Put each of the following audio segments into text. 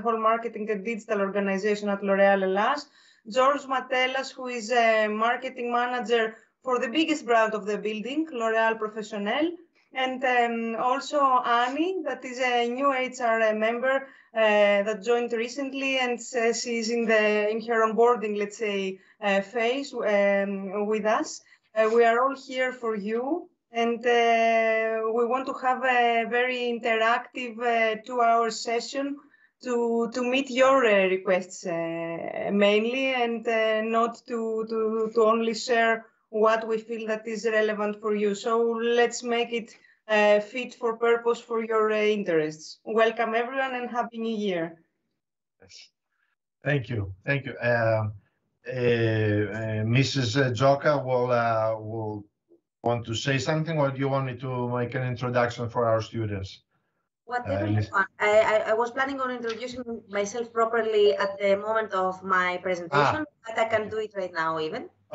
whole marketing and digital organization at L'Oréal Hellas. George Matelas, who is a marketing manager for the biggest brand of the building, L'Oréal Professionnel. And um, also Annie, that is a new HR member uh, that joined recently, and uh, she's in the in her onboarding, let's say, uh, phase um, with us. Uh, we are all here for you, and uh, we want to have a very interactive uh, two-hour session to to meet your requests mainly, and not to to to only share what we feel that is relevant for you. So let's make it uh, fit for purpose for your uh, interests. Welcome everyone and Happy New Year. Yes. Thank you. Thank you. Um, uh, Mrs. Joka will, will want to say something or do you want me to make an introduction for our students? Whatever uh, you want. I, I, was planning on introducing myself properly at the moment of my presentation, ah. but I can do it right now even.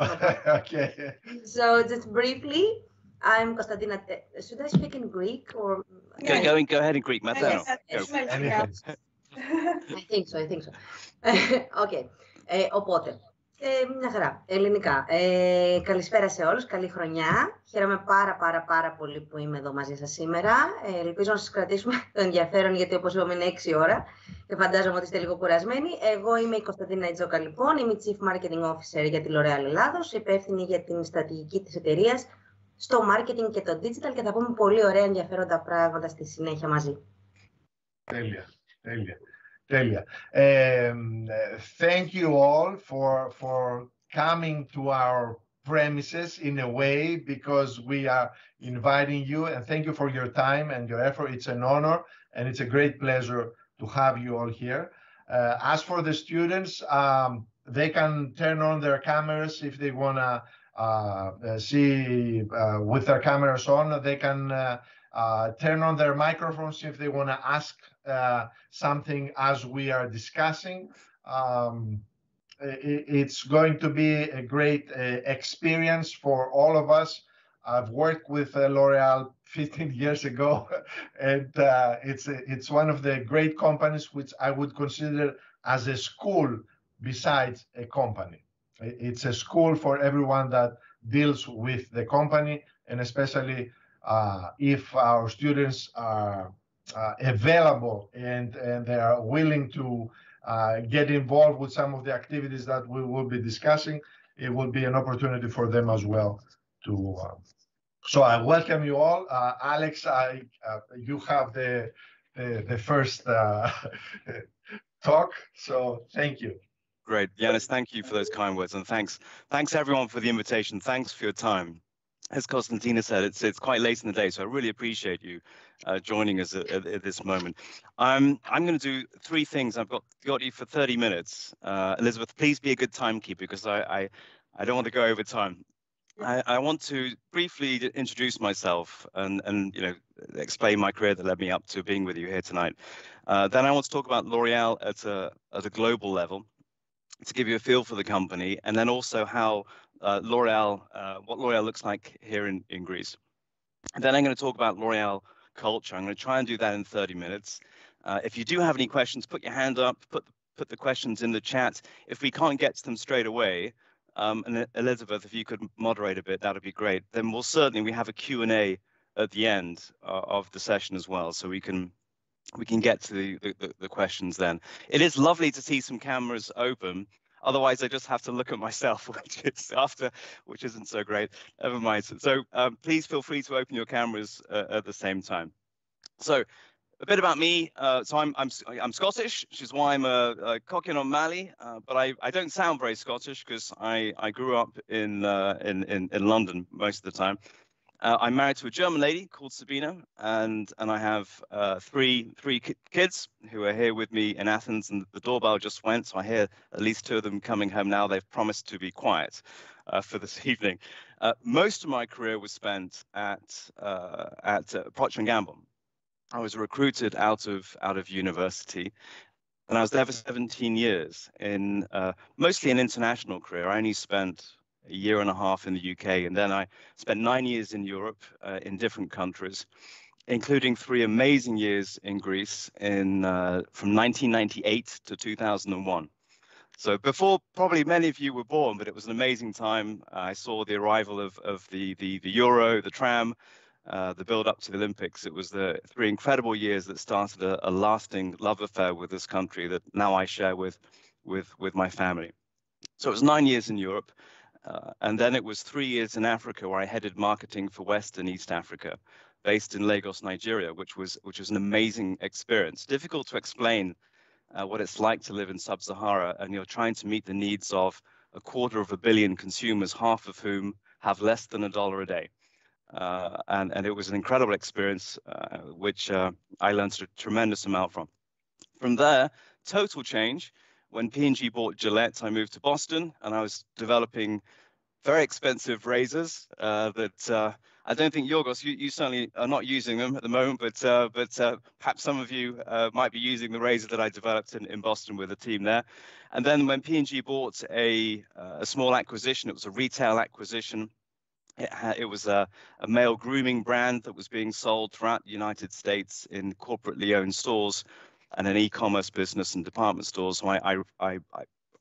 okay. So just briefly, I'm Konstantina. Should I speak in Greek or? Go, go, go ahead in Greek, Matteo. I think so, I think so. okay. Ε, οπότε, ε, μια χαρά, ελληνικά. Ε, καλησπέρα σε όλους, καλή χρονιά. Χαίρομαι πάρα πάρα πάρα πολύ που είμαι εδώ μαζί σας σήμερα. Ε, ελπίζω να σας κρατήσουμε το ενδιαφέρον, γιατί όπως είπαμε είναι 6 ώρα και φαντάζομαι ότι είστε λίγο κουρασμένοι. Εγώ είμαι η Κωνσταντίνα Ιτζόκα, λοιπόν, είμαι Chief Marketing Officer για τη L'Oréal Ελλάδος, υπεύθυνη για την στρατηγική της εταιρείας στο marketing και το digital και θα πούμε πολύ ωραία ενδιαφέροντα πράγματα στη συνέχεια μαζί. Τέλεια, τέλεια. Τέλεια. Um, thank you all for, for coming to our premises in a way because we are inviting you and thank you for your time and your effort. It's an honor and it's a great pleasure to have you all here. Uh, as for the students, um, they can turn on their cameras if they want to uh, uh, see uh, with their cameras on. They can turn on their microphones if they want to ask something as we are discussing. Um, it's going to be a great experience for all of us. I've worked with uh, L'Oreal 15 years ago, and uh, it's it's one of the great companies which I would consider as a school besides a company. It's a school for everyone that deals with the company, and especially uh, if our students are uh, available and, and they are willing to uh, get involved with some of the activities that we will be discussing, it will be an opportunity for them as well to. Uh, so I welcome you all. Uh, Alex, I, uh, you have the, the, the first talk, so thank you. Great. Yanis, thank you for those kind words. And thanks, thanks everyone for the invitation. Thanks for your time. As Constantina said, it's it's quite late in the day, so I really appreciate you uh, joining us at, at, at, this moment. I'm I'm going to do three things. I've got got you for 30 minutes. Uh, Elizabeth, please be a good timekeeper because I, I I don't want to go over time. I, I, want to briefly introduce myself and, and you know explain my career that led me up to being with you here tonight. Uh, then I want to talk about L'Oreal at a at a global level to give you a feel for the company, and then also how uh, L'Oreal, uh, what L'Oreal looks like here in, in Greece. And then I'm going to talk about L'Oreal culture. I'm going to try and do that in 30 minutes. Uh, if you do have any questions, put your hand up, put put the questions in the chat. If we can't get to them straight away, um, and Elizabeth, if you could moderate a bit, that would be great. Then we'll certainly, we have a Q&A at the end uh, of the session as well, so we can we can get to the, the, the, questions then. It is lovely to see some cameras open. Otherwise, I just have to look at myself, which is after, which isn't so great. Never mind. So um, please feel free to open your cameras uh, at the same time. So a bit about me. Uh, so I'm I'm I'm Scottish, which is why I'm a, a on Mali. Uh, but I, I don't sound very Scottish because I, I grew up in, uh, in in in London most of the time. Uh, I'm married to a German lady called Sabina, and and I have uh, three three kids who are here with me in Athens. And the doorbell just went, so I hear at least two of them coming home now. They've promised to be quiet uh, for this evening. Uh, most of my career was spent at uh, at uh, Procter and Gamble. I was recruited out of out of university, and I was there for 17 years in mostly an international career. I only spent a year and a half in the UK, and then I spent nine years in Europe uh, in different countries. including three amazing years in Greece in uh, from 1998 to 2001. So before probably many of you were born, but it was an amazing time. I saw the arrival of, of the, the, the Euro, the tram, uh, the build up to the Olympics. It was the three incredible years that started a, a, lasting love affair with this country that now I share with, with, with my family. So it was nine years in Europe. Uh, and then it was three years in Africa where I headed marketing for West and East Africa, based in Lagos, Nigeria, which was which was an amazing experience. Difficult to explain uh, what it's like to live in sub-Sahara, and you're trying to meet the needs of a quarter of a billion consumers, half of whom have less than a dollar a day. Uh, and, and it was an incredible experience, uh, which uh, I learned a tremendous amount from. From there, total change. When P&G bought Gillette, I moved to Boston, and I was developing very expensive razors uh, that uh, I don't think Yorgos, you, you certainly are not using them at the moment, but uh, but uh, perhaps some of you uh, might be using the razor that I developed in, in Boston with a team there. And then when P&G bought a, uh, a small acquisition, it was a retail acquisition. It, it was a, a, male grooming brand that was being sold throughout the United States in corporately owned stores and an e-commerce business and department stores. So I, I, I,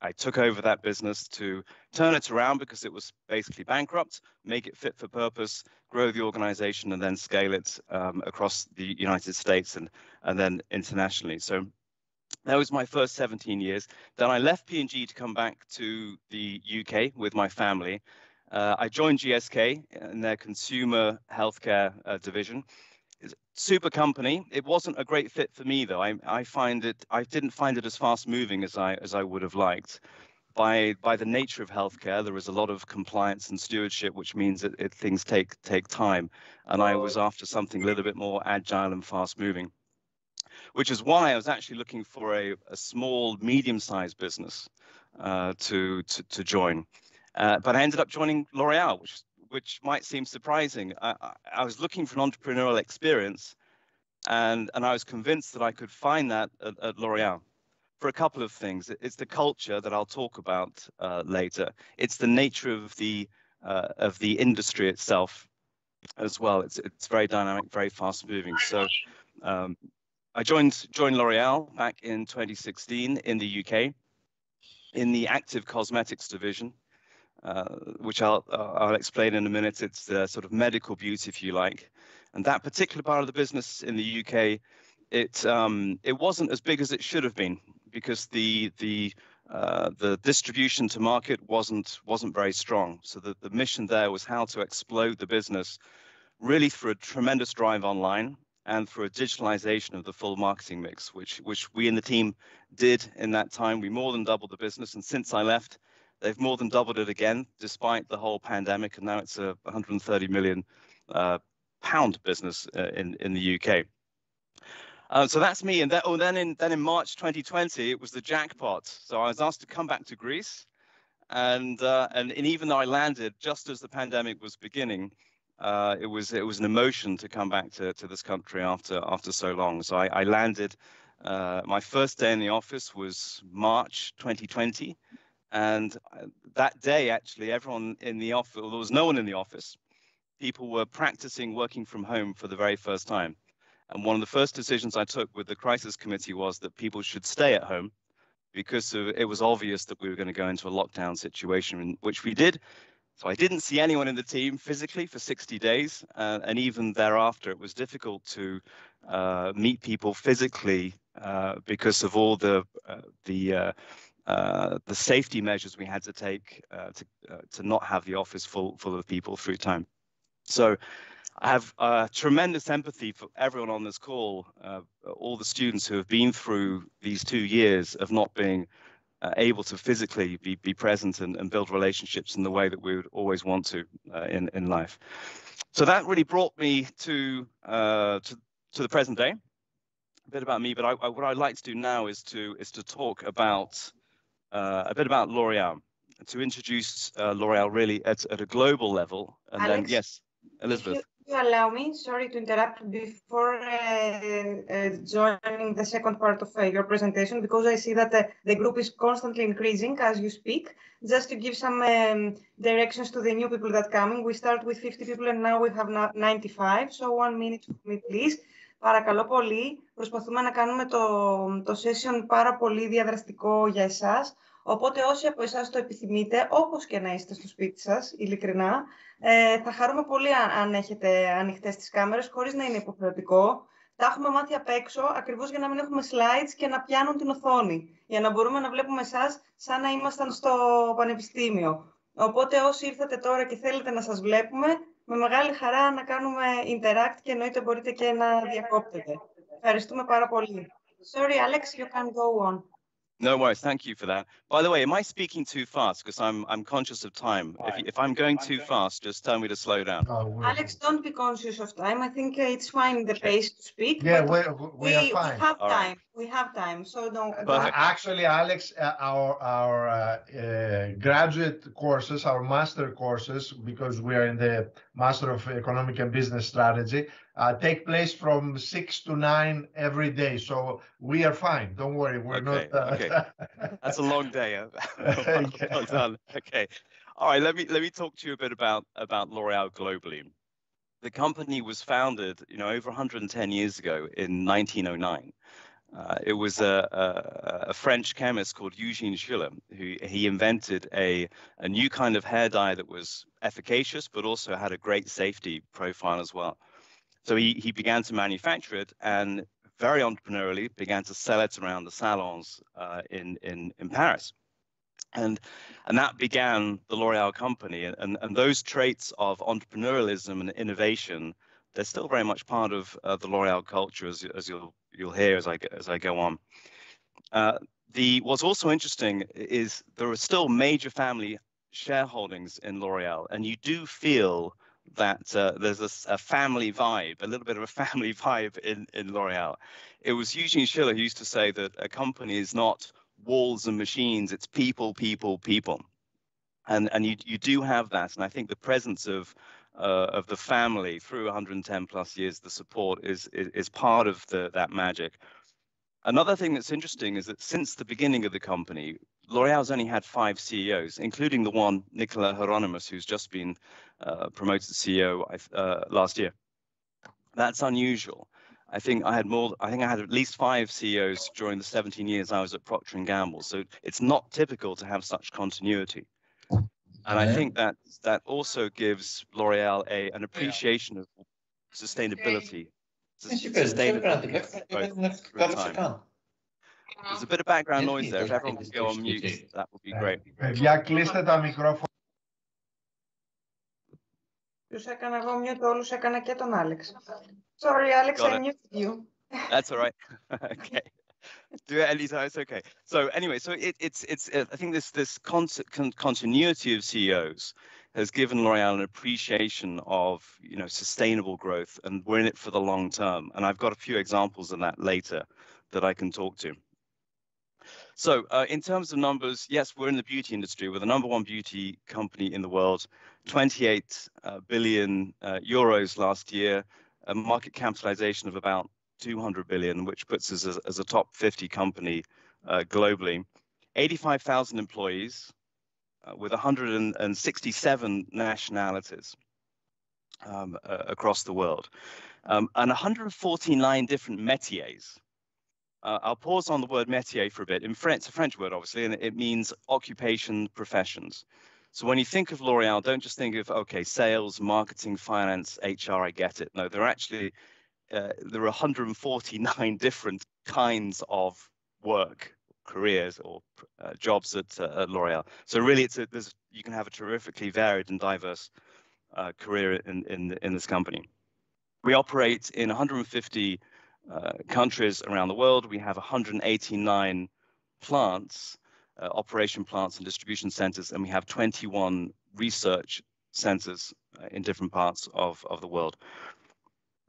I took over that business to turn it around because it was basically bankrupt, make it fit for purpose, grow the organization, and then scale it um, across the United States and, and then internationally. So that was my first 17 years. Then I left P&G to come back to the UK with my family. Uh, I joined GSK in their consumer healthcare uh, division super company. It wasn't a great fit for me though. I I find it I didn't find it as fast moving as I as I would have liked. By by the nature of healthcare, there is a lot of compliance and stewardship, which means that it, things take take time. And I was after something a little bit more agile and fast moving, which is why I was actually looking for a, a small, medium-sized business uh, to, to to join. Uh, but I ended up joining L'Oreal, which which might seem surprising. I, I, was looking for an entrepreneurial experience, and and I was convinced that I could find that at, at L'Oreal for a couple of things. It's the culture that I'll talk about uh, later. It's the nature of the uh, of the industry itself as well. It's it's very dynamic, very fast moving. So. Um, I joined joined L'Oreal back in 2016 in the UK in the active cosmetics division. Uh, which I'll, I'll explain in a minute. It's the sort of medical beauty, if you like. And that particular part of the business in the UK, it um, it wasn't as big as it should have been because the the uh, the distribution to market wasn't wasn't very strong. So the, the mission there was how to explode the business really through a tremendous drive online and through a digitalization of the full marketing mix, which which we in the team did in that time. We more than doubled the business, and since I left, They've more than doubled it again, despite the whole pandemic, and now it's a 130 million uh, pound business uh, in in the UK. Uh, so that's me. And then, oh, then in then in March 2020, it was the jackpot. So I was asked to come back to Greece, and uh, and, and even though I landed just as the pandemic was beginning, uh, it was it was an emotion to come back to, to this country after after so long. So I, I landed. Uh, my first day in the office was March 2020, and uh, that day, actually, everyone in the office, well, there was no one in the office. People were practicing working from home for the very first time. And one of the first decisions I took with the crisis committee was that people should stay at home because it was obvious that we were going to go into a lockdown situation, which we did. So I didn't see anyone in the team physically for 60 days, uh, and even thereafter, it was difficult to uh, meet people physically uh, because of all the uh, the uh, the safety measures we had to take uh, to uh, to not have the office full full of people through time. So I have uh, tremendous empathy for everyone on this call, uh, all the students who have been through these two years of not being able to physically be, be present and, and build relationships in the way that we would always want to in, in life. So that really brought me to, to, to the present day a bit about me, but I, I, what I'd like to do now is to is to talk about a bit about L'Oreal, to introduce uh, L'Oreal really at, at a global level. And Alex, then, yes, Elizabeth. you allow me, sorry to interrupt before uh, uh, joining the second part of uh, your presentation, because I see that the group is constantly increasing as you speak. Just to give some um, directions to the new people that coming. We start with 50 people and now we have 95. So one minute for me, please. Παρακαλώ πολύ, προσπαθούμε να κάνουμε το, το session πάρα πολύ διαδραστικό για εσάς. Οπότε όσοι από εσάς το επιθυμείτε, όπως και να είστε στο σπίτι σας, ειλικρινά, ε, θα χαρούμε πολύ αν έχετε ανοιχτές τις κάμερες, χωρίς να είναι υποχρεωτικό. Τα έχουμε μάθει απ' έξω, ακριβώς για να μην έχουμε slides και να πιάνουν την οθόνη, για να μπορούμε να βλέπουμε εσάς σαν να ήμασταν στο πανεπιστήμιο. Οπότε όσοι ήρθατε τώρα και θέλετε να σας βλέπουμε, με μεγάλη χαρά να κάνουμε interact και εννοείται μπορείτε και να διακόπτετε. Ευχαριστούμε πάρα πολύ. Sorry, Alex, you can go on. No worries. Thank you for that. By the way, am I speaking too fast? Because I'm I'm conscious of time. If, if I'm going too fast, just tell me to slow down. Alex, don't be conscious of time. I think it's fine the pace to speak. Yeah, we, we, we, are fine. We have All time. Right. We have time. So don't. Actually, Alex, uh, our our uh, uh, graduate courses, our master courses, because we are in the Master of Economic and Business Strategy, uh, take place from six to nine every day. So we are fine. Don't worry. We're okay, not. Uh... okay. That's a long day. well done. Okay. All right. Let me let me talk to you a bit about about L'Oreal globally. The company was founded, you know, over 110 years ago in 1909. Uh, it was a, a, a, French chemist called Eugene Schuller who he invented a, a new kind of hair dye that was efficacious, but also had a great safety profile as well. So he, he began to manufacture it and very entrepreneurially began to sell it around the salons uh, in, in, in Paris. And, and that began the L'Oreal company. And, and, and those traits of entrepreneurialism and innovation, they're still very much part of uh, the L'Oreal culture, as, as you'll, you'll hear as I, as I go on. Uh, the, what's also interesting is there are still major family shareholdings in L'Oreal, and you do feel that uh, there's a, a, family vibe, a little bit of a family vibe in, in L'Oreal. It was Eugene Schiller who used to say that a company is not walls and machines, it's people, people, people. And, and you, you do have that. And I think the presence of, uh, of the family through 110 plus years, the support is, is, is part of the, that magic. Another thing that's interesting is that since the beginning of the company, L'Oreal's only had five CEOs, including the one, Nicola Hieronymus, who's just been uh, promoted to CEO uh, last year. That's unusual. I think I had more. I think I had at least five CEOs during the 17 years I was at Procter and Gamble. So it's not typical to have such continuity. And I think that that also gives L'Oreal a an appreciation of sustainability. sustainability there's a bit of background noise there. If everyone could go on mute, that would be great. Παιδιά, κλείστε τα μικρόφωνα. Τους έκανα εγώ mute όλους, έκανα και τον Άλεξ. Sorry, Alex, I muted you. That's all right. okay. Do it anytime. It's okay. So anyway, so it, it's it's. Uh, I think this this con con continuity of CEOs has given L'Oreal an appreciation of you know sustainable growth, and we're in it for the long term. And I've got a few examples of that later that I can talk to. So uh, in terms of numbers, yes, we're in the beauty industry. We're the number one beauty company in the world, 28 uh, billion uh, euros last year, a market capitalization of about 200 billion, which puts us as, as a top 50 company uh, globally. 85,000 employees uh, with 167 nationalities um, uh, across the world, um, and 149 different métiers. Uh, I'll pause on the word métier for a bit. In French, it's a French word, obviously, and it means occupation, professions. So when you think of L'Oreal, don't just think of, okay, sales, marketing, finance, HR, I get it. No, there are actually, uh, there are 149 different kinds of work, careers or uh, jobs at, uh, at L'Oreal. So really, it's a, there's, you can have a terrifically varied and diverse uh, career in, in, in this company. We operate in 150 uh, countries around the world. We have 189 plants, operation plants and distribution centers, and we have 21 research centers in different parts of, of the world.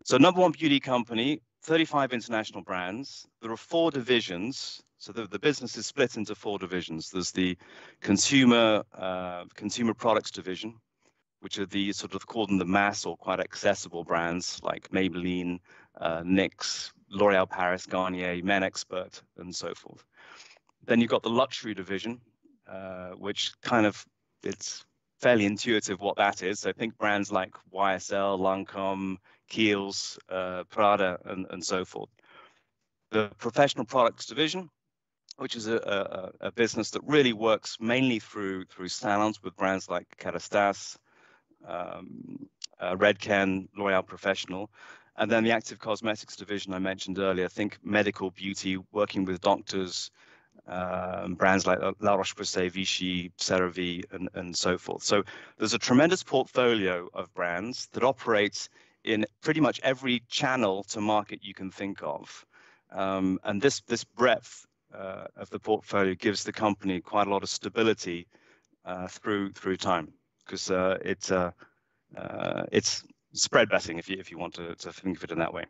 So number one beauty company, 35 international brands. There are four divisions. So the, the business is split into four divisions. There's the consumer uh, consumer products division, which are the sort of call them the mass or quite accessible brands like Maybelline, uh, NYX, L'Oreal Paris, Garnier, Men Expert, and so forth. Then you've got the luxury division, uh, which kind of it's fairly intuitive what that is. So think brands like YSL, Lancome, Kiehl's, uh, Prada, and, and so forth. The professional products division, which is a, a, a, business that really works mainly through through salons with brands like Kerastase, um, uh, Redken, L'Oreal Professional, and then the active cosmetics division I mentioned earlier. I think medical beauty, working with doctors, um, brands like La Roche-Posay, Vichy, CeraVe, and, and so forth. So there's a tremendous portfolio of brands that operates in pretty much every channel to market you can think of. Um, and this, this breadth uh, of the portfolio gives the company quite a lot of stability uh, through through time because uh, it's uh, uh, it's spread betting if you if you want to, to think of it in that way.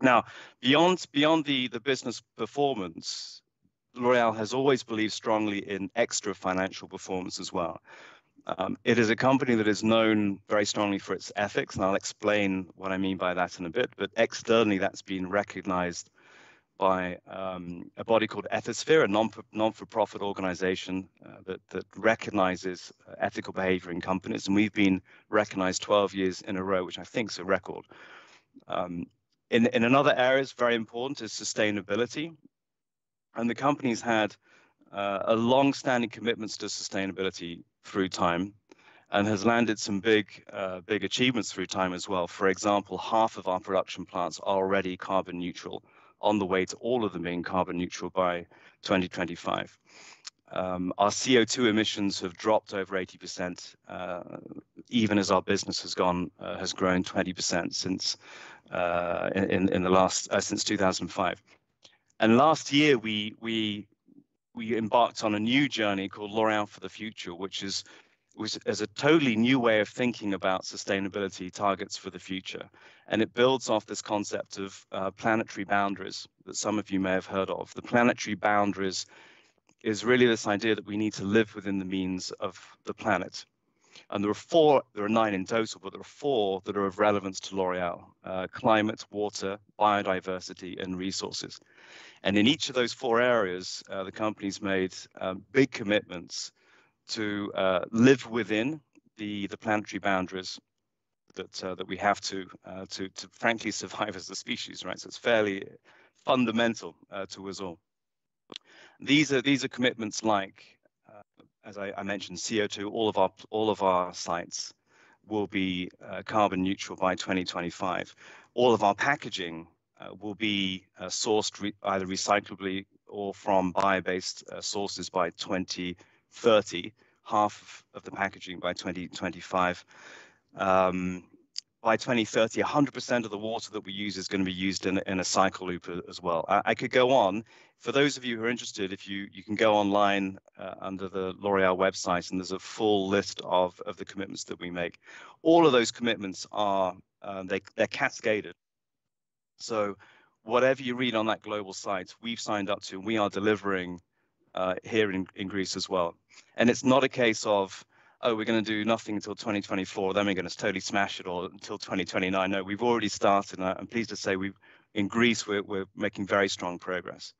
Now, beyond beyond the the business performance, L'Oreal has always believed strongly in extra financial performance as well. Um, it is a company that is known very strongly for its ethics, and I'll explain what I mean by that in a bit. But externally, that's been recognized by um, a body called Ethisphere, a non non for profit organization uh, that that recognizes uh, ethical behavior in companies, and we've been recognized 12 years in a row, which I think is a record. Um, in in another areas, very important is sustainability. And the company's had uh, a long-standing commitments to sustainability through time and has landed some big, uh, big achievements through time as well. For example, half of our production plants are already carbon neutral, on the way to all of them being carbon neutral by 2025. Um, our CO2 emissions have dropped over 80%, uh, even as our business has gone uh, has grown 20% since uh, in in the last uh, since 2005. And last year, we we we embarked on a new journey called L'Oreal for the Future, which is as a totally new way of thinking about sustainability targets for the future. And it builds off this concept of uh, planetary boundaries that some of you may have heard of. The planetary boundaries is really this idea that we need to live within the means of the planet. And there are four, there are nine in total, but there are four that are of relevance to L'Oreal, uh, climate, water, biodiversity, and resources. And in each of those four areas, uh, the company's made um, big commitments to uh, live within the, the planetary boundaries that uh, that we have to uh, to to frankly survive as a species, right? So it's fairly fundamental uh, to us all. These are these are commitments like, uh, as I, I, mentioned, CO2. All of our all of our sites will be carbon neutral by 2025. All of our packaging will be uh, sourced re either recyclably or from bio-based uh, sources by 2030, half of the packaging by 2025. Um, by 2030, 100% of the water that we use is going to be used in, in a cycle loop as well. I, I, could go on. For those of you who are interested, if you, you can go online uh, under the L'Oreal website and there's a full list of, of the commitments that we make. All of those commitments are, uh, they, they're cascaded. So whatever you read on that global site, we've signed up to, and we are delivering uh, here in, in Greece as well. And it's not a case of, oh, we're going to do nothing until 2024, then we're going to totally smash it all until 2029. No, we've already started. And I'm pleased to say we've in Greece, we're, we're making very strong progress.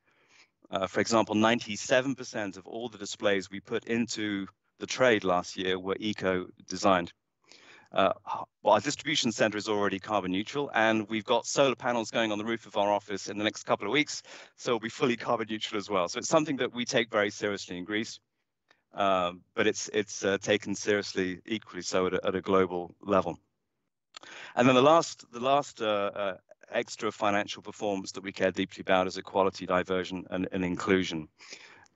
Uh, for example, 97% of all the displays we put into the trade last year were eco-designed. Uh, well, our distribution center is already carbon neutral, and we've got solar panels going on the roof of our office in the next couple of weeks, so we'll be fully carbon neutral as well. So it's something that we take very seriously in Greece, um, but it's it's uh, taken seriously equally so at a, at a, global level. And then the last the last uh, uh extra financial performance that we care deeply about is equality, diversion, and, and inclusion.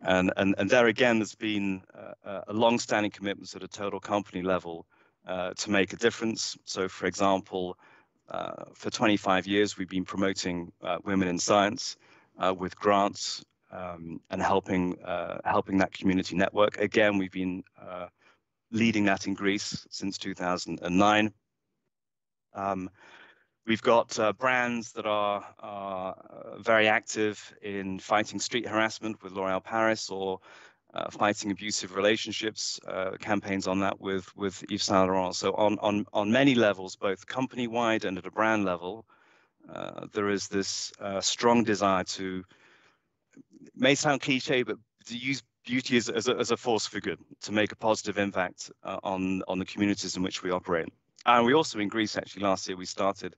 And, and, and there again, there's been uh, a long-standing commitments at a total company level uh, to make a difference. So, for example, uh, for 25 years, we've been promoting uh, women in science uh, with grants um, and helping uh, helping that community network. Again, we've been leading that in Greece since 2009. Um, we've got brands that are, are very active in fighting street harassment with L'Oréal Paris or uh, fighting abusive relationships, uh, campaigns on that with with Yves Saint Laurent. So on on on many levels, both company wide and at a brand level, uh, there is this uh, strong desire to. May sound cliche, but to use beauty as, as, a, as a force for good to make a positive impact uh, on on the communities in which we operate. And we also in Greece actually last year we started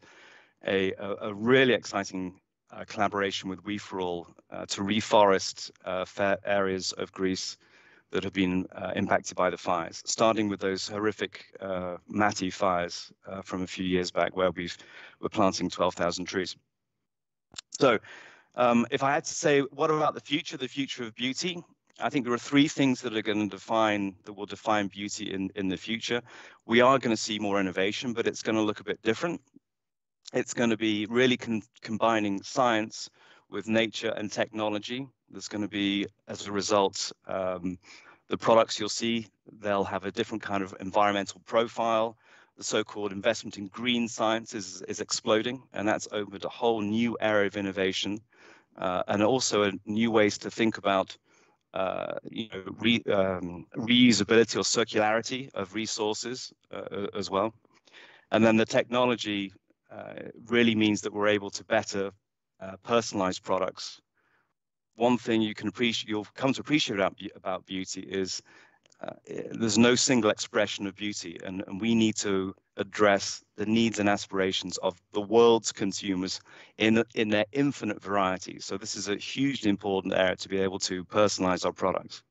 a a, a really exciting uh, collaboration with We for All uh, to reforest uh, areas of Greece that have been uh, impacted by the fires, starting with those horrific uh, fires uh, from a few years back where we've, we're planting 12,000 trees. So um, if I had to say, what about the future, the future of beauty? I think there are three things that are going to define, that will define beauty in, in the future. We are going to see more innovation, but it's going to look a bit different. It's going to be really con combining science with nature and technology. There's going to be, as a result, um, the products you'll see, they'll have a different kind of environmental profile. The so-called investment in green science is, is exploding, and that's opened a whole new area of innovation, uh, and also a new ways to think about uh, you know, re, um, reusability or circularity of resources uh, as well. And then the technology really means that we're able to better uh, personalize products. One thing you can appreciate, you'll come to appreciate about, about beauty is uh, there's no single expression of beauty, and, and we need to address the needs and aspirations of the world's consumers in in their infinite variety. So this is a hugely important area to be able to personalize our products.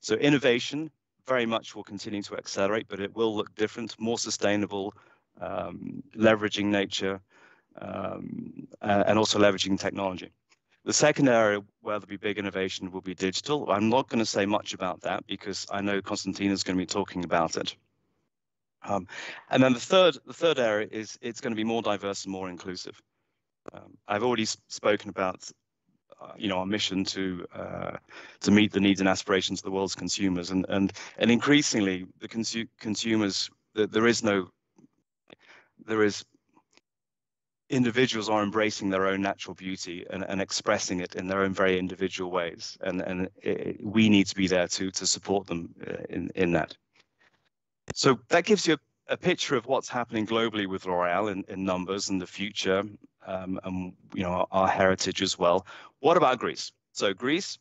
So innovation very much will continue to accelerate, but it will look different, more sustainable, um, leveraging nature, um, and also leveraging technology. The second area where there'll be big innovation will be digital. I'm not going to say much about that because I know Konstantina is going to be talking about it. Um, and then the third, the third area is it's going to be more diverse and more inclusive. Um, I've already spoken about, uh, you know, our mission to uh, to meet the needs and aspirations of the world's consumers, and and and increasingly the consu consumers, the, there is no there is individuals are embracing their own natural beauty and, and expressing it in their own very individual ways. And and it, we need to be there to to support them uh, in in that. So that gives you a, a picture of what's happening globally with l'oreal in, in numbers and the future um, and you know our, our heritage as well. What about greece? So greece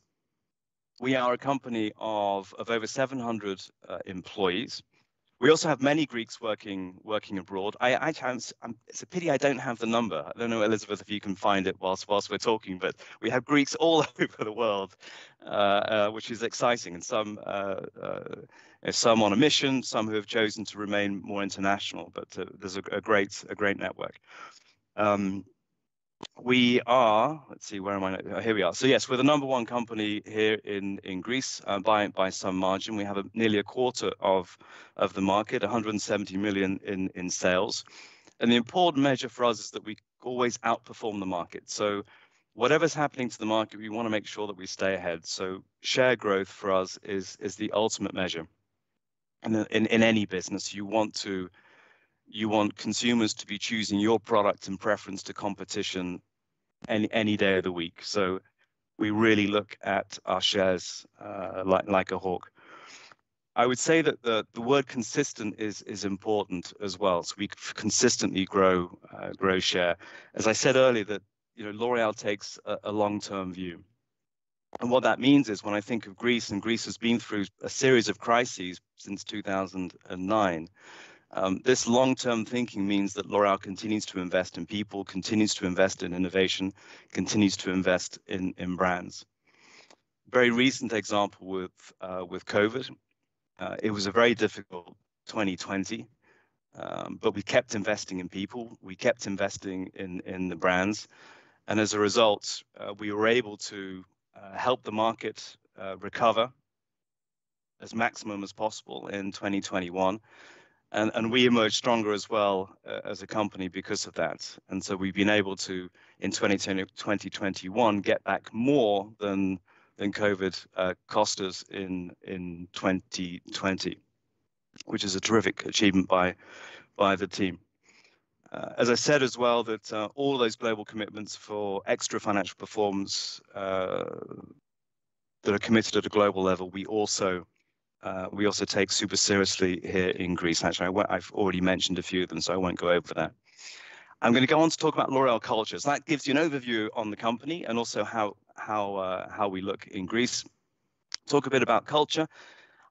we are a company of of over 700 uh, employees we also have many Greeks working working abroad. I, I it's a pity I don't have the number. I don't know, Elizabeth, if you can find it whilst whilst we're talking. But we have Greeks all over the world, uh, uh, which is exciting. And some uh, uh some on a mission, some who have chosen to remain more international. But uh, there's a, a, great a great network. Um, we are, let's see, where am I? Oh, here we are. So yes, we're the number one company here in, in Greece uh, by, by some margin. We have a, nearly a quarter of, of the market, 170 million in, in sales. And the important measure for us is that we always outperform the market. So whatever's happening to the market, we want to make sure that we stay ahead. So share growth for us is, is the ultimate measure. And in, in any business, you want to you want consumers to be choosing your product in preference to competition any any day of the week. So we really look at our shares uh, like like a hawk. I would say that the, the word consistent is is important as well. So we consistently grow uh, grow share. As I said earlier, that you know L'Oreal takes a, a long term view, and what that means is when I think of Greece, and Greece has been through a series of crises since 2009. Um, this long-term thinking means that L'Oreal continues to invest in people, continues to invest in innovation, continues to invest in, in brands. Very recent example with, uh, with COVID. Uh, it was a very difficult 2020, um, but we kept investing in people, we kept investing in, in the brands, and as a result, uh, we were able to uh, help the market uh, recover as maximum as possible in 2021 and and we emerged stronger as well uh, as a company because of that. And so we've been able to in 2020, 2021 get back more than than COVID uh, cost us in in 2020, which is a terrific achievement by by the team. Uh, as I said as well, that uh, all those global commitments for extra financial performance uh, that are committed at a global level, we also uh, we also take super seriously here in Greece. Actually, I have already mentioned a few of them, so I won't go over that. I'm going to go on to talk about L'Oreal cultures. That gives you an overview on the company and also how how uh, how we look in Greece. Talk a bit about culture.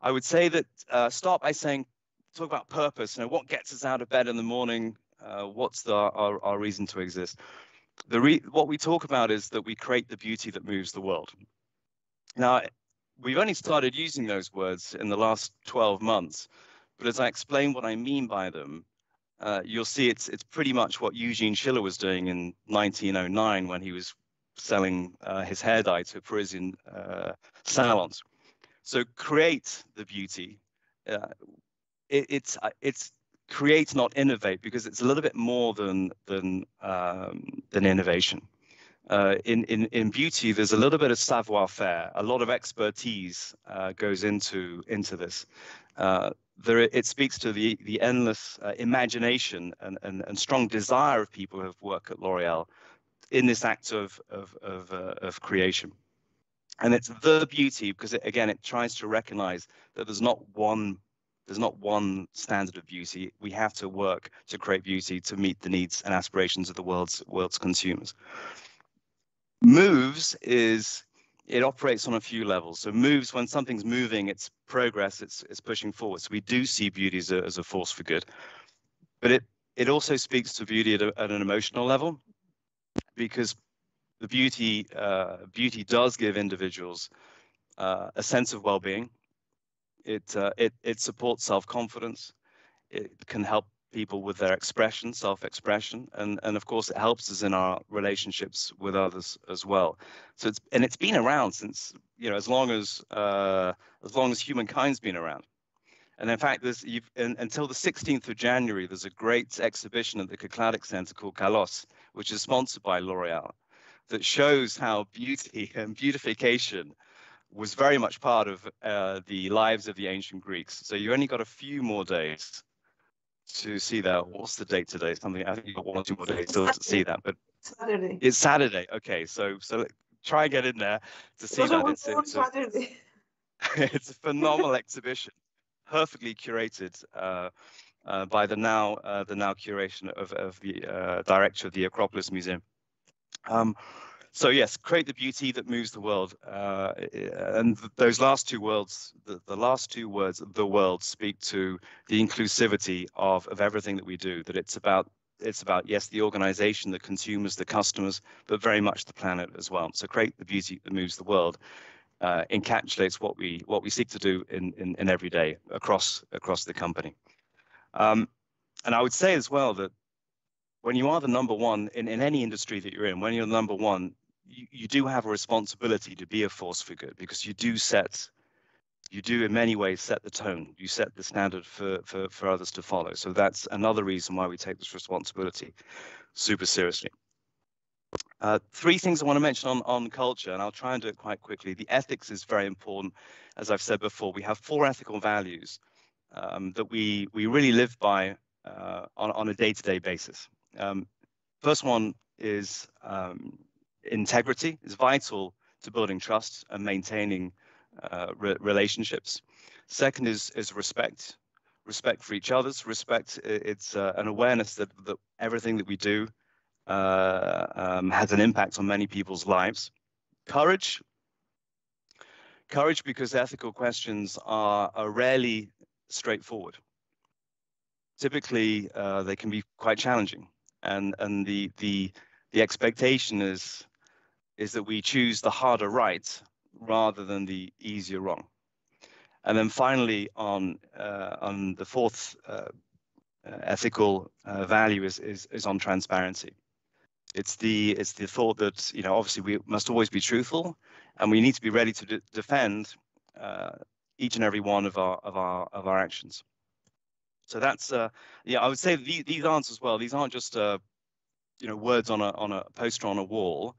I would say that uh, start by saying talk about purpose. You know, what gets us out of bed in the morning? Uh, what's the, our, our reason to exist? The re what we talk about is that we create the beauty that moves the world. Now, we've only started using those words in the last 12 months, but as I explain what I mean by them, uh, you'll see it's it's pretty much what Eugene Schiller was doing in 1909 when he was selling uh, his hair dye to Parisian uh, salons. So create the beauty. Uh, it, it's uh, it's create, not innovate, because it's a little bit more than than um, than innovation. Uh, in, in, in beauty, there's a little bit of savoir-faire, a lot of expertise uh, goes into into this. Uh, there, it speaks to the the endless uh, imagination and, and, and strong desire of people who have worked at L'Oreal in this act of of of, uh, of creation. And it's the beauty because it, again, it tries to recognize that there's not one there's not one standard of beauty. We have to work to create beauty to meet the needs and aspirations of the world's world's consumers. Moves is it operates on a few levels. So moves when something's moving, it's progress, it's it's pushing forward. So we do see beauty as a, as a force for good, but it it also speaks to beauty at, a, at an emotional level, because the beauty uh, beauty does give individuals uh, a sense of well-being it, uh, it, it supports self-confidence. It can help people with their expression, self-expression, and, and of course it helps us in our relationships with others as well. So it's and it's been around since you know as long as uh, as long as humankind's been around. And in fact, there's in, until the 16th of January, there's a great exhibition at the Kykladik Center called Kalos, which is sponsored by L'Oreal, that shows how beauty and beautification was very much part of uh, the lives of the ancient Greeks. So you only got a few more days to see that. What's the date today? Something I think you got one or two more days still to see that. But Saturday. It's Saturday. Okay, so so try and get in there to see that. It's, it's, a, it's a phenomenal exhibition, perfectly curated. Uh, uh, by the now uh, the now curation of, of the uh, director of the Acropolis Museum. Um, so yes, create the beauty that moves the world. Uh, and those last two words, the, the last two words, the world, speak to the inclusivity of, of everything that we do, that it's about it's about yes the organization the consumers the customers but very much the planet as well so create the beauty that moves the world uh, encapsulates what we what we seek to do in in, in every day across across the company um, and i would say as well that when you are the number one in, in any industry that you're in when you're the number one you, you do have a responsibility to be a force for good because you do set you do in many ways set the tone you set the standard for, for for others to follow so that's another reason why we take this responsibility super seriously uh, three things I want to mention on, on culture, and I'll try and do it quite quickly. The ethics is very important. As I've said before, we have four ethical values um, that we, we really live by uh, on, on a day-to-day basis. Um, first one is um, integrity is vital to building trust and maintaining uh, re relationships. Second is is respect, respect for each other's respect. It's uh, an awareness that that everything that we do uh, um, has an impact on many people's lives. Courage, courage because ethical questions are, are rarely straightforward. Typically, uh, they can be quite challenging, and and the the the expectation is is that we choose the harder right rather than the easier wrong. And then finally, on uh, on the fourth uh, uh, ethical uh, value is, is is on transparency. It's the it's the thought that you know obviously we must always be truthful, and we need to be ready to de defend uh, each and every one of our of our of our actions. So that's uh, yeah, I would say these, these answers well. These aren't just you know words on a on a poster on a wall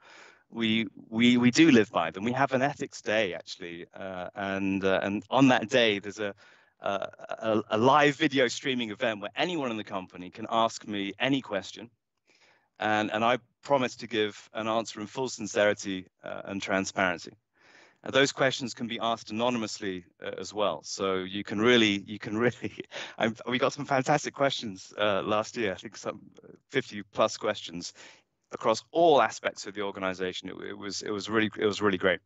we we we do live by them. We have an ethics day actually, uh, and uh, and on that day there's a, a, a live video streaming event where anyone in the company can ask me any question, and and I promise to give an answer in full sincerity uh, and transparency. Those questions can be asked anonymously uh, as well. So you can really, you can really, I'm, we got some fantastic questions uh, last year. I think some 50 plus questions across all aspects of the organization. It, it was, it was really, it was really great.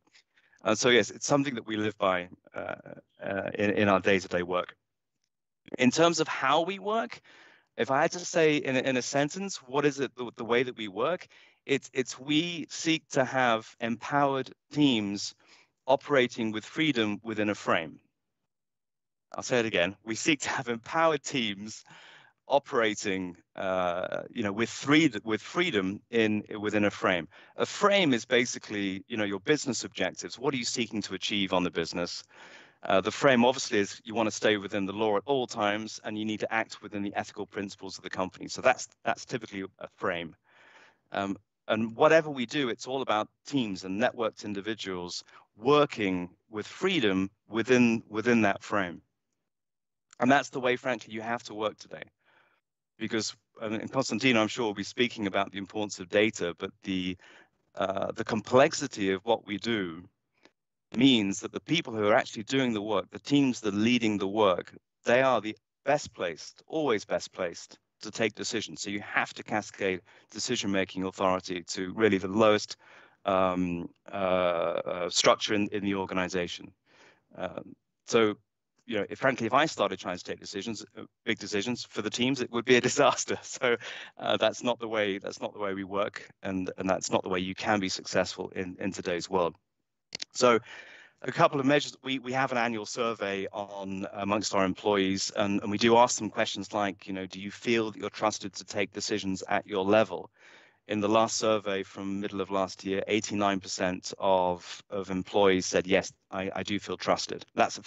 And so yes, it's something that we live by uh, uh in, in our day-to-day work. In terms of how we work, if I had to say in a, in a sentence, what is it the, the way that we work? It's it's we seek to have empowered teams operating with freedom within a frame. I'll say it again. We seek to have empowered teams operating, uh, you know, with with freedom in within a frame. A frame is basically, you know, your business objectives. What are you seeking to achieve on the business? Uh, the frame obviously is you want to stay within the law at all times, and you need to act within the ethical principles of the company. So that's that's typically a frame. Um, and whatever we do, it's all about teams and networked individuals working with freedom within within that frame. And that's the way, frankly, you have to work today. Because and Constantino, I'm sure, will be speaking about the importance of data, but the uh, the complexity of what we do means that the people who are actually doing the work, the teams that are leading the work, they are the best placed, always best placed to take decisions. So you have to cascade decision-making authority to really the lowest um, uh, uh, structure in, in the organization. Um, so, you know, if, frankly, if I started trying to take decisions, uh, big decisions for the teams, it would be a disaster. So uh, that's not the way. That's not the way we work, and and that's not the way you can be successful in in today's world. So a couple of measures. We, we have an annual survey on amongst our employees, and, and we do ask them questions like, you know, do you feel that you're trusted to take decisions at your level? In the last survey from middle of last year, 89% of, of employees said, yes, I, I do feel trusted. That's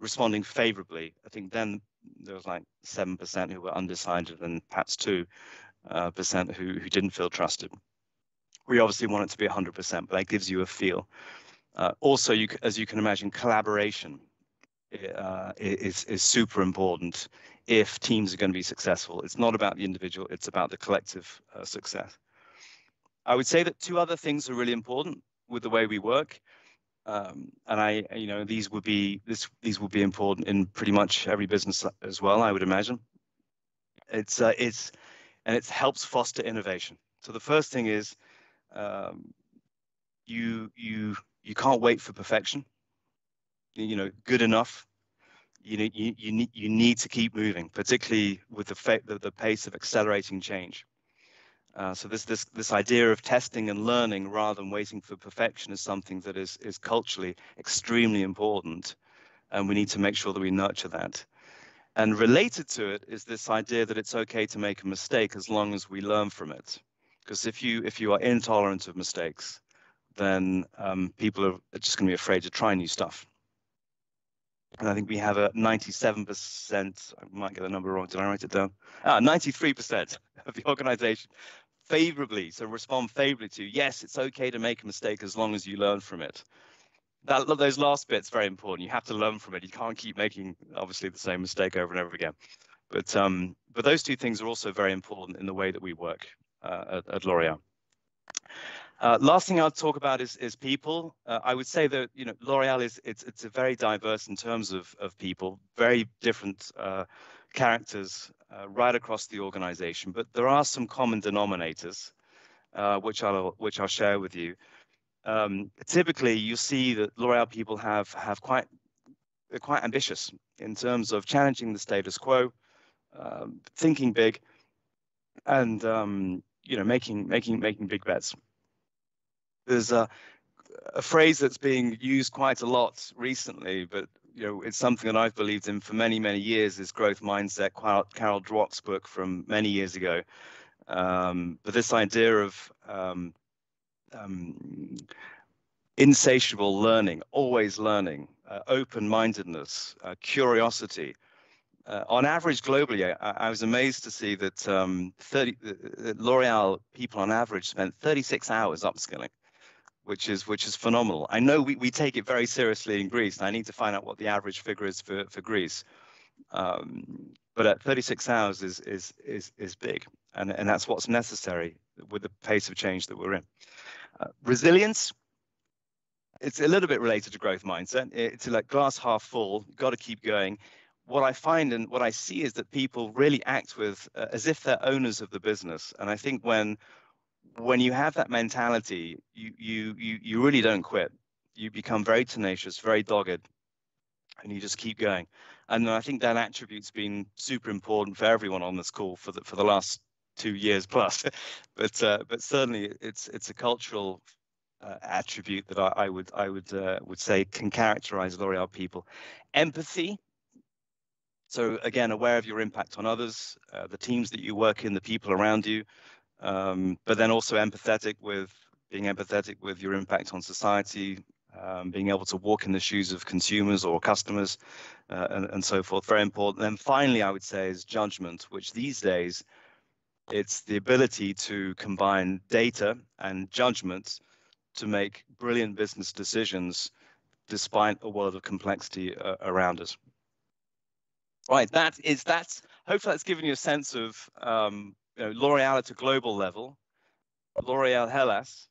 responding favorably. I think then there was like 7% who were undecided and perhaps 2% uh, percent who, who didn't feel trusted. We obviously want it to be 100%, but that gives you a feel. Uh, also, you, as you can imagine, collaboration uh, is, is super important if teams are going to be successful. It's not about the individual, it's about the collective uh, success. I would say that two other things are really important with the way we work. Um, and I, you know, these would be this these would be important in pretty much every business as well. I would imagine. It's uh, it's and it helps foster innovation. So the first thing is um, you you you can't wait for perfection. You know, good enough. You know, you, you need you need to keep moving, particularly with the the, the pace of accelerating change. Uh, so this this this idea of testing and learning rather than waiting for perfection is something that is is culturally extremely important, and we need to make sure that we nurture that. And related to it is this idea that it's okay to make a mistake as long as we learn from it. Because if you if you are intolerant of mistakes, then um, people are just going to be afraid to try new stuff. And I think we have a 97%, I might get the number wrong, did I write it down? Ah, 93% of the organization favorably, so respond favorably to, yes, it's okay to make a mistake as long as you learn from it. That, those last bits very important. You have to learn from it. You can't keep making, obviously, the same mistake over and over again. But, um, but those two things are also very important in the way that we work uh, at, at L'Oreal. Uh, last thing I'll talk about is, is people. Uh, I would say that you know L'Oreal is it's it's a very diverse in terms of of people, very different uh, characters uh, right across the organization. But there are some common denominators, uh, which I'll which I'll share with you. Um, typically, you see that L'Oreal people have have quite they're quite ambitious in terms of challenging the status quo, um, thinking big, and um, you know making making making big bets. There's a, a phrase that's being used quite a lot recently, but you know, it's something that I've believed in for many, many years. Is growth mindset, Carol Dweck's book from many years ago. Um, but this idea of um, um, insatiable learning, always learning, uh, open-mindedness, uh, curiosity. Uh, on average, globally, I, I, was amazed to see that um, 30, L'Oreal people on average spent 36 hours upskilling which is which is phenomenal. I know we, we take it very seriously in Greece, and I need to find out what the average figure is for, for Greece. Um, but at 36 hours is is is is big, and and that's what's necessary with the pace of change that we're in. Uh, resilience. it's a little bit related to growth mindset. It's like glass half full, got to keep going. What I find and what I see is that people really act with uh, as if they're owners of the business. And I think when when you have that mentality, you you you you really don't quit. You become very tenacious, very dogged, and you just keep going. And I think that attribute's been super important for everyone on this call for the for the last two years plus. but uh, but certainly it's it's a cultural uh, attribute that I, I, would I would uh, would say can characterize L'Oreal people. Empathy. So again, aware of your impact on others, uh, the teams that you work in, the people around you, um, but then also empathetic with being empathetic with your impact on society, um, being able to walk in the shoes of consumers or customers, uh, and, and so forth. Very important. And then finally, I would say is judgment, which these days it's the ability to combine data and judgment to make brilliant business decisions despite a world of complexity uh, around us. Right, that is that's hopefully that's given you a sense of um, know, L'Oreal at a global level, L'Oreal Hellas,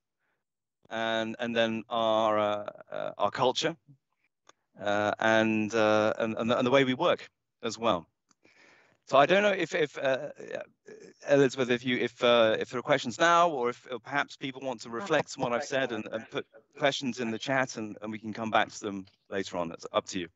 and and then our uh, uh, our culture, uh, and, uh, and and the way we work as well. So I don't know if if uh, Elizabeth, if you if uh, if there are questions now, or if or perhaps people want to reflect on what I've said and, and put questions in the chat, and, and we can come back to them later on. It's up to you.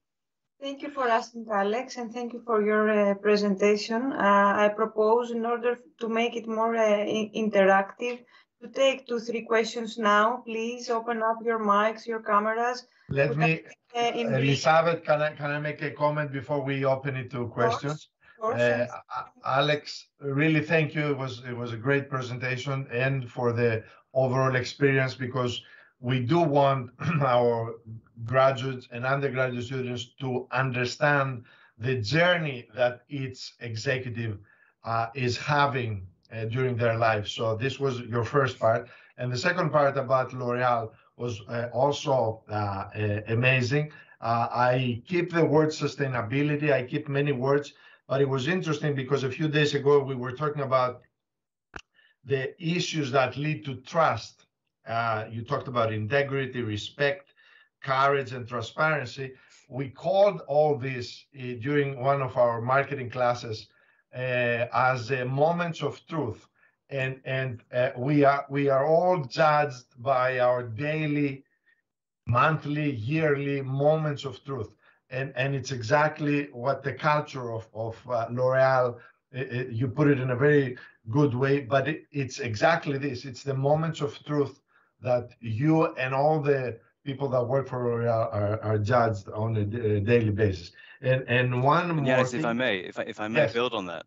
Thank you for asking, Alex, and thank you for your uh, presentation. Uh, I propose, in order to make it more uh, interactive, to take two, three questions now. Please open up your mics, your cameras. Let me, uh, Elizabeth, can I, can I make a comment before we open it to questions? Uh, Alex, really thank you. It was it was a great presentation and for the overall experience because we do want our graduates and undergraduate students to understand the journey that each executive uh, is having uh, during their life. So this was your first part. And the second part about L'Oreal was uh, also uh, amazing. Uh, I keep the word sustainability, I keep many words, but it was interesting because a few days ago we were talking about the issues that lead to trust uh, you talked about integrity, respect, courage, and transparency. We called all this uh, during one of our marketing classes uh, as moments of truth. And, and uh, we, are, we are all judged by our daily, monthly, yearly moments of truth. And, and it's exactly what the culture of, of uh, L'Oreal, you put it in a very good way, but it, it's exactly this. It's the moments of truth that you and all the people that work for L'Oreal are, are judged on a daily basis. And and one. Yes, thing, if I may, if I, if I may yes. build on that.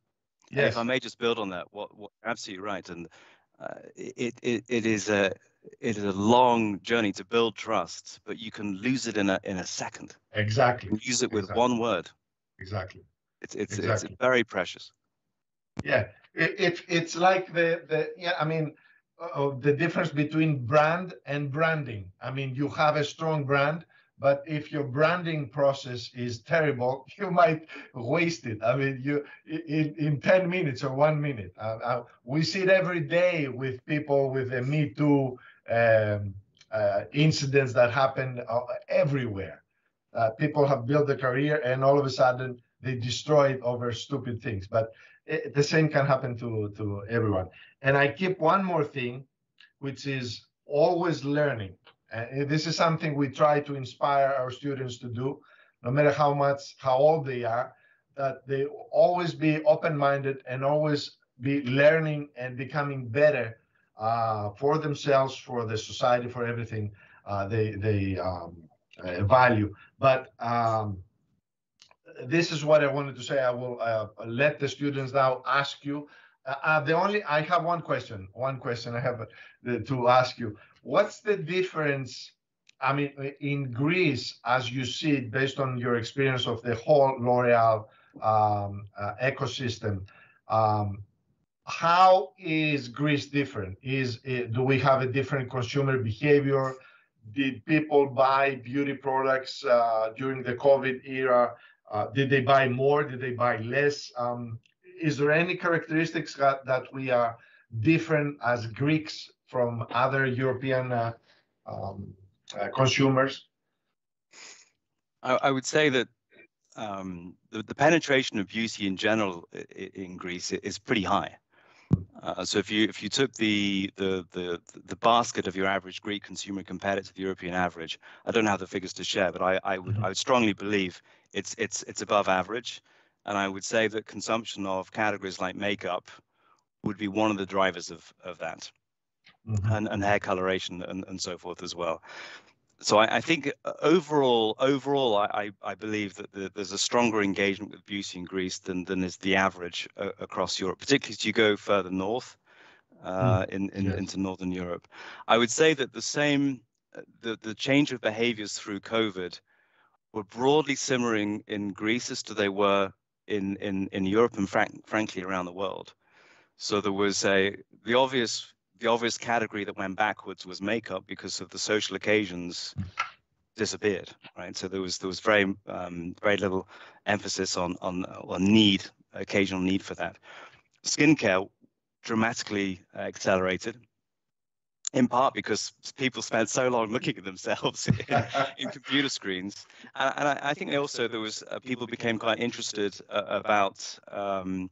Yes. If I may just build on that, what, what absolutely right, and uh, it, it it is a it is a long journey to build trust, but you can lose it in a in a second. Exactly. use it with exactly. one word. Exactly. It's it's exactly. it's very precious. Yeah, it, it it's like the the yeah. I mean, of the difference between brand and branding. I mean, you have a strong brand, but if your branding process is terrible, you might waste it. I mean, you in, in 10 minutes or one minute. Uh, uh, we see it every day with people with the Me Too um, uh, incidents that happen uh, everywhere. Uh, people have built a career and all of a sudden they destroy it over stupid things. But it, the same can happen to, to everyone. And I keep one more thing, which is always learning. Uh, this is something we try to inspire our students to do, no matter how much, how old they are, that they always be open-minded and always be learning and becoming better uh, for themselves, for the society, for everything uh, they they um, uh, value. But um, this is what I wanted to say. I will uh, let the students now ask you. Uh, uh the only I have one question. One question I have uh, to ask you. What's the difference? I mean, in Greece, as you see it, based on your experience of the whole L'Oreal um, uh, ecosystem, um, how is Greece different? Is it, do we have a different consumer behavior? Did people buy beauty products uh, during the COVID era? Uh, did they buy more? Did they buy less? Um, is there any characteristics that, that, we are different as Greeks from other European uh, um, uh, consumers? I, I, would say that um, the, penetration of beauty in general in Greece is pretty high. Uh, so if you if you took the, the the the basket of your average Greek consumer compared it to the European average, I don't have the figures to share, but I, I would mm-hmm. I would strongly believe it's it's it's above average, and I would say that consumption of categories like makeup would be one of the drivers of of that, mm-hmm. and and hair coloration and and so forth as well so I, I, think uh, overall, overall, I, I believe that the, there's a stronger engagement with beauty in Greece than than is the average uh, across Europe, particularly as you go further north, uh, mm, in, in yeah. into northern Europe. I would say that the same, uh, the the change of behaviors through COVID, were broadly simmering in Greece as to they were in in in Europe and frank, frankly around the world. So there was a the obvious the obvious category that went backwards was makeup because of the social occasions disappeared right? So there was there was very um, very little emphasis on on on need occasional need for that. Skincare dramatically accelerated in part because people spent so long looking at themselves in, computer screens. And, and I, I, think also there was uh, people became quite interested uh, about um,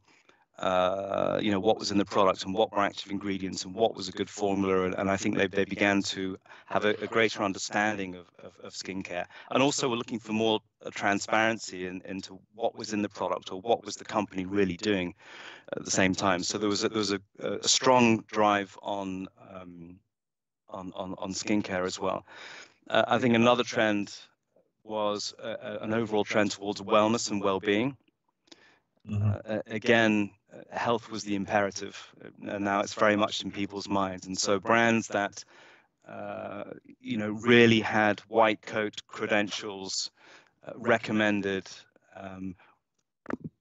uh, you know what was in the product and what were active ingredients and what was a good formula. And, and I think they, they began to have a, a greater understanding of, of, of, skincare and also were looking for more uh, transparency in, into what was in the product or what was the company really doing at the same time. So there was a, there was a, a strong drive on, um, on on on skincare as well uh, I think another trend was uh, an overall trend towards wellness and well-being Mm-hmm. Uh, again, health was the imperative, and now it's very much in people's minds. And so brands that uh, you know really had white coat credentials, uh, recommended, um,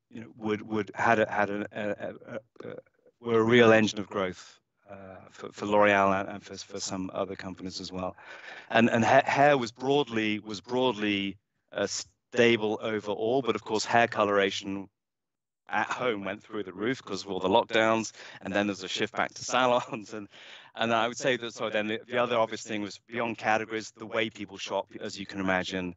you know, would would had a, had a, a, a, were a real engine of growth. Uh, for, for L'Oreal and, for, for some other companies as well, and and ha- hair was broadly was broadly uh, stable overall, but of course hair coloration at home went through the roof because of all the lockdowns, and then there's a shift back to salons, and and I would say that. So then the, the other obvious thing was beyond categories, the way people shop, as you can imagine,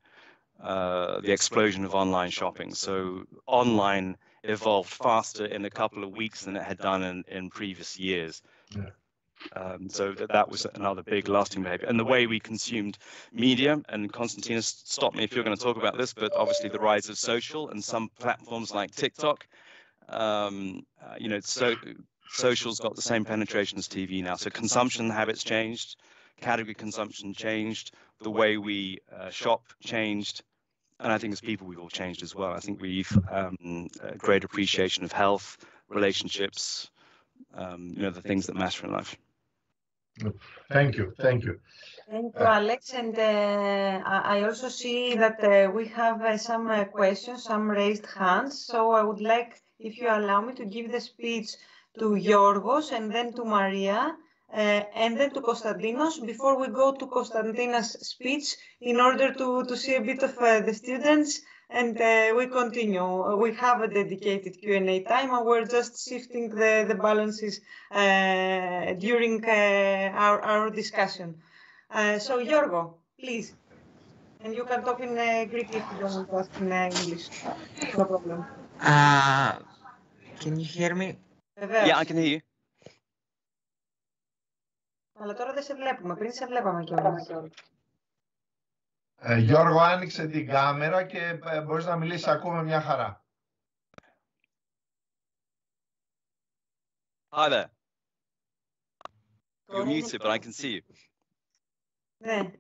uh, the explosion of online shopping. So online evolved faster in a couple of weeks than it had done in, in previous years. Yeah. Um, so that, that was another big lasting behavior. And the way we consumed media, and Konstantinos, stop me if you're going to talk about this, but obviously the rise of social and some platforms like TikTok, um, uh, you know, so social's got the same penetration as TV now. So consumption habits changed, category consumption changed, the way we uh, shop changed. And I think as people, we've all changed as well. I think we've um, a great appreciation of health, relationships, um, you know, the things that matter in life. Thank you. Thank you. Thank you, Alex. And uh, I also see that uh, we have uh, some uh, questions, some raised hands. So I would like, if you allow me, to give the speech to Yorgos and then to Maria. Uh, and then to Konstantinos before we go to Konstantina's speech in order to, to see a bit of uh, the students and uh, we continue. We have a dedicated Q&A time and we're just shifting the, the balances uh, during uh, our, our discussion. Uh, so, Yorgo, please. And you can talk in uh, Greek if you don't want to ask in uh, English. No problem. Uh, can you hear me? Yeah, I can hear you. Αλλά τώρα δεν σε βλέπουμε. Πριν σε βλέπαμε κιόλας. Ε, Γιώργο, άνοιξε την κάμερα και ε, μπορείς να μιλήσεις ακόμα μια χαρά. Hi there. You're muted, but I can see you. Ναι,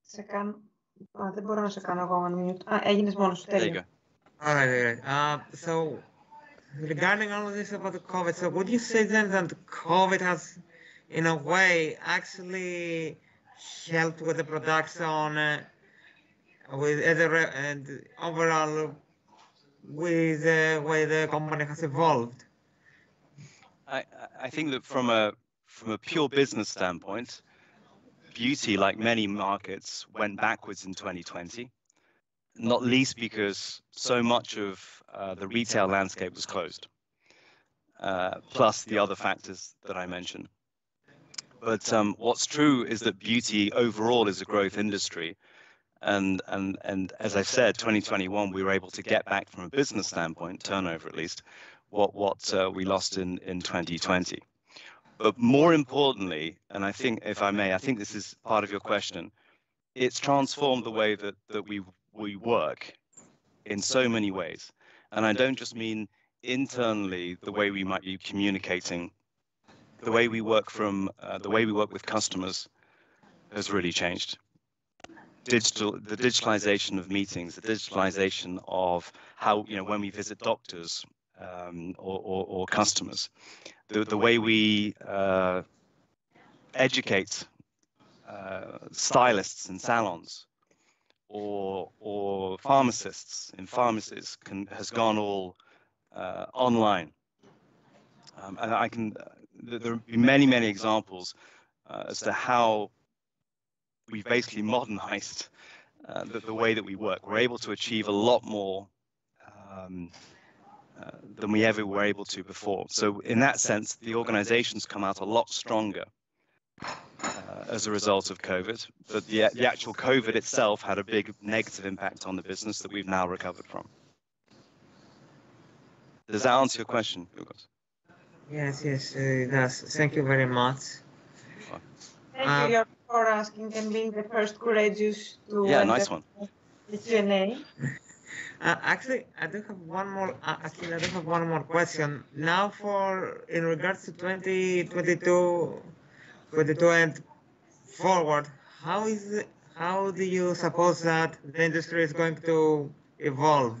σε κάνω... Α, δεν μπορώ να σε κάνω ακόμα mute. Α, έγινες μόνος σου, τέλειο. Alright, alright. Uh, so, regarding all of this about the COVID, so would you say then that COVID has, in a way, actually helped with the production uh, with other and overall with the way the company has evolved? I, I think that from a from a pure business standpoint, beauty, like many markets, went backwards in 2020. Not least because so much of uh, the retail landscape was closed, uh, plus the other factors that I mentioned. But um, what's true is that beauty overall is a growth industry. And, and, and as I said, 2021, we were able to get back from a business standpoint, turnover at least, what, what uh, we lost in, in 2020. But more importantly, and I think, if I may, I think this is part of your question, it's transformed the way that, that we, we work in so many ways. And I don't just mean internally the way we might be communicating, the way we work from, uh, the way we work with customers has really changed. Digital, the digitalization of meetings, the digitalization of how, you know, when we visit doctors um, or, or, or, customers, the, the way we uh, educate uh, stylists in salons or or pharmacists in pharmacies can, has gone all uh, online. Um, and I can there will be many many examples uh, as to how we've basically modernized uh, the, the, way that we work. We're able to achieve a lot more um, uh, than we ever were able to before. So in that sense, the organizations come out a lot stronger uh, as a result of COVID. But the, the actual COVID itself had a big negative impact on the business that we've now recovered from. Does that answer your question, Hugo? Yes, yes, it does. Thank you very much. Thank um, you for asking and being the first courageous to yeah, nice one. the Q&A. Uh, actually, I do have one more. Uh, actually, I do have one more question. Now, for in regards to 2022, 22 and forward, how is it, how do you suppose that the industry is going to evolve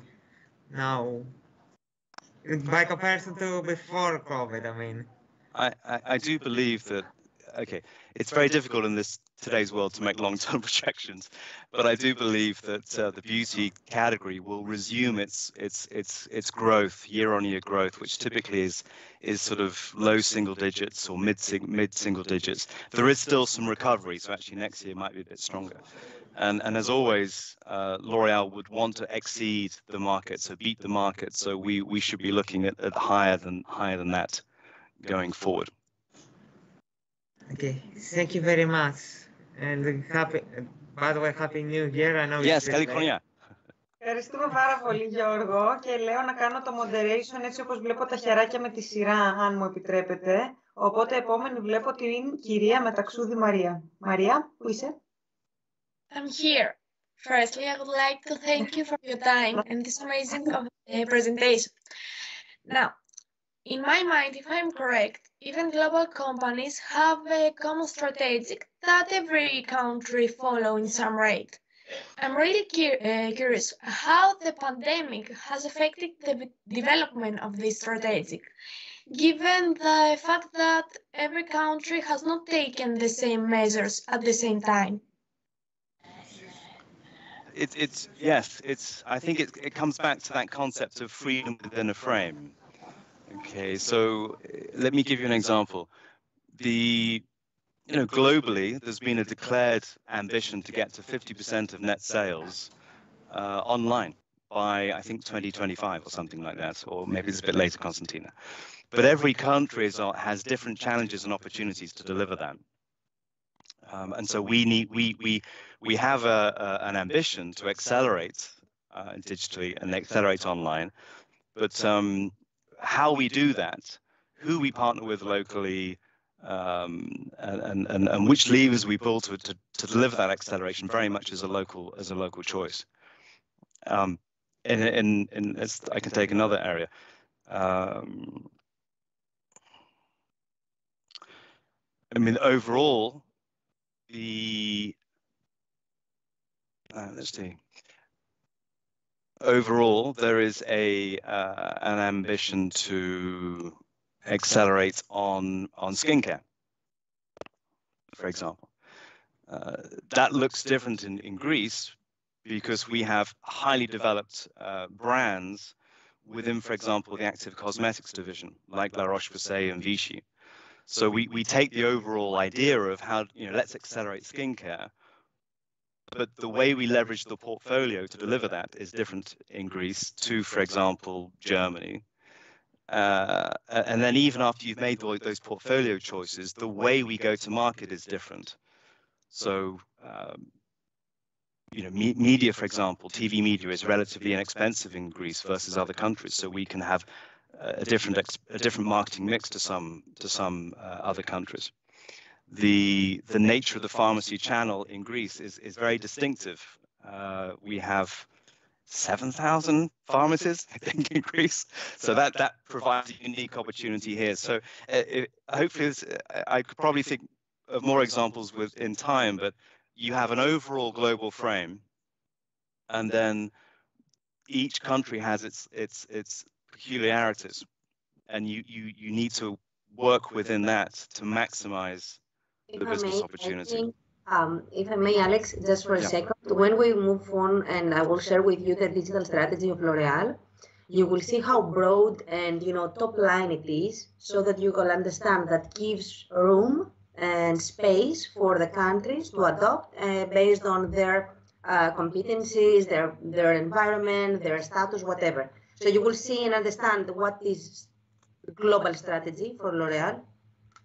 now by comparison to before COVID? I mean, I, I, I do believe that okay, it's very difficult in this today's world to make long-term projections, but I do believe that uh, the beauty category will resume its its its its growth, year-on-year growth, which typically is is sort of low single digits or mid mid single digits. There is still some recovery, so actually next year might be a bit stronger. And and as always, uh, L'Oreal would want to exceed the market, so beat the market. So we we should be looking at, at higher than higher than that going forward. Okay, thank you very much. And happy, by the way, happy new year. I know yes, καλή χρονιά. Ευχαριστούμε πάρα πολύ Γιώργο και λέω να κάνω το moderation έτσι όπως βλέπω τα χεράκια με τη σειρά, αν μου επιτρέπετε. Οπότε επόμενη βλέπω την κυρία Μεταξούδη Μαρία. Μαρία, πού είσαι? I'm here. Firstly, I would like to thank you for your time and this amazing uh, presentation. Now, In my mind, if I'm correct, even global companies have a common strategy that every country follow in some rate. I'm really cu uh, curious how the pandemic has affected the development of this strategy, given the fact that every country has not taken the same measures at the same time. It, it's yes, it's. I think it, it comes back to that concept of freedom within a frame Okay, so eh, let me give you an example. The you know, globally, there's been a declared ambition to get to 50% of net sales uh, online by, I think, 2025 or something like that, or maybe it's a bit later, Constantina. But every country uh, has different challenges and opportunities to deliver that. Um, and so we need, we, we, we have a, a an ambition to accelerate uh, digitally and accelerate online. But um, how we do that, who we partner with locally, um, and, and, and which levers we pull to, to, to deliver that acceleration very much as a local as a local choice. Um, in, in, in I can take another area. Um, I mean, overall, the uh, let's see overall, there is a uh, an ambition to accelerate on on skincare, for example. Uh, that looks different in, in Greece because we have highly developed uh, brands within, for example, the active cosmetics division, like La Roche-Posay and Vichy. So we, we take the overall idea of how, you know, let's accelerate skincare, but the way we leverage the portfolio to deliver that is different in Greece to, for example, Germany. Uh, and then even after you've made those portfolio choices, the way we go to market is different. So, um, you know, me media, for example, TV media is relatively inexpensive in Greece versus other countries. So we can have a different a different marketing mix to some to some uh, other countries. The the nature of the pharmacy channel in Greece is is very distinctive. Uh, we have 7,000 pharmacies, I think, in Greece. So that that provides a unique opportunity here. So uh, it, hopefully, I could probably think of more examples with in time, but you have an overall global frame, and then each country has its its its peculiarities, and you you you need to work within that to maximize the business may, opportunity. Um, if I may, Alex, just for a Yeah. second, when we move on and I will share with you the digital strategy of L'Oreal, you will see how broad and you know top line it is, so that you will understand that gives room and space for the countries to adopt uh, based on their uh, competencies, their their environment, their status, whatever. So you will see and understand what is global strategy for L'Oreal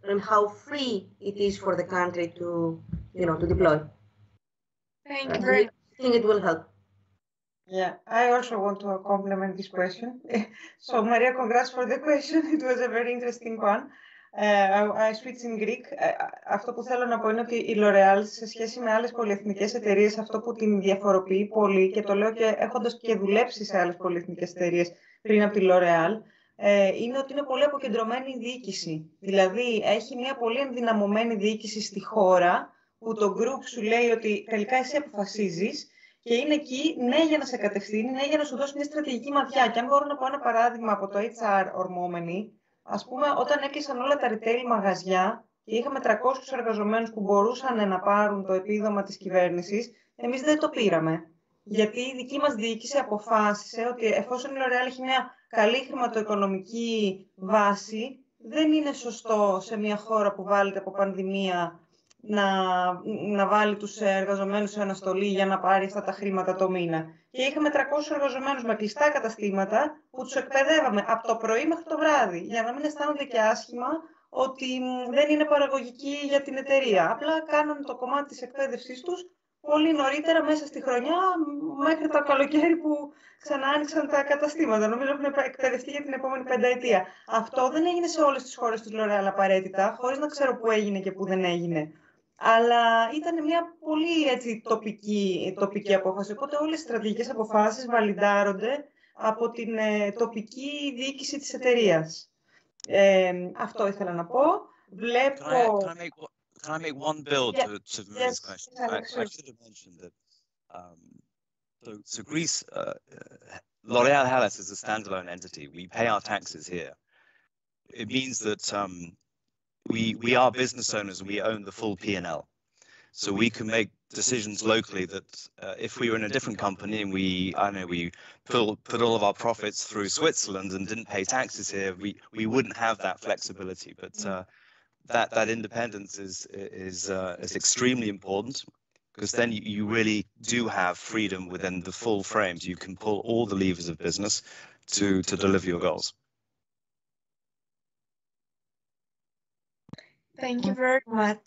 and how free it is for the country to you know to deploy. Thank you I very think it will help. Yeah, I also want to complement this question. so, Maria, congrats for the question. It was a very interesting one. Uh, I, I switch in Greek. Ε, αυτό που θέλω να πω είναι ότι η L'Oreal σε σχέση με άλλες πολυεθνικές εταιρείες αυτό που την διαφοροποιεί πολύ και το λέω και έχοντας και δουλέψει σε άλλες πολυεθνικές εταιρείες πριν από τη L'Oreal ε, είναι ότι είναι πολύ αποκεντρωμένη η διοίκηση. Δηλαδή έχει μια πολύ ενδυναμωμένη διοίκηση στη χώρα που το group σου λέει ότι τελικά εσύ αποφασίζεις και είναι εκεί ναι για να σε κατευθύνει, ναι για να σου δώσει μια στρατηγική ματιά. Και αν μπορώ να πω ένα παράδειγμα από το HR ορμόμενοι, ας πούμε όταν έκλεισαν όλα τα retail μαγαζιά και είχαμε 300 εργαζομένους που μπορούσαν να πάρουν το επίδομα της κυβέρνησης, εμείς δεν το πήραμε. Γιατί η δική μας διοίκηση αποφάσισε ότι εφόσον η L'Oreal έχει μια καλή χρηματοοικονομική βάση, δεν είναι σωστό σε μια χώρα που βάλετε από πανδημία να, να βάλει τους εργαζομένους σε αναστολή για να πάρει αυτά τα χρήματα το μήνα. Και είχαμε 300 εργαζομένους με κλειστά καταστήματα που τους εκπαιδεύαμε από το πρωί μέχρι το βράδυ για να μην αισθάνονται και άσχημα ότι μ, δεν είναι παραγωγική για την εταιρεία. Απλά κάνανε το κομμάτι της εκπαίδευσής τους πολύ νωρίτερα μέσα στη χρονιά μ, μέχρι το καλοκαίρι που ξανά άνοιξαν τα καταστήματα. Νομίζω έχουν εκπαιδευτεί για την επόμενη πενταετία. Αυτό δεν έγινε σε όλες τις χώρες της L'Oreal απαραίτητα, χωρίς να ξέρω πού έγινε και πού δεν έγινε. Αλλά ήταν μια πολύ έτσι, τοπική, τοπική απόφαση. Οπότε όλες οι στρατηγικές αποφάσεις βαλιντάρονται από την ε, τοπική διοίκηση της εταιρείας. Ε, αυτό ήθελα να πω. Βλέπω... Can I, can I make one- can I make one build Yeah. to, to Yes, Maria's question? I, I should have mentioned that. Um, so, so Greece, uh, uh, L'Oreal Hellas is a standalone entity. We pay our taxes here. It means that um, we we are business owners we own the full P and L. So we can make decisions locally that uh, if we were in a different company and we I know we put all- put all of our profits through Switzerland and didn't pay taxes here, we we wouldn't have that flexibility. But uh, that that independence is is uh, is extremely important because then you, you really do have freedom within the full frames. You can pull all the levers of business to to deliver your goals. Thank you very much.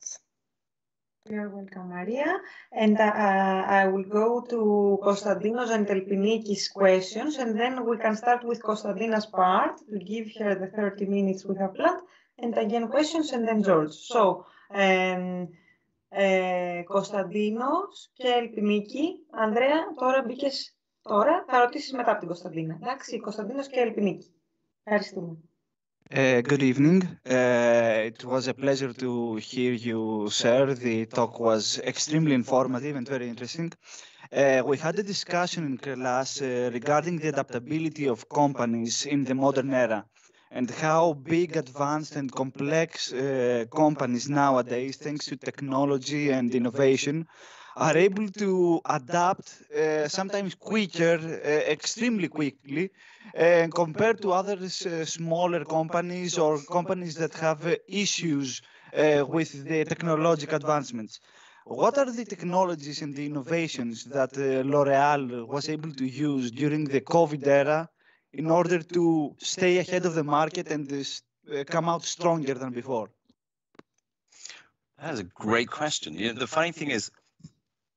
You're welcome, Maria. And uh, I will go to Konstantinos and Elpiniki's questions, and then we can start with Konstantina's part to give her the 30 minutes we have planned, and again questions, and then George. So, um, ε, Κωνσταντίνος και Ελπινίκη. Ανδρέα, τώρα μπήκε τώρα. Θα ρωτήσεις μετά από την Κωνσταντίνα. Εντάξει, Κωνσταντίνος και Ελπινίκη. Ευχαριστούμε. Uh, good evening. Uh, it was a pleasure to hear you, sir. The talk was extremely informative and very interesting. Uh, we had a discussion in class uh, regarding the adaptability of companies in the modern era and how big, advanced, and complex uh, companies nowadays, thanks to technology and innovation, are able to adapt uh, sometimes quicker, uh, extremely quickly, uh, compared to other uh, smaller companies or companies that have uh, issues uh, with the technological advancements. What are the technologies and the innovations that L'Oreal was able to use during the COVID era in order to stay ahead of the market and this, uh, come out stronger than before? That is a great question. You know, the funny thing is,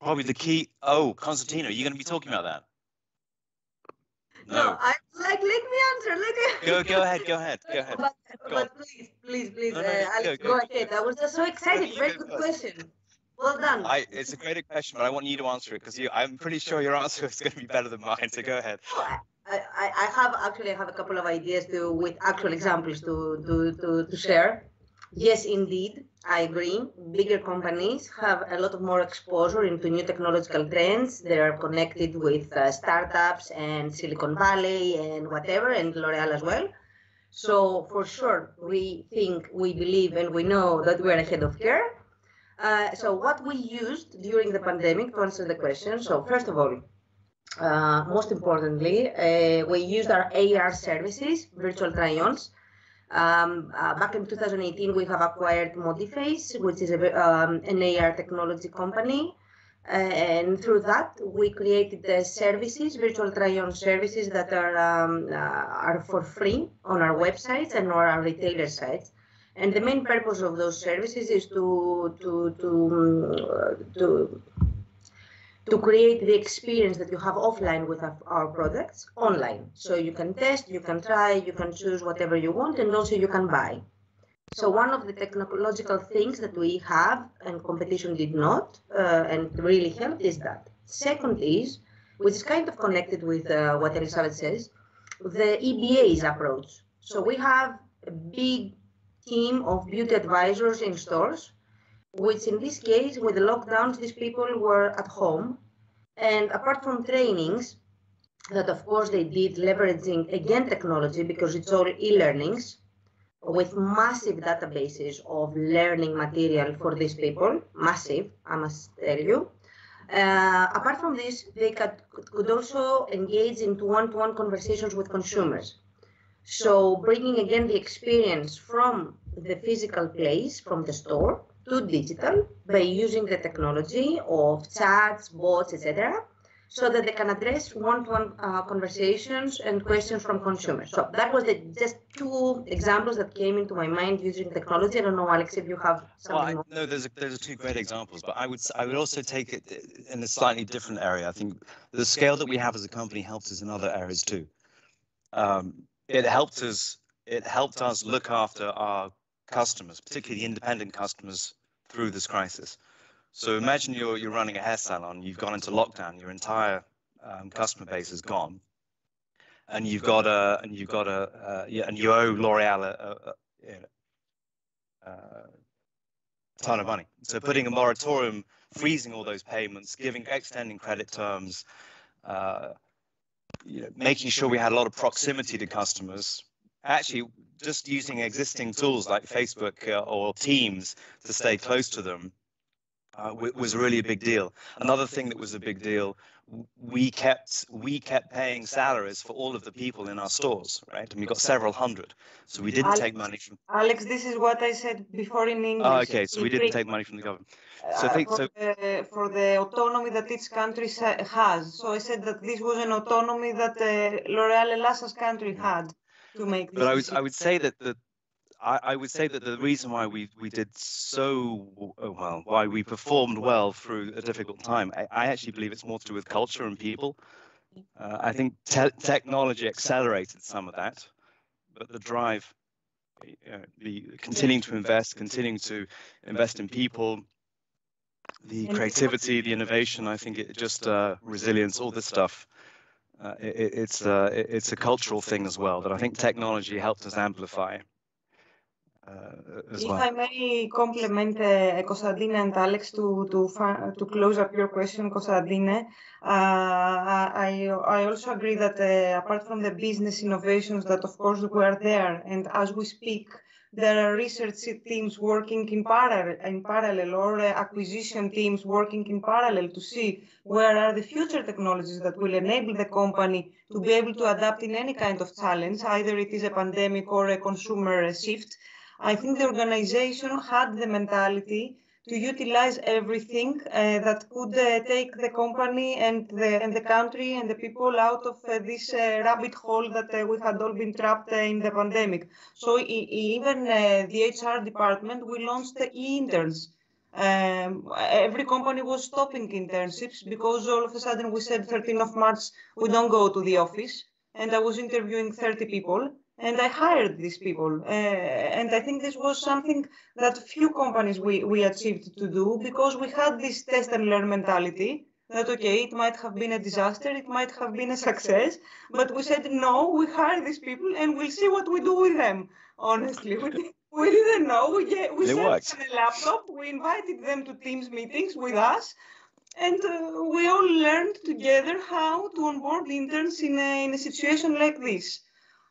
probably the key. Oh, Constantino, are you going to be talking about that? No, I like let me answer. Let me Go, go ahead, go ahead, go ahead. But, Go but please, please, please, No, no, uh, go, Alex, go, go, go. ahead. I was just so excited. Very good question. Well done. I, it's a great question, but I want you to answer it because I'm pretty sure your answer is going to be better than mine. So go ahead. I, I, have actually I have a couple of ideas to with actual examples to, to, to, to share. Yes, indeed, I agree. Bigger companies have a lot of more exposure into new technological trends. They are connected with uh, startups and Silicon Valley and whatever, and L'Oreal as well. So for sure, we think, we believe, and we know that we're ahead of care. Uh, so what we used during the pandemic to answer the question. So first of all, uh, most importantly, uh, we used our AR services, virtual try-ons. Um, uh, back in 2018, we have acquired Modiface, which is a, um, an AR technology company. Uh, and through that, we created the services, virtual try-on services that are, um, uh, are for free on our websites and on our retailer sites. And the main purpose of those services is to, to, to, um, to to create the experience that you have offline with our, products online. So you can test, you can try, you can choose whatever you want, and also you can buy. So one of the technological things that we have and competition did not uh, and really helped is that. Second is, which is kind of connected with uh, what Elizabeth says, the EBA's approach. So we have a big team of beauty advisors in stores which in this case, with the lockdowns, these people were at home. And apart from trainings, that of course they did leveraging again technology because it's all e-learnings with massive databases of learning material for these people, massive, I must tell you. Uh, apart from this, they could, could also engage into one-to-one conversations with consumers. So bringing again the experience from the physical place, from the store, to digital by using the technology of chats, bots, etc., so that they can address one-to-one uh, conversations and questions from consumers. So that was the, just two examples that came into my mind using technology. I don't know, Alex, if you have something. Well, I, no, there's a, there's two great examples, but I would I would also take it in a slightly different area. I think the scale that we have as a company helps us in other areas too. Um, it helped us. It helped us look after our customers, particularly the independent customers, through this crisis. So imagine you're you're running a hair salon, you've gone into lockdown, your entire um, customer base is gone, and you've got a and you've got a uh, yeah, and you owe L'Oreal a, a, a, a ton of money. So putting a moratorium, freezing all those payments, giving extending credit terms, uh, you know, making sure we had a lot of proximity to customers. Actually, just using existing tools like Facebook uh, or Teams to stay close to them uh, was really a big deal. Another thing that was a big deal, we kept we kept paying salaries for all of the people in our stores, right? And we got several hundred, so we didn't Alex, take money from. Alex, this is what I said before in English. Oh, okay, so we didn't take money from the government. So I think for, so. The, for the autonomy that each country has. So I said that this was an autonomy that uh, L'Oréal Elasa's country had to make. But I was I would say that the I, I would say that the reason why we we did so well, why we performed well through a difficult time, I, I actually believe it's more to do with culture and people. Uh, I think te- technology accelerated some of that, but the drive, you know, the continuing to invest, continuing to invest in people, the creativity, the innovation. I think it just uh, resilience, all this stuff. Uh, it, it's uh, it's a cultural thing as well that I think technology helped us amplify. Uh, as if well. I may compliment uh, Constantine and Alex to to to close up your question, Constantine, uh, I I also agree that uh, apart from the business innovations that of course were there, and as we speak, there are research teams working in parallel, in parallel or uh, acquisition teams working in parallel to see where are the future technologies that will enable the company to be able to adapt in any kind of challenge, either it is a pandemic or a consumer shift. I think the organization had the mentality to utilize everything uh, that could uh, take the company and the, and the country and the people out of uh, this rabbit hole that we had all been trapped in the pandemic. So even the HR department, we launched the e-interns. Um, every company was stopping internships because all of a sudden we said 13th of March, we don't go to the office. And I was interviewing 30 people and I hired these people. Uh, and I think this was something that few companies we, we achieved to do because we had this test and learn mentality that, okay, it might have been a disaster, it might have been a success, but we said, no, we hire these people and we'll see what we do with them, honestly. We, we didn't know. We, get, we sent them a laptop, we invited them to Teams meetings with us, and uh, we all learned together how to onboard interns in a, in a situation like this.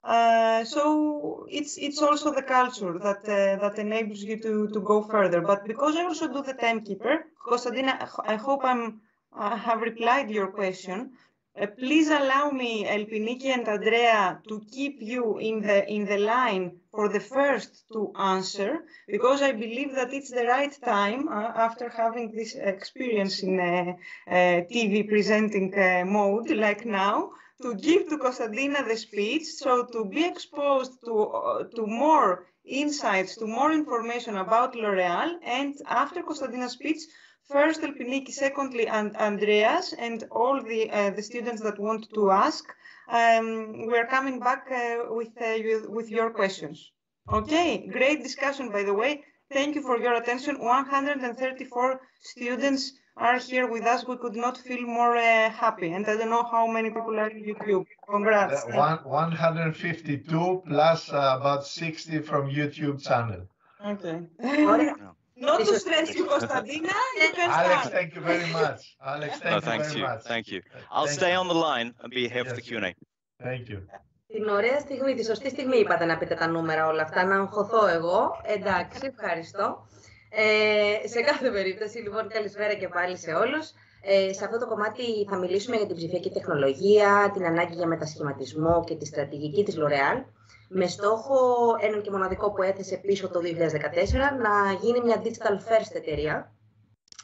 Uh, so it's it's also the culture that uh, that enables you to to go further. But because I also do the timekeeper, Kostadina, I hope I'm I have replied your question. Uh, please allow me, Elpiniki and Andrea, to keep you in the in the line for the first to answer, because I believe that it's the right time uh, after having this experience in a, a TV presenting uh, mode like now to give to Costadina the speech, so to be exposed to, uh, to more insights, to more information about L'Oreal. And after Costadina's speech, first Elpiniki, secondly, and Andreas, and all the, uh, the students that want to ask, um, we're coming back uh, with, uh, with your questions. Okay, great discussion, by the way. Thank you for your attention. 134 students are here with us, we could not feel more uh, happy. And I don't know how many people are in YouTube. Congrats. Uh, one, 152 plus uh, about 60 from YouTube channel. Okay. Not to stress you, Constantina. You can Alex, thank you very much. Alex, thank no, you thanks very you. much. Thank you. I'll thank stay you. on the line and be here yes. for the Q&A. Thank you. Την ωραία στιγμή, τη σωστή στιγμή είπατε να πείτε τα νούμερα όλα αυτά, να αγχωθώ εγώ. Εντάξει, ευχαριστώ. Ε, σε κάθε περίπτωση, λοιπόν, καλησπέρα και πάλι σε όλους. Ε, σε αυτό το κομμάτι θα μιλήσουμε για την ψηφιακή τεχνολογία, την ανάγκη για μετασχηματισμό και τη στρατηγική της L'Oréal, με στόχο έναν και μοναδικό που έθεσε πίσω το 2014, να γίνει μια digital first εταιρεία,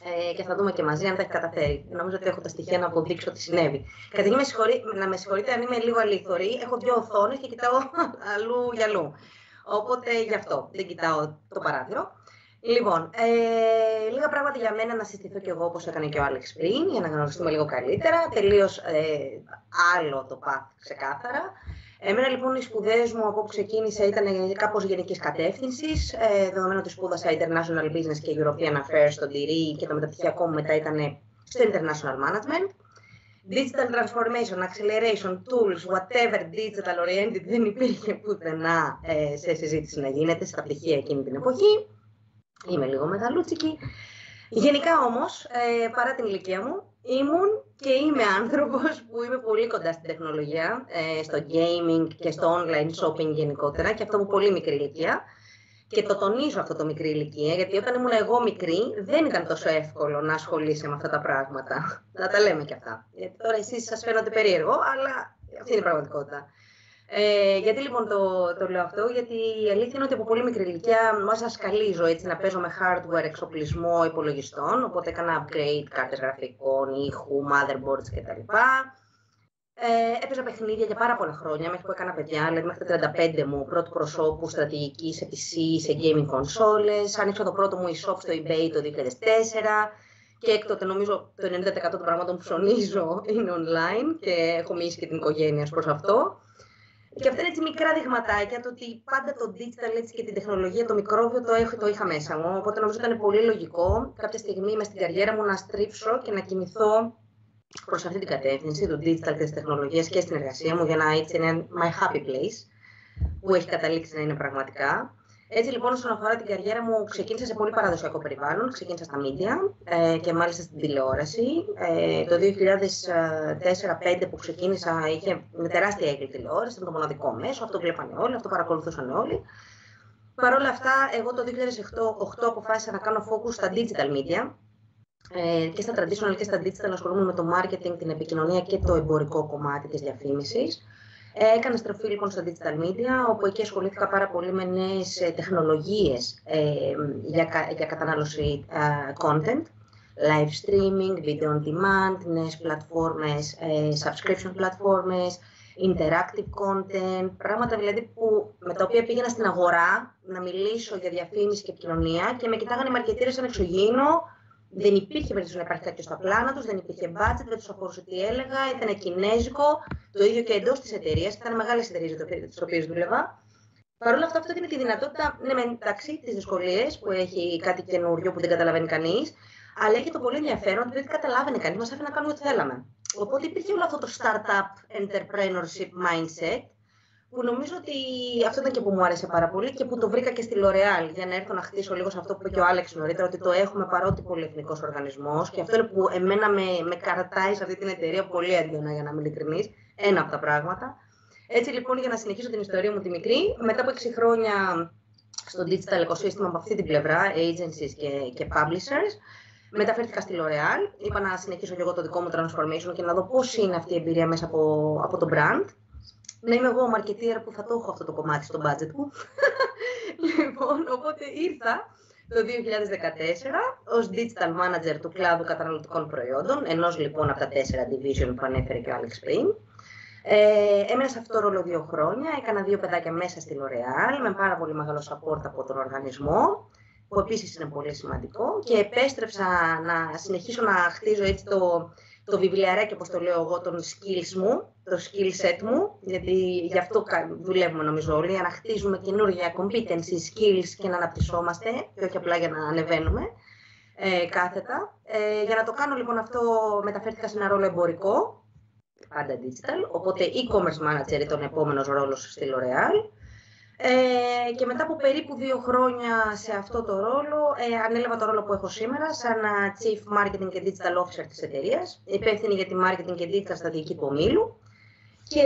ε, και θα δούμε και μαζί αν τα έχει καταφέρει. Νομίζω ότι έχω τα στοιχεία να αποδείξω τι συνέβη. Καταρχήν, να με συγχωρείτε αν είμαι λίγο αληθωρή. Έχω δύο οθόνες και κοιτάω αλλού για αλλού. Οπότε γι' αυτό δεν κοιτάω το παράθυρο. Λοιπόν, ε, λίγα πράγματα για μένα να συστηθώ κι εγώ όπως έκανε και ο Άλεξ πριν, για να γνωριστούμε λίγο καλύτερα. Τελείως ε, άλλο το path ξεκάθαρα. Εμένα λοιπόν οι σπουδές μου από όπου ξεκίνησα ήταν κάπως γενικής κατεύθυνσης, ε, δεδομένου ότι σπούδασα International Business και European Affairs στον Τυρί και το μεταπτυχιακό μου μετά ήταν στο International Management. Digital Transformation, Acceleration, Tools, whatever digital oriented δεν υπήρχε πουθενά ε, σε συζήτηση να γίνεται στα πτυχία εκείνη την εποχή. Είμαι λίγο μεγαλούτσικη. Γενικά όμως, ε, παρά την ηλικία μου, ήμουν και είμαι άνθρωπος που είμαι πολύ κοντά στην τεχνολογία, ε, στο gaming και στο online shopping γενικότερα και αυτό από πολύ μικρή ηλικία. Και το τονίζω αυτό το μικρή ηλικία, γιατί όταν ήμουν εγώ μικρή δεν ήταν τόσο εύκολο να ασχολείσαι με αυτά τα πράγματα. Να τα λέμε και αυτά. Γιατί τώρα εσείς σας φαίνονται περίεργο, αλλά αυτή είναι η πραγματικότητα. Ε, γιατί λοιπόν το, το λέω αυτό, γιατί η αλήθεια είναι ότι από πολύ μικρή ηλικία μας ασκαλίζω έτσι να παίζω με hardware εξοπλισμό υπολογιστών, οπότε έκανα upgrade κάρτες γραφικών, ήχου, motherboards κτλ. Ε, έπαιζα παιχνίδια για πάρα πολλά χρόνια, μέχρι που έκανα παιδιά, δηλαδή μέχρι τα 35 μου, πρώτου προσώπου, στρατηγική σε PC, σε gaming consoles. Άνοιξα το πρώτο μου e-shop στο eBay το 2004 και έκτοτε νομίζω το 90% των πραγμάτων που ψωνίζω είναι online και έχω μίσει και την οικογένεια προς αυτό. Και αυτά είναι έτσι μικρά δειγματάκια, το ότι πάντα το digital έτσι, και την τεχνολογία, το μικρόβιο το, έχω, το είχα μέσα μου. Οπότε νομίζω ήταν πολύ λογικό κάποια στιγμή μες στην καριέρα μου να στρίψω και να κινηθώ προς αυτή την κατεύθυνση του digital και της τεχνολογίας και στην εργασία μου για να έτσι είναι my happy place που έχει καταλήξει να είναι πραγματικά. Έτσι λοιπόν, όσον αφορά την καριέρα μου, ξεκίνησα σε πολύ παραδοσιακό περιβάλλον. Ξεκίνησα στα media ε, και μάλιστα στην τηλεόραση. Ε, το 2004-2005 που ξεκίνησα είχε μια τεράστια έγκρι τηλεόραση, ήταν το μοναδικό μέσο, αυτό βλέπανε όλοι, αυτό παρακολουθούσαν όλοι. Παρ' όλα αυτά, εγώ το 2008 αποφάσισα να κάνω focus στα digital media ε, και στα traditional και στα digital ασχολούμαι με το marketing, την επικοινωνία και το εμπορικό κομμάτι της διαφήμισης. Έκανα στροφή λοιπόν στα digital media, όπου εκεί ασχολήθηκα πάρα πολύ με νέες ε, τεχνολογίες ε, για, για κατανάλωση ε, content, live streaming, video on demand, νέες πλατφόρμες, subscription πλατφόρμες, interactive content, πράγματα δηλαδή που, με τα οποία πήγαινα στην αγορά να μιλήσω για διαφήμιση και επικοινωνία και με κοιτάγανε οι μαρκετήρες σαν εξωγήινο, δεν υπήρχε περίπτωση να υπάρχει κάποιος στα πλάνα τους, δεν υπήρχε budget, δεν τους αφορούσε τι έλεγα, ήταν κινέζικο, το ίδιο και εντός της εταιρείας. Ήταν μεγάλες εταιρείες για τις οποίες δούλευα. Παρ' όλα αυτά, αυτό δίνει τη δυνατότητα, ναι, μεταξύ τις δυσκολίες που έχει κάτι καινούριο που δεν καταλαβαίνει κανείς, αλλά έχει το πολύ ενδιαφέρον ότι δεν καταλάβαινε κανείς, μας άφηνε να κάνουμε ό,τι θέλαμε. Οπότε υπήρχε όλο αυτό το startup entrepreneurship mindset, που νομίζω ότι αυτό ήταν και που μου άρεσε πάρα πολύ και που το βρήκα και στη L'Oreal για να έρθω να χτίσω λίγο σε αυτό που είπε και ο Άλεξ νωρίτερα, ότι το έχουμε παρότι πολυεθνικός οργανισμός. Και αυτό είναι που εμένα με, με κρατάει σε αυτή την εταιρεία πολύ έντονα, για να είμαι ειλικρινής. Ένα από τα πράγματα. Έτσι λοιπόν, για να συνεχίσω την ιστορία μου τη μικρή, μετά από 6 χρόνια στο digital οικοσύστημα από αυτή την πλευρά, agencies και, και publishers, μεταφέρθηκα στη L'Oreal. Είπα να συνεχίσω και εγώ το δικό μου transformation και να δω πώς είναι αυτή η εμπειρία μέσα από, από το brand να είμαι εγώ ο marketeer που θα το έχω αυτό το κομμάτι στο budget μου. λοιπόν, οπότε ήρθα το 2014 ως digital manager του κλάδου καταναλωτικών προϊόντων, ενός λοιπόν από τα τέσσερα division που ανέφερε και ο Alex πριν. Ε, έμενα σε αυτό το ρόλο δύο χρόνια, έκανα δύο παιδάκια μέσα στη L'Oreal με πάρα πολύ μεγάλο support από τον οργανισμό, που επίσης είναι πολύ σημαντικό και επέστρεψα να συνεχίσω να χτίζω έτσι το, το βιβλιαράκι, όπως το λέω εγώ, των skills μου, το skill set μου, γιατί γι' αυτό δουλεύουμε νομίζω όλοι, για να χτίζουμε καινούργια competency, skills και να αναπτυσσόμαστε, και όχι απλά για να ανεβαίνουμε ε, κάθετα. Ε, για να το κάνω λοιπόν αυτό μεταφέρθηκα σε ένα ρόλο εμπορικό, πάντα digital, οπότε e-commerce manager ήταν ο επόμενος ρόλος στη L'Oreal. Ε, και μετά από περίπου δύο χρόνια σε αυτό το ρόλο, ε, ανέλαβα το ρόλο που έχω σήμερα σαν Chief Marketing και Digital Officer της εταιρείας, υπεύθυνη για τη Marketing και Digital στρατηγική του ομίλου και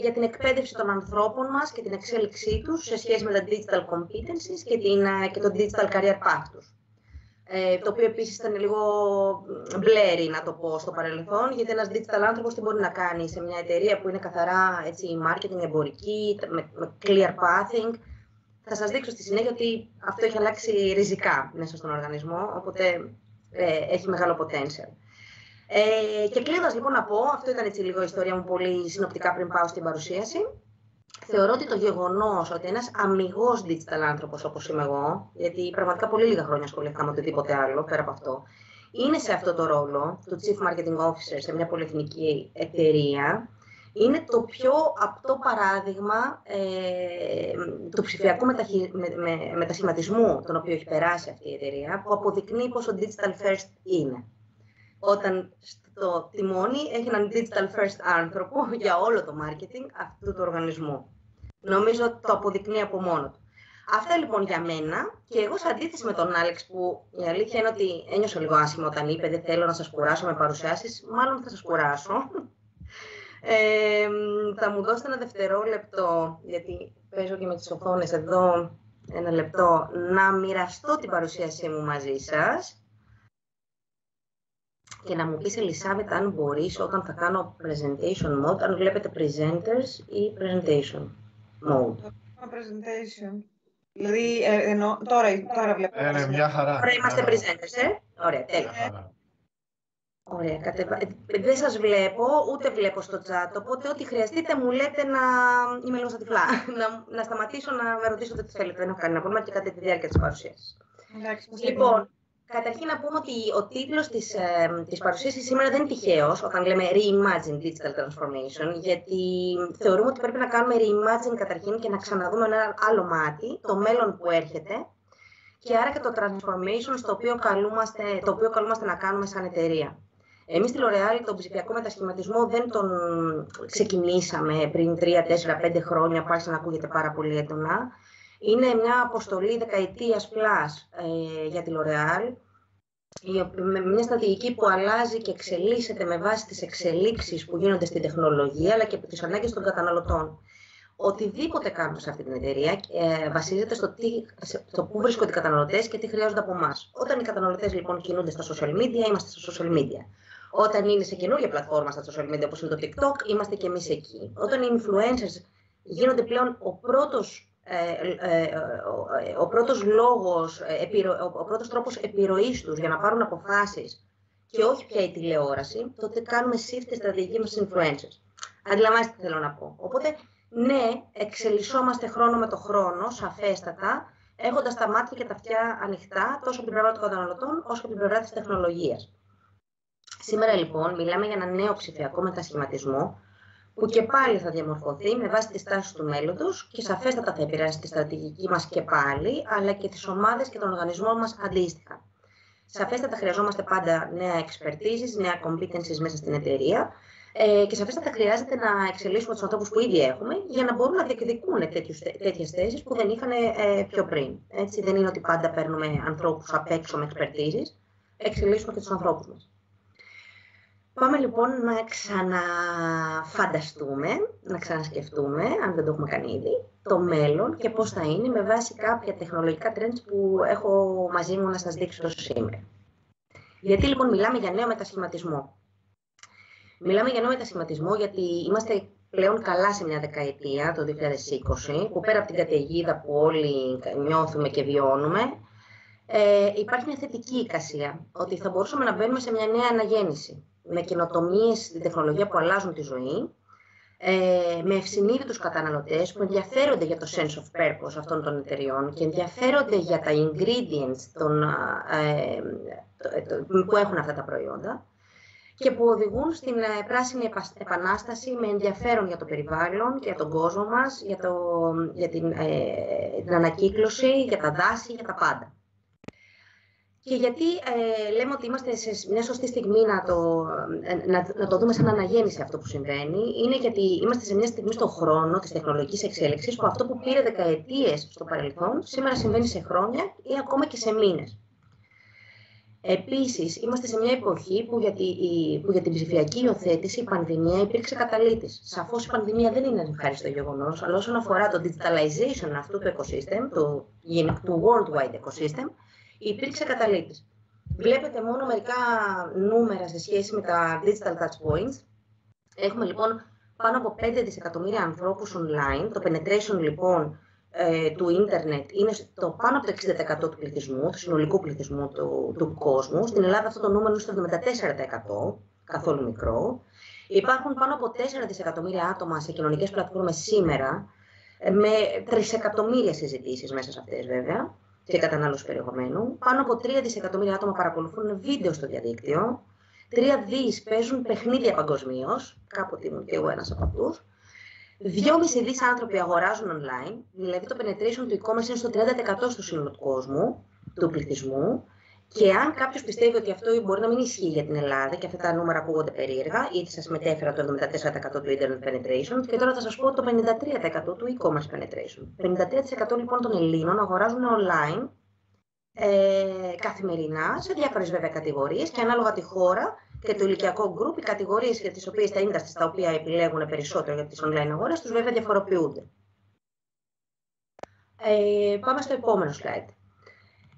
για την εκπαίδευση των ανθρώπων μας και την εξέλιξή τους σε σχέση με τα digital competencies και, την, και το digital career path τους. Ε, το οποίο επίσης ήταν λίγο μπλέρι, να το πω, στο παρελθόν, γιατί ένας digital άνθρωπος τι μπορεί να κάνει σε μια εταιρεία που είναι καθαρά έτσι, marketing, εμπορική, με, με clear pathing. Θα σας δείξω στη συνέχεια ότι αυτό έχει αλλάξει ριζικά μέσα στον οργανισμό, οπότε ε, έχει μεγάλο potential. Ε, και κλείνοντας λοιπόν να πω, αυτό ήταν έτσι λίγο η ιστορία μου πολύ συνοπτικά πριν πάω στην παρουσίαση. Θεωρώ ότι το γεγονός ότι ένας αμυγός digital άνθρωπος όπως είμαι εγώ, γιατί πραγματικά πολύ λίγα χρόνια ασχολήθηκα με οτιδήποτε άλλο πέρα από αυτό, είναι σε αυτό το ρόλο του Chief Marketing Officer σε μια πολυεθνική εταιρεία, είναι το πιο απτό παράδειγμα ε, του ψηφιακού μεταχει... με, με, μετασχηματισμού τον οποίο έχει περάσει αυτή η εταιρεία, που αποδεικνύει πόσο digital first είναι. Όταν στο τιμόνι έχει έναν digital first άνθρωπο για όλο το marketing αυτού του οργανισμού. Νομίζω το αποδεικνύει από μόνο του. Αυτά λοιπόν για μένα και εγώ σε αντίθεση με τον Άλεξ που η αλήθεια είναι ότι ένιωσα λίγο άσχημα όταν είπε δεν θέλω να σας κουράσω με παρουσιάσεις, μάλλον θα σας κουράσω. Ε, θα μου δώσετε ένα δευτερόλεπτο, γιατί παίζω και με τις οθόνες εδώ, ένα λεπτό, να μοιραστώ την παρουσίασή μου μαζί σας και να μου πεις Ελισάβετ αν μπορείς όταν θα κάνω presentation mode, αν βλέπετε presenters ή presentation mode. Presentation. Δηλαδή, ε, ενώ, τώρα, τώρα βλέπω. Ε, ναι, μια χαρά. Ωραία, είμαστε presenters, ε; Ωραία, τέλεια. Ωραία, κατεβα... Ε, δεν σας βλέπω, ούτε βλέπω στο chat, οπότε ό,τι χρειαστείτε μου λέτε να είμαι λίγο στα τυφλά. να, να σταματήσω να με ρωτήσετε τι θέλετε, δεν έχω κανένα πρόβλημα και κατά τη διάρκεια της παρουσίας. Λοιπόν, Καταρχήν να πούμε ότι ο τίτλος της, ε, της παρουσίασης σήμερα δεν είναι τυχαίος όταν λέμε Reimagine Digital Transformation γιατί θεωρούμε ότι πρέπει να κάνουμε Reimagine καταρχήν και να ξαναδούμε ένα άλλο μάτι, το μέλλον που έρχεται και άρα και το Transformation στο οποίο καλούμαστε, το οποίο καλούμαστε να κάνουμε σαν εταιρεία. Εμείς στη L'Oreal τον ψηφιακό μετασχηματισμό δεν τον ξεκινήσαμε πριν 3, 4, 5 χρόνια που άρχισε να ακούγεται πάρα πολύ έντονα. Είναι μια αποστολή δεκαετίας πλάς ε, για τη L'Oréal, με μια στρατηγική που αλλάζει και εξελίσσεται με βάση τις εξελίξεις που γίνονται στην τεχνολογία, αλλά και από τις ανάγκες των καταναλωτών. Οτιδήποτε κάνουμε σε αυτή την εταιρεία ε, βασίζεται στο, τι, στο πού βρίσκονται οι καταναλωτές και τι χρειάζονται από εμάς. Όταν οι καταναλωτές λοιπόν κινούνται στα social media, είμαστε στα social media. Όταν είναι σε καινούργια πλατφόρμα στα social media όπως είναι το TikTok, είμαστε και εμείς εκεί. Όταν οι influencers γίνονται πλέον ο πρώτος, ε, ε, ε, ο, ο πρώτος λόγος, ο πρώτος τρόπος επιρροής τους για να πάρουν αποφάσεις και όχι πια η τηλεόραση, τότε κάνουμε shift στη στρατηγική μας influencers. Αντιλαμβάνεστε τι θέλω να πω. Οπότε, ναι, εξελισσόμαστε χρόνο με το χρόνο, σαφέστατα, έχοντας τα μάτια και τα αυτιά ανοιχτά, τόσο από την πλευρά των καταναλωτών, όσο και από την πλευρά της τεχνολογίας. Σήμερα, λοιπόν, μιλάμε για ένα νέο ψηφιακό μετασχηματισμό, που και πάλι θα διαμορφωθεί με βάση τις τάσεις του μέλλοντος και σαφέστατα θα επηρεάσει τη στρατηγική μας και πάλι, αλλά και τις ομάδες και τον οργανισμό μας αντίστοιχα. Σαφέστατα χρειαζόμαστε πάντα νέα expertise, νέα competencies μέσα στην εταιρεία ε, και σαφέστατα χρειάζεται να εξελίσσουμε τους ανθρώπους που ήδη έχουμε για να μπορούν να διεκδικούν τέτοιες θέσεις που δεν είχαν ε, πιο πριν. Έτσι, δεν είναι ότι πάντα παίρνουμε ανθρώπους απ' έξω με expertise, εξελίσσουμε και τους ανθρώπους μας. Πάμε λοιπόν να ξαναφανταστούμε, να ξανασκεφτούμε, αν δεν το έχουμε κάνει ήδη, το μέλλον και πώς θα είναι με βάση κάποια τεχνολογικά trends που έχω μαζί μου να σας δείξω σήμερα. Γιατί λοιπόν μιλάμε για νέο μετασχηματισμό. Μιλάμε για νέο μετασχηματισμό γιατί είμαστε πλέον καλά σε μια δεκαετία, το 2020, που πέρα από την καταιγίδα που όλοι νιώθουμε και βιώνουμε, ε, υπάρχει μια θετική εικασία, ότι θα μπορούσαμε να μπαίνουμε σε μια νέα αναγέννηση, με καινοτομίες στην τεχνολογία που αλλάζουν τη ζωή, ε, με ευσυνείδητους καταναλωτές που ενδιαφέρονται για το sense of purpose αυτών των εταιριών και ενδιαφέρονται για τα ingredients των, ε, που έχουν αυτά τα προϊόντα και που οδηγούν στην ε, πράσινη επανάσταση με ενδιαφέρον για το περιβάλλον και για τον κόσμο μας, για, το, για την, ε, την ανακύκλωση, για τα δάση, για τα πάντα. Και γιατί ε, λέμε ότι είμαστε σε μια σωστή στιγμή να το, ε, να, να το δούμε σαν αναγέννηση αυτό που συμβαίνει, είναι γιατί είμαστε σε μια στιγμή στον χρόνο της τεχνολογικής εξέλιξης που αυτό που πήρε δεκαετίες στο παρελθόν σήμερα συμβαίνει σε χρόνια ή ακόμα και σε μήνες. Επίσης, είμαστε σε μια εποχή που για, τη, που για την ψηφιακή υιοθέτηση η πανδημία υπήρξε καταλήτης. Σαφώς η πανδημία δεν είναι ευχάριστο γεγονός, αλλά όσον αφορά το digitalization αυτού του ecosystem, του, του worldwide ecosystem, υπήρξε καταλήτης. Βλέπετε μόνο μερικά νούμερα σε σχέση με τα digital touch points. Έχουμε λοιπόν πάνω από 5 δισεκατομμύρια ανθρώπους online. Το penetration λοιπόν ε, του ίντερνετ είναι το πάνω από το 60% του πληθυσμού, του συνολικού πληθυσμού του, του κόσμου. Στην Ελλάδα αυτό το νούμερο είναι στο 74%, καθόλου μικρό. Υπάρχουν πάνω από 4 δισεκατομμύρια άτομα σε κοινωνικές πλατφόρμες σήμερα, ε, με τρισεκατομμύρια συζητήσεις μέσα σε αυτές βέβαια και κατανάλωση περιεχομένου. Πάνω από 3 δισεκατομμύρια άτομα παρακολουθούν βίντεο στο διαδίκτυο. 3 δις παίζουν παιχνίδια παγκοσμίως. Κάποτε ήμουν και εγώ ένας από αυτούς. 2,5 δις άνθρωποι αγοράζουν online. Δηλαδή το penetration του e-commerce είναι στο 30% του σύνολου του κόσμου, του πληθυσμού. Και αν κάποιος πιστεύει ότι αυτό μπορεί να μην ισχύει για την Ελλάδα και αυτά τα νούμερα ακούγονται περίεργα, ήδη σας μετέφερα το 74% του internet penetration και τώρα θα σας πω το 53% του e-commerce penetration. 53% λοιπόν των Ελλήνων αγοράζουν online ε, καθημερινά σε διάφορες βέβαια κατηγορίες και ανάλογα τη χώρα και το ηλικιακό group, οι κατηγορίες για τις οποίες τα industries τα οποία επιλέγουν περισσότερο για τις online αγορές τους βέβαια διαφοροποιούνται. Ε, πάμε στο επόμενο slide.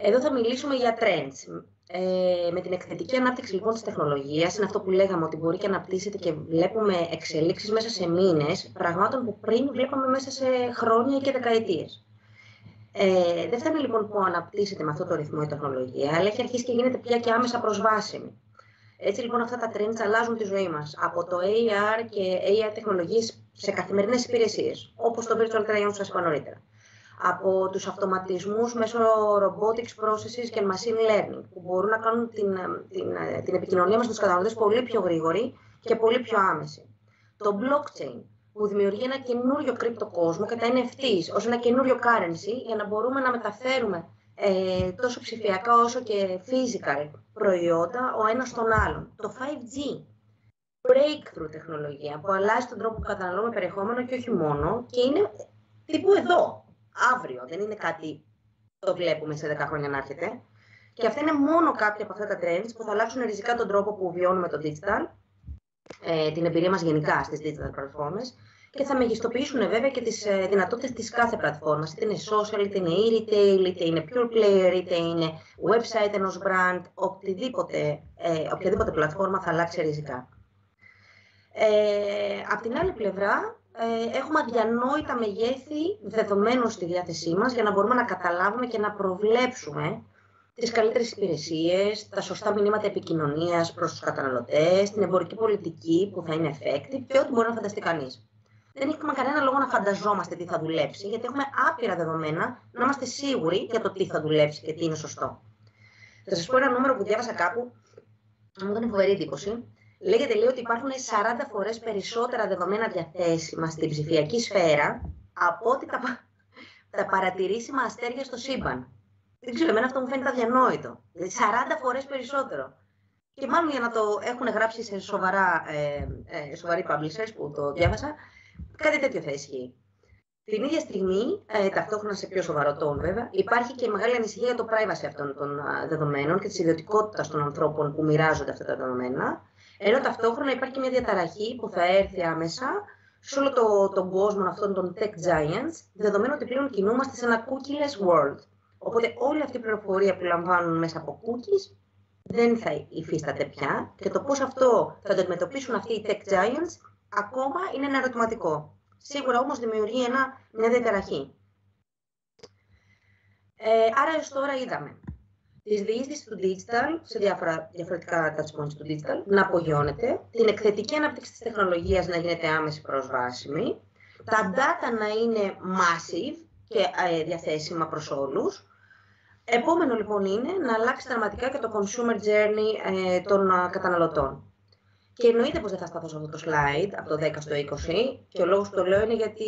Εδώ θα μιλήσουμε για trends. Ε, με την εκθετική ανάπτυξη λοιπόν της τεχνολογίας, είναι αυτό που λέγαμε ότι μπορεί και να αναπτύσσεται και βλέπουμε εξελίξεις μέσα σε μήνες, πραγμάτων που πριν βλέπαμε μέσα σε χρόνια και δεκαετίες. Ε, δεν φτάνει λοιπόν που αναπτύσσεται με αυτό το ρυθμό η τεχνολογία, αλλά έχει αρχίσει και γίνεται πια και άμεσα προσβάσιμη. Έτσι λοιπόν αυτά τα trends αλλάζουν τη ζωή μας από το AR και AI τεχνολογίες σε καθημερινές υπηρεσίες, όπως το Virtual Try-On που σας είπα νωρίτερα από τους αυτοματισμούς μέσω robotics processes και machine learning που μπορούν να κάνουν την, την, την επικοινωνία μας με τους καταναλωτές πολύ πιο γρήγορη και πολύ πιο άμεση. Το blockchain που δημιουργεί ένα καινούριο κρύπτο κόσμο και τα NFTs ως ένα καινούριο currency για να μπορούμε να μεταφέρουμε ε, τόσο ψηφιακά όσο και physical προϊόντα ο ένας στον άλλον. Το 5G, breakthrough τεχνολογία που αλλάζει τον τρόπο που καταναλώνουμε περιεχόμενο και όχι μόνο και είναι τύπου εδώ, αύριο. Δεν είναι κάτι το βλέπουμε σε 10 χρόνια να έρχεται. Και αυτά είναι μόνο κάποια από αυτά τα trends που θα αλλάξουν ριζικά τον τρόπο που βιώνουμε το digital, ε, την εμπειρία μας γενικά στις digital platforms και θα μεγιστοποιήσουν βέβαια και τις ε, δυνατότητες της κάθε πλατφόρμας. Είτε είναι social, είτε είναι e-retail, είτε είναι pure player, είτε είναι website ενός brand, οτιδήποτε, ε, οποιαδήποτε πλατφόρμα θα αλλάξει ριζικά. Ε, απ' την άλλη πλευρά, ε, έχουμε αδιανόητα μεγέθη δεδομένων στη διάθεσή μας για να μπορούμε να καταλάβουμε και να προβλέψουμε τις καλύτερες υπηρεσίες, τα σωστά μηνύματα επικοινωνίας προς τους καταναλωτές, την εμπορική πολιτική που θα είναι effective και ό,τι μπορεί να φανταστεί κανείς. Δεν έχουμε κανένα λόγο να φανταζόμαστε τι θα δουλέψει, γιατί έχουμε άπειρα δεδομένα να είμαστε σίγουροι για το τι θα δουλέψει και τι είναι σωστό. Θα σας πω ένα νούμερο που διάβασα κάπου, μου έκανε φοβερή εντύπωση. Λέγεται λέει ότι υπάρχουν 40 φορές περισσότερα δεδομένα διαθέσιμα στην ψηφιακή σφαίρα από ότι τα, τα παρατηρήσιμα αστέρια στο σύμπαν. Δεν ξέρω, εμένα αυτό μου φαίνεται αδιανόητο. Δηλαδή 40 φορές περισσότερο. Και μάλλον για να το έχουν γράψει σε σοβαρά, ε, ε, σοβαροί publishers που το διάβασα, κάτι τέτοιο θα ισχύει. Την ίδια στιγμή, ε, ταυτόχρονα σε πιο σοβαρό τόνο βέβαια, υπάρχει και μεγάλη ανησυχία για το privacy αυτών των δεδομένων και της ιδιωτικότητας των ανθρώπων που μοιράζονται αυτά τα δεδομένα. Ενώ ταυτόχρονα υπάρχει και μια διαταραχή που θα έρθει άμεσα σε όλο το, τον κόσμο αυτών των tech giants, δεδομένου ότι πλέον κινούμαστε σε ένα cookieless world. Οπότε όλη αυτή η πληροφορία που λαμβάνουν μέσα από cookies δεν θα υφίσταται πια και το πώς αυτό θα το αντιμετωπίσουν αυτοί οι tech giants ακόμα είναι ένα ερωτηματικό. Σίγουρα όμως δημιουργεί ένα, μια διαταραχή. Ε, άρα έως τώρα είδαμε τη διείσδυση του digital σε διάφορα διαφορετικά touch points του digital να απογειώνεται, την εκθετική ανάπτυξη της τεχνολογίας να γίνεται άμεση προσβάσιμη, τα data να είναι massive και ε, διαθέσιμα προς όλους. Επόμενο λοιπόν είναι να αλλάξει δραματικά και το consumer journey ε, των καταναλωτών. Και εννοείται πως δεν θα σταθώ σε αυτό το slide από το 10 στο 20 και ο λόγος που το λέω είναι γιατί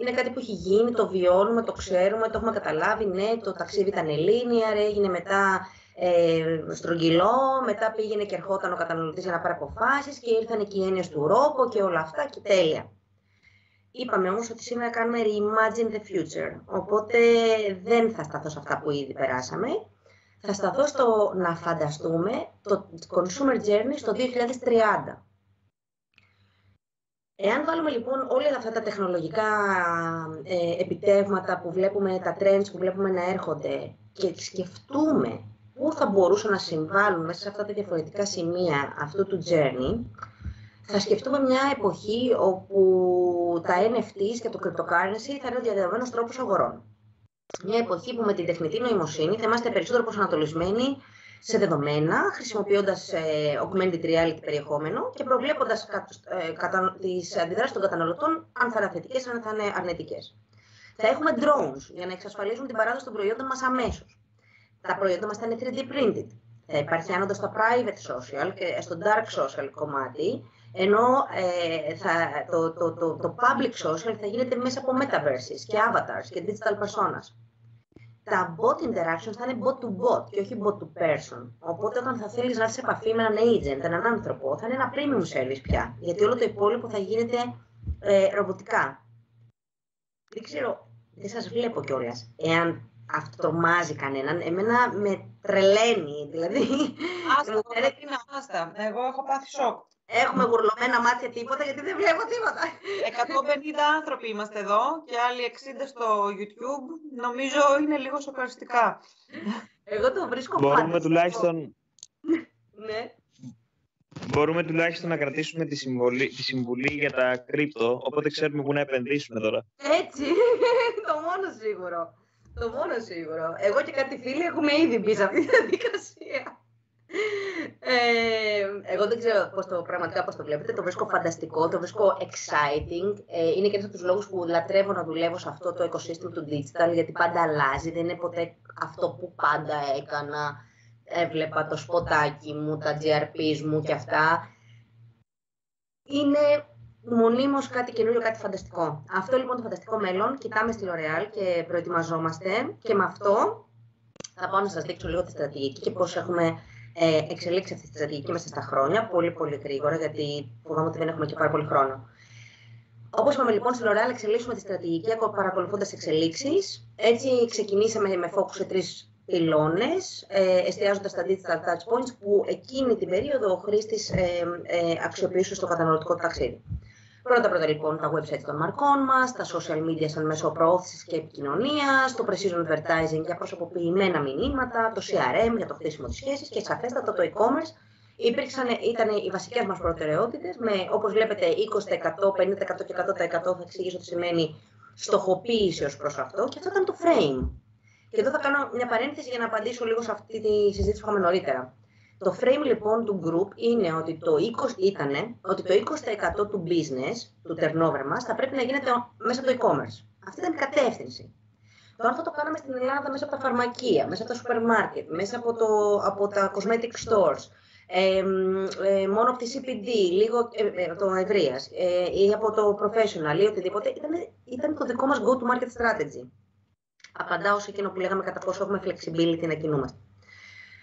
είναι κάτι που έχει γίνει, το βιώνουμε, το ξέρουμε, το έχουμε καταλάβει. Ναι, το ταξίδι ήταν linear, έγινε μετά ε, στρογγυλό, μετά πήγαινε και ερχόταν ο καταναλωτής για να πάρει αποφάσεις και ήρθαν και οι έννοιες του ρόπο και όλα αυτά και τέλεια. Είπαμε όμως ότι σήμερα κάνουμε reimagine the future, οπότε δεν θα σταθώ σε αυτά που ήδη περάσαμε. Θα σταθώ στο να φανταστούμε το consumer journey στο 2030. Εάν βάλουμε λοιπόν όλα αυτά τα τεχνολογικά ε, επιτεύγματα που βλέπουμε, τα trends που βλέπουμε να έρχονται και σκεφτούμε πού θα μπορούσαν να συμβάλλουν μέσα σε αυτά τα διαφορετικά σημεία αυτού του journey, θα σκεφτούμε μια εποχή όπου τα NFTs και το cryptocurrency θα είναι ο διαδεδομένος τρόπος αγορών. Μια εποχή που με την τεχνητή νοημοσύνη θα είμαστε περισσότερο προσανατολισμένοι σε δεδομένα, χρησιμοποιώντας ε, augmented reality περιεχόμενο και προβλέποντας ε, κατα, τις αντιδράσεις των καταναλωτών, αν θα είναι θετικές, αν θα είναι αρνητικές. Θα έχουμε drones για να εξασφαλίζουν την παράδοση των προϊόντων μας αμέσως. Τα προϊόντα μας θα είναι 3D printed. Θα υπάρχει άνοδος στο private social και στο dark social κομμάτι, ενώ ε, θα, το, το, το, το public social θα γίνεται μέσα από metaverses και avatars και digital personas τα bot interactions θα είναι bot to bot και όχι bot to person. Οπότε όταν θα θέλεις να έρθεις σε επαφή με έναν agent, έναν άνθρωπο, θα είναι ένα premium service πια. Γιατί όλο το υπόλοιπο θα γίνεται ε, ρομποτικά. Δεν ξέρω, δεν σας βλέπω κιόλας. Εάν αυτό τρομάζει κανέναν, εμένα με τρελαίνει. Δηλαδή, άστα, άστα. Εγώ έχω πάθει σοκ. Έχουμε γουρλωμένα μάτια τίποτα γιατί δεν βλέπω τίποτα. 150 άνθρωποι είμαστε εδώ και άλλοι 60 στο YouTube. Νομίζω είναι λίγο σοκαριστικά. Εγώ το βρίσκω Μπορούμε τουλάχιστον... ναι. Μπορούμε τουλάχιστον να κρατήσουμε τη, συμβολή, τη συμβουλή για τα κρύπτο, οπότε ξέρουμε πού να επενδύσουμε τώρα. Έτσι, το μόνο σίγουρο. Το μόνο σίγουρο. Εγώ και κάτι φίλοι έχουμε ήδη μπει σε αυτή τη διαδικασία. Ε, εγώ δεν ξέρω πώς το, πραγματικά πώς το βλέπετε. Το βρίσκω φανταστικό, το βρίσκω exciting. Ε, είναι και ένας από τους λόγους που λατρεύω να δουλεύω σε αυτό το οικοσύστημα του digital, γιατί πάντα αλλάζει. Δεν είναι ποτέ αυτό που πάντα έκανα. Έβλεπα το σποτάκι μου, τα GRPs μου και αυτά. Είναι μονίμως κάτι καινούριο, κάτι φανταστικό. Αυτό λοιπόν το φανταστικό μέλλον κοιτάμε στη L'Oreal και προετοιμαζόμαστε και με αυτό θα πάω να σας δείξω λίγο τη στρατηγική και πώς έχουμε ε, εξελίξει αυτή τη στρατηγική μέσα στα χρόνια, πολύ πολύ γρήγορα, γιατί φοβάμαι ότι δεν έχουμε και πάρα πολύ χρόνο. Όπως είπαμε λοιπόν, στην L'Oreal εξελίσσουμε τη στρατηγική παρακολουθώντας εξελίξεις. Έτσι, ξεκινήσαμε με φόκου σε τρεις πυλώνες, ε, εστιάζοντας στα digital touch points που εκείνη την περίοδο ο χρήστης ε, ε, αξιοποιούσε στο καταναλωτικό ταξίδι. Πρώτα πρώτα λοιπόν τα websites των μαρκών μας, τα social media σαν μέσο προώθησης και επικοινωνίας, το precision advertising για προσωποποιημένα μηνύματα, το CRM για το χτίσιμο της σχέσης και σαφέστατα το e-commerce υπήρξαν, ήταν οι βασικές μας προτεραιότητες με όπως βλέπετε 20%, 50% και 100% θα εξηγήσω τι σημαίνει στοχοποίηση ως προς αυτό και αυτό ήταν το frame. Και εδώ θα κάνω μια παρένθεση για να απαντήσω λίγο σε αυτή τη συζήτηση που είχαμε νωρίτερα. Το frame λοιπόν του group είναι ότι το 20, ήτανε, ότι το 20% του business, του turnover μας, θα πρέπει να γίνεται μέσα από το e-commerce. Αυτή ήταν η κατεύθυνση. Τώρα αυτό το κάναμε στην Ελλάδα μέσα από τα φαρμακεία, μέσα από τα σούπερ μάρκετ, μέσα από, το, από τα cosmetic stores, ε, ε, μόνο από τη CPD, λίγο ε, ε, το ευρεία ε, ή από το professional ή οτιδήποτε, ήταν, ήταν το δικό μας go-to-market strategy. Απαντάω σε εκείνο που λέγαμε κατά πόσο έχουμε flexibility να κινούμαστε.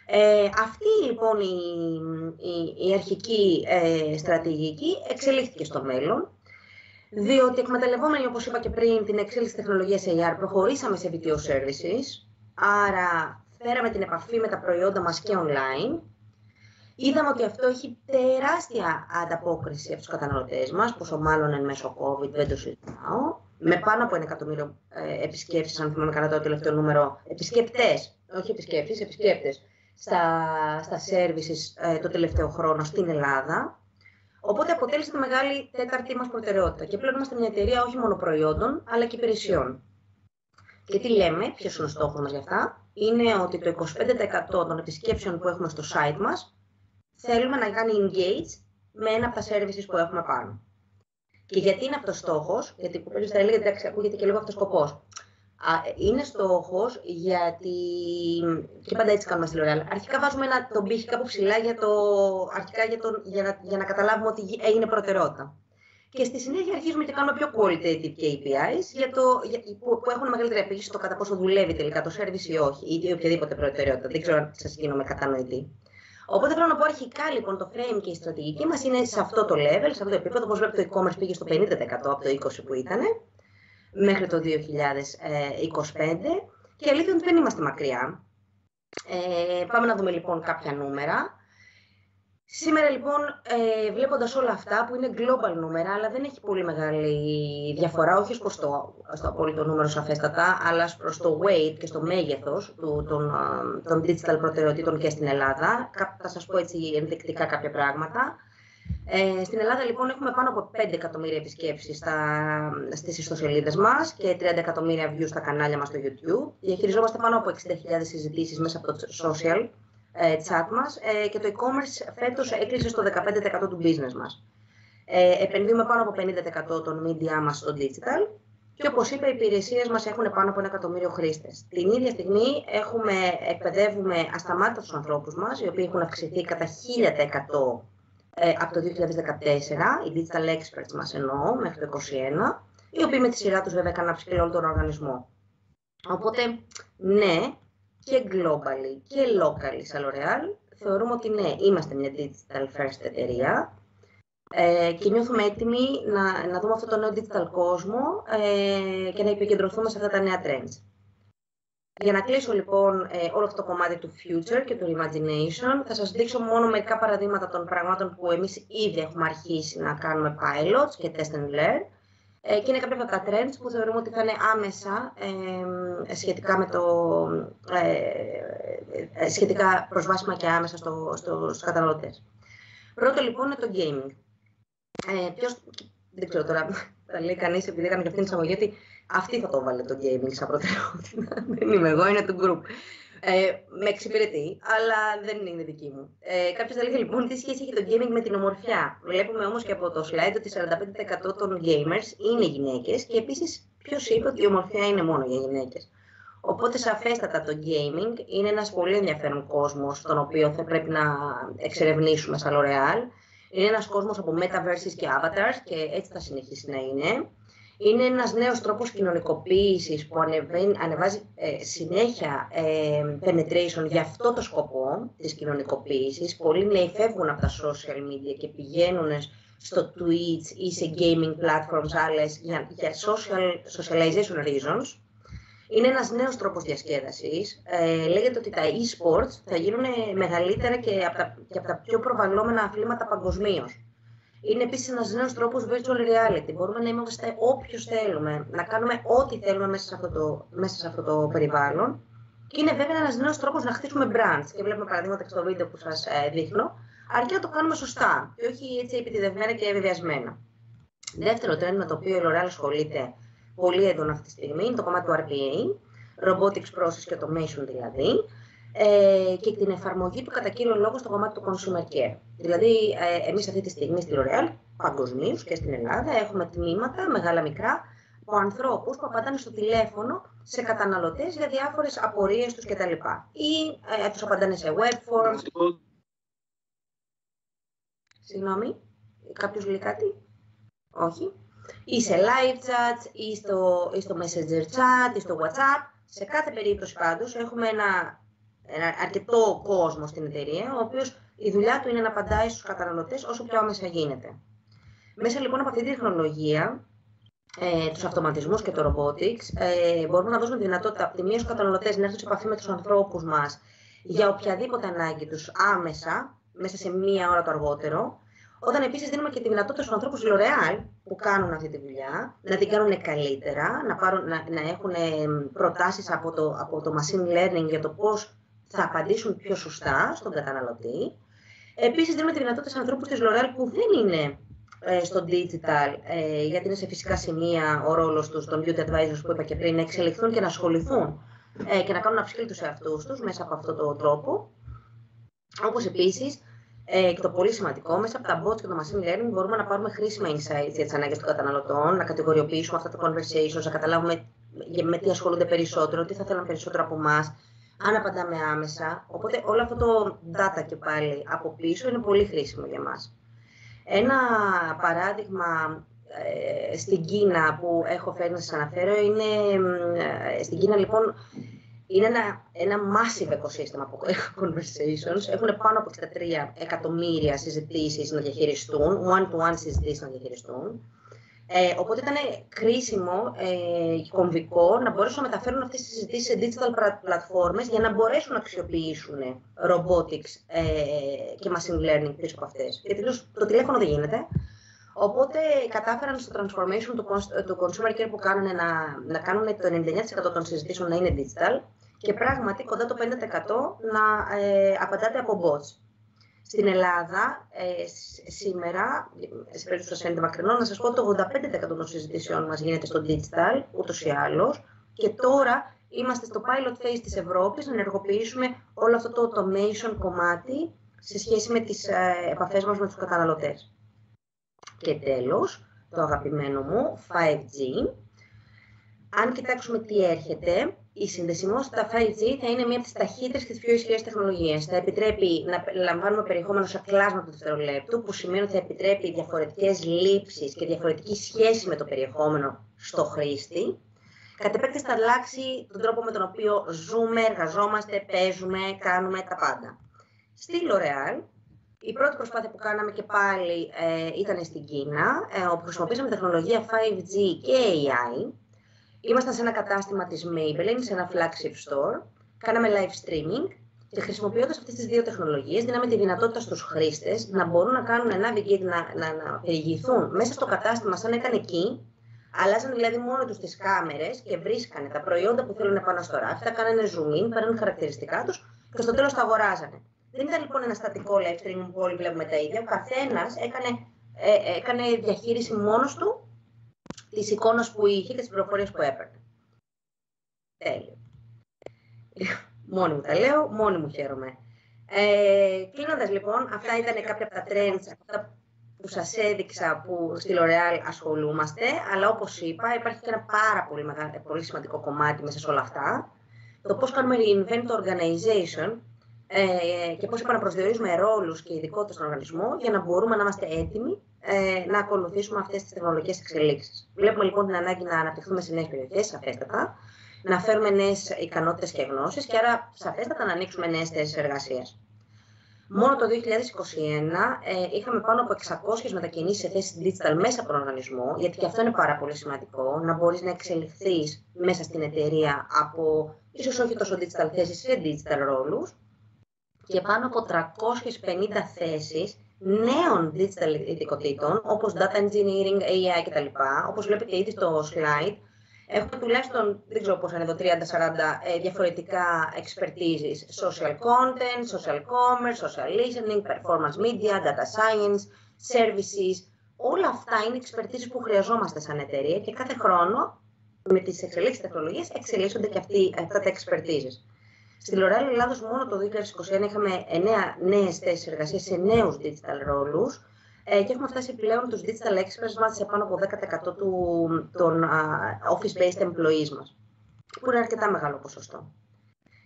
Ε, αυτή λοιπόν η, η, η αρχική ε, στρατηγική εξελίχθηκε στο μέλλον, διότι εκμεταλλευόμενοι, όπως είπα και πριν, την εξέλιξη τεχνολογίας AR, προχωρήσαμε σε video services, άρα φέραμε την επαφή με τα προϊόντα μας και online. Είδαμε ότι αυτό έχει τεράστια ανταπόκριση από τους καταναλωτές μας, πόσο μάλλον εν μέσω COVID, δεν το συζητάω, με πάνω από ένα εκατομμύριο ε, επισκέψεις, αν θυμάμαι καλά το τελευταίο νούμερο, επισκέπτες, όχι επισκέπτες, επισκέπτες, στα, στα services ε, το τελευταίο χρόνο στην Ελλάδα. Οπότε αποτέλεσε τη μεγάλη τέταρτη μας προτεραιότητα. Και πλέον είμαστε μια εταιρεία όχι μόνο προϊόντων, αλλά και υπηρεσιών. Και τι λέμε, ποιος είναι ο στόχος μας για αυτά, είναι ότι το 25% των επισκέψεων που έχουμε στο site μας θέλουμε να κάνει engage με ένα από τα services που έχουμε πάνω. Και γιατί είναι αυτός ο στόχος, γιατί που θα έλεγε ότι ακούγεται και λίγο αυτός σκοπός είναι στόχος γιατί. και πάντα έτσι κάνουμε στη L'Oreal. Αρχικά βάζουμε ένα, τον πύχη κάπου ψηλά για, το, αρχικά για, τον, για, να, για να καταλάβουμε ότι έγινε προτεραιότητα. Και στη συνέχεια αρχίζουμε και κάνουμε πιο qualitative KPIs για το, για, που, που έχουν μεγαλύτερη απήχηση στο κατά πόσο δουλεύει τελικά το service ή όχι, ή οποιαδήποτε προτεραιότητα. Δεν ξέρω αν σα γίνομαι κατανοητή. Οπότε θέλω να πω αρχικά λοιπόν το frame και η στρατηγική μας είναι σε αυτό το level, σε αυτό το επίπεδο. Όπως βλέπετε, το e-commerce πήγε στο 50% από το 20% που ήταν μέχρι το 2025 και αλήθεια είναι ότι δεν είμαστε μακριά. Ε, πάμε να δούμε λοιπόν κάποια νούμερα. Σήμερα λοιπόν ε, βλέποντας όλα αυτά που είναι global νούμερα αλλά δεν έχει πολύ μεγάλη διαφορά όχι προς το, στο απόλυτο νούμερο σαφέστατα αλλά προς το weight και στο μέγεθος του, των, των digital προτεραιοτήτων και στην Ελλάδα. Θα σας πω έτσι ενδεικτικά κάποια πράγματα. Ε, στην Ελλάδα λοιπόν έχουμε πάνω από 5 εκατομμύρια επισκέψεις στα, στις ιστοσελίδες μας και 30 εκατομμύρια views στα κανάλια μας στο YouTube. Διαχειριζόμαστε πάνω από 60.000 συζητήσεις μέσα από το social ε, chat μας ε, και το e-commerce φέτος έκλεισε στο 15% του business μας. Ε, επενδύουμε πάνω από 50% των media μας στο digital και όπως είπα, οι υπηρεσίες μας έχουν πάνω από ένα εκατομμύριο χρήστες. Την ίδια στιγμή έχουμε, εκπαιδεύουμε ασταμάτητα τους ανθρώπους μας, οι οποίοι έχουν αυξηθεί κατά 1000% ε, από το 2014, οι digital experts μας εννοώ, μέχρι το 2021, οι οποίοι με τη σειρά τους βέβαια έκαναν ψηλό όλο τον οργανισμό. Οπότε, ναι, και globally και locally σε L'Oreal, θεωρούμε ότι ναι, είμαστε μια digital first εταιρεία ε, και νιώθουμε έτοιμοι να, να δούμε αυτό το νέο digital κόσμο ε, και να επικεντρωθούμε σε αυτά τα νέα trends. Για να κλείσω λοιπόν ε, όλο αυτό το κομμάτι του future και του imagination, θα σας δείξω μόνο μερικά παραδείγματα των πραγμάτων που εμείς ήδη έχουμε αρχίσει να κάνουμε pilots και test and learn ε, και είναι κάποια από τα trends που θεωρούμε ότι θα είναι άμεσα ε, σχετικά με το ε, σχετικά προσβάσιμα και άμεσα στο, στο, στους καταναλωτές. Πρώτο λοιπόν είναι το gaming. Ε, ποιος, δεν ξέρω τώρα, θα λέει κανείς επειδή έκανε και αυτήν την εισαγωγή ότι αυτή θα το βάλει το gaming σαν προτεραιότητα. δεν είμαι εγώ, είναι το group. Ε, με εξυπηρετεί, αλλά δεν είναι δική μου. Ε, Κάποιο θα λέει λοιπόν τι σχέση έχει το gaming με την ομορφιά; Βλέπουμε όμως και από το slide ότι 45% των gamers είναι γυναίκες και επίσης ποιος είπε ότι η ομορφιά είναι μόνο για γυναίκες. Οπότε σαφέστατα το gaming είναι ένας πολύ ενδιαφέρον κόσμος τον οποίο θα πρέπει να εξερευνήσουμε σαν L'Oreal. Είναι ένας κόσμος από metaverses και avatars και έτσι θα συνεχίσει να είναι είναι ένας νέος τρόπος κοινωνικοποίησης που ανεβάζει ε, συνέχεια ε, penetration για αυτό το σκοπό της κοινωνικοποίησης. Πολλοί νέοι φεύγουν από τα social media και πηγαίνουν στο Twitch ή σε gaming platforms άλλες για, για social, socialization reasons. Είναι ένας νέος τρόπος διασκέδασης. Ε, λέγεται ότι τα e-sports θα γίνουν μεγαλύτερα και από τα, και από τα πιο προβαλλόμενα αθλήματα παγκοσμίως. Είναι επίσης ένας νέος τρόπος virtual reality. Μπορούμε να είμαστε όποιος θέλουμε, να κάνουμε ό,τι θέλουμε μέσα σε αυτό το, μέσα σε αυτό το περιβάλλον. Και είναι βέβαια ένας νέος τρόπος να χτίσουμε brands. Και βλέπουμε παραδείγματα στο βίντεο που σας ε, δείχνω, αρκεί να το κάνουμε σωστά και όχι έτσι επιτιδευμένα και ευηδιασμένα. Δεύτερο τρένο με το οποίο η L'Oreal ασχολείται πολύ έντονα αυτή τη στιγμή είναι το κομμάτι του RPA, Robotics Process και Automation δηλαδή, ε, και την εφαρμογή του κατά κύριο λόγο στο κομμάτι του consumer care. Δηλαδή, ε, εμείς αυτή τη στιγμή στη L'Oreal, παγκοσμίως και στην Ελλάδα, έχουμε τμήματα, μεγάλα μικρά, από ανθρώπους που απαντάνε στο τηλέφωνο σε καταναλωτές για διάφορες απορίες τους κτλ. Ή ε, τους απαντάνε σε web forms. Συγγνώμη, κάποιος λέει κάτι; Όχι. Ή σε live chats, ή στο, ή στο messenger chat, ή στο whatsapp. Σε κάθε περίπτωση πάντως έχουμε ένα ένα αρκετό κόσμο στην εταιρεία, ο οποίος η δουλειά του είναι να απαντάει στους καταναλωτές όσο πιο άμεσα γίνεται. Μέσα λοιπόν από αυτή τη τεχνολογία, ε, τους αυτοματισμούς και το robotics, ε, μπορούμε να δώσουμε τη δυνατότητα από τη μία στους καταναλωτές να έρθουν σε επαφή με τους ανθρώπους μας για οποιαδήποτε ανάγκη τους άμεσα, μέσα σε μία ώρα το αργότερο, όταν επίσης δίνουμε και τη δυνατότητα στους ανθρώπους L'Oreal που κάνουν αυτή τη δουλειά να την κάνουν καλύτερα, να, πάρουν, να, να έχουν προτάσεις από το, από το machine learning για το πώς θα απαντήσουν πιο σωστά στον καταναλωτή. Επίσης δίνουμε τη δυνατότητα σε ανθρώπους της L'Oreal που δεν είναι ε, στο digital, ε, γιατί είναι σε φυσικά σημεία ο ρόλος τους των beauty advisors που είπα και πριν, να εξελιχθούν και να ασχοληθούν ε, και να κάνουν upskill τους εαυτούς τους μέσα από αυτόν τον τρόπο. Όπως επίσης, ε, και το πολύ σημαντικό, μέσα από τα bots και το machine learning μπορούμε να πάρουμε χρήσιμα insights για τις ανάγκες των καταναλωτών, να κατηγοριοποιήσουμε αυτά τα conversations, να καταλάβουμε με τι ασχολούνται περισσότερο, τι θα θέλουν περισσότερο από εμάς, αν απαντάμε άμεσα. Οπότε όλο αυτό το data και πάλι από πίσω είναι πολύ χρήσιμο για μας. Ένα παράδειγμα ε, στην Κίνα που έχω φέρει να σας αναφέρω είναι, ε, στην Κίνα λοιπόν είναι ένα, ένα massive οικοσύστημα από conversations. Έχουν πάνω από 63 εκατομμύρια συζητήσεις να διαχειριστούν, one-to-one συζητήσεις να διαχειριστούν. Ε, οπότε ήταν κρίσιμο ε, και κομβικό να μπορέσουν να μεταφέρουν αυτές τις συζητήσεις σε digital πλατφόρμες για να μπορέσουν να αξιοποιήσουν robotics ε, και machine learning πίσω από αυτές. Γιατί το τηλέφωνο δεν γίνεται. Οπότε κατάφεραν στο transformation του, του consumer care που κάνουν να, να κάνουν το 99% των συζητήσεων να είναι digital και πράγματι κοντά το 50% να ε, απαντάτε από bots. Στην Ελλάδα, ε, σήμερα, σε περίπτωση που σα φαίνεται μακρινό, να σας πω ότι το 85% των συζητήσεων μας γίνεται στο digital, ούτως ή άλλως. Και τώρα είμαστε στο pilot phase της Ευρώπης να ενεργοποιήσουμε όλο αυτό το automation κομμάτι σε σχέση με τις ε, επαφές μας με τους καταναλωτές. Και τέλος, το αγαπημένο μου, 5G. Αν κοιτάξουμε τι έρχεται, η συνδεσιμότητα 5G θα είναι μία από τις ταχύτερες και τις πιο ισχυρές τεχνολογίες. Θα επιτρέπει να λαμβάνουμε περιεχόμενο σε κλάσμα του δευτερολέπτου, που σημαίνει ότι θα επιτρέπει διαφορετικές λήψεις και διαφορετική σχέση με το περιεχόμενο στο χρήστη. Κατ' επέκταση θα αλλάξει τον τρόπο με τον οποίο ζούμε, εργαζόμαστε, παίζουμε, κάνουμε τα πάντα. Στη L'Oréal, η πρώτη προσπάθεια που κάναμε και πάλι ε, ήταν στην Κίνα, ε, όπου χρησιμοποίησαμε τεχνολογία 5G και AI, Ήμασταν σε ένα κατάστημα της Maybelline, σε ένα flagship store. Κάναμε live streaming και χρησιμοποιώντας αυτές τις δύο τεχνολογίες δίναμε τη δυνατότητα στους χρήστες να μπορούν να κάνουν navigate, να, να, να περιηγηθούν μέσα στο κατάστημα σαν να ήταν εκεί, Αλλάζαν δηλαδή μόνο τους τις κάμερες και βρίσκανε τα προϊόντα που θέλουν πάνω στο ράφι, τα κάνανε zoom in, παίρνουν χαρακτηριστικά τους και στο τέλος τα αγοράζανε. Δεν ήταν λοιπόν ένα στατικό live streaming που όλοι βλέπουμε τα ίδια. Ο καθένας έκανε, ε, έκανε διαχείριση μόνος του της εικόνας που είχε και τις πληροφορίες που έπαιρνε. Τέλειο. Μόνη μου τα λέω, μόνη μου χαίρομαι. Ε, Κλείνοντας λοιπόν, αυτά ήταν κάποια από τα trends, αυτά που σας έδειξα που στη L'Oreal ασχολούμαστε, αλλά όπως είπα υπάρχει και ένα πάρα πολύ, μεγάλο, πολύ σημαντικό κομμάτι μέσα σε όλα αυτά, το πώς κάνουμε reinvent το organization ε, και πώς επαναπροσδιορίζουμε ρόλους και ειδικότητες στον οργανισμό για να μπορούμε να είμαστε έτοιμοι ε, να ακολουθήσουμε αυτές τις τεχνολογικές εξελίξεις. Βλέπουμε λοιπόν την ανάγκη να αναπτυχθούμε σε νέες περιοχές, σαφέστατα, να φέρουμε νέες ικανότητες και γνώσεις και άρα σαφέστατα να ανοίξουμε νέες θέσεις εργασίας. Μόνο το 2021 ε, είχαμε πάνω από 600 μετακινήσεις σε θέσεις digital μέσα από τον οργανισμό, γιατί και αυτό είναι πάρα πολύ σημαντικό, να μπορείς να εξελιχθείς μέσα στην εταιρεία από ίσως όχι τόσο digital θέσεις σε digital ρόλους. Και πάνω από 350 θέσεις νέων digital ειδικοτήτων, όπως data engineering, AI κτλ. Όπως βλέπετε ήδη στο slide, Έχουμε τουλάχιστον, δεν ξέρω πώς είναι εδώ, 30-40 ε, διαφορετικά expertises. Social content, social commerce, social listening, performance media, data science, services. Όλα αυτά είναι expertises που χρειαζόμαστε σαν εταιρεία και κάθε χρόνο με τις εξελίξεις τεχνολογίας εξελίσσονται και αυτοί, αυτά τα expertises. Στην L'Oréal Ελλάδος μόνο το 2021 είχαμε 9 νέες θέσεις εργασίας σε νέους digital ρόλους ε, και έχουμε φτάσει πλέον τους digital experts μας σε πάνω από 10% του, των office-based employees μας, που είναι αρκετά μεγάλο ποσοστό.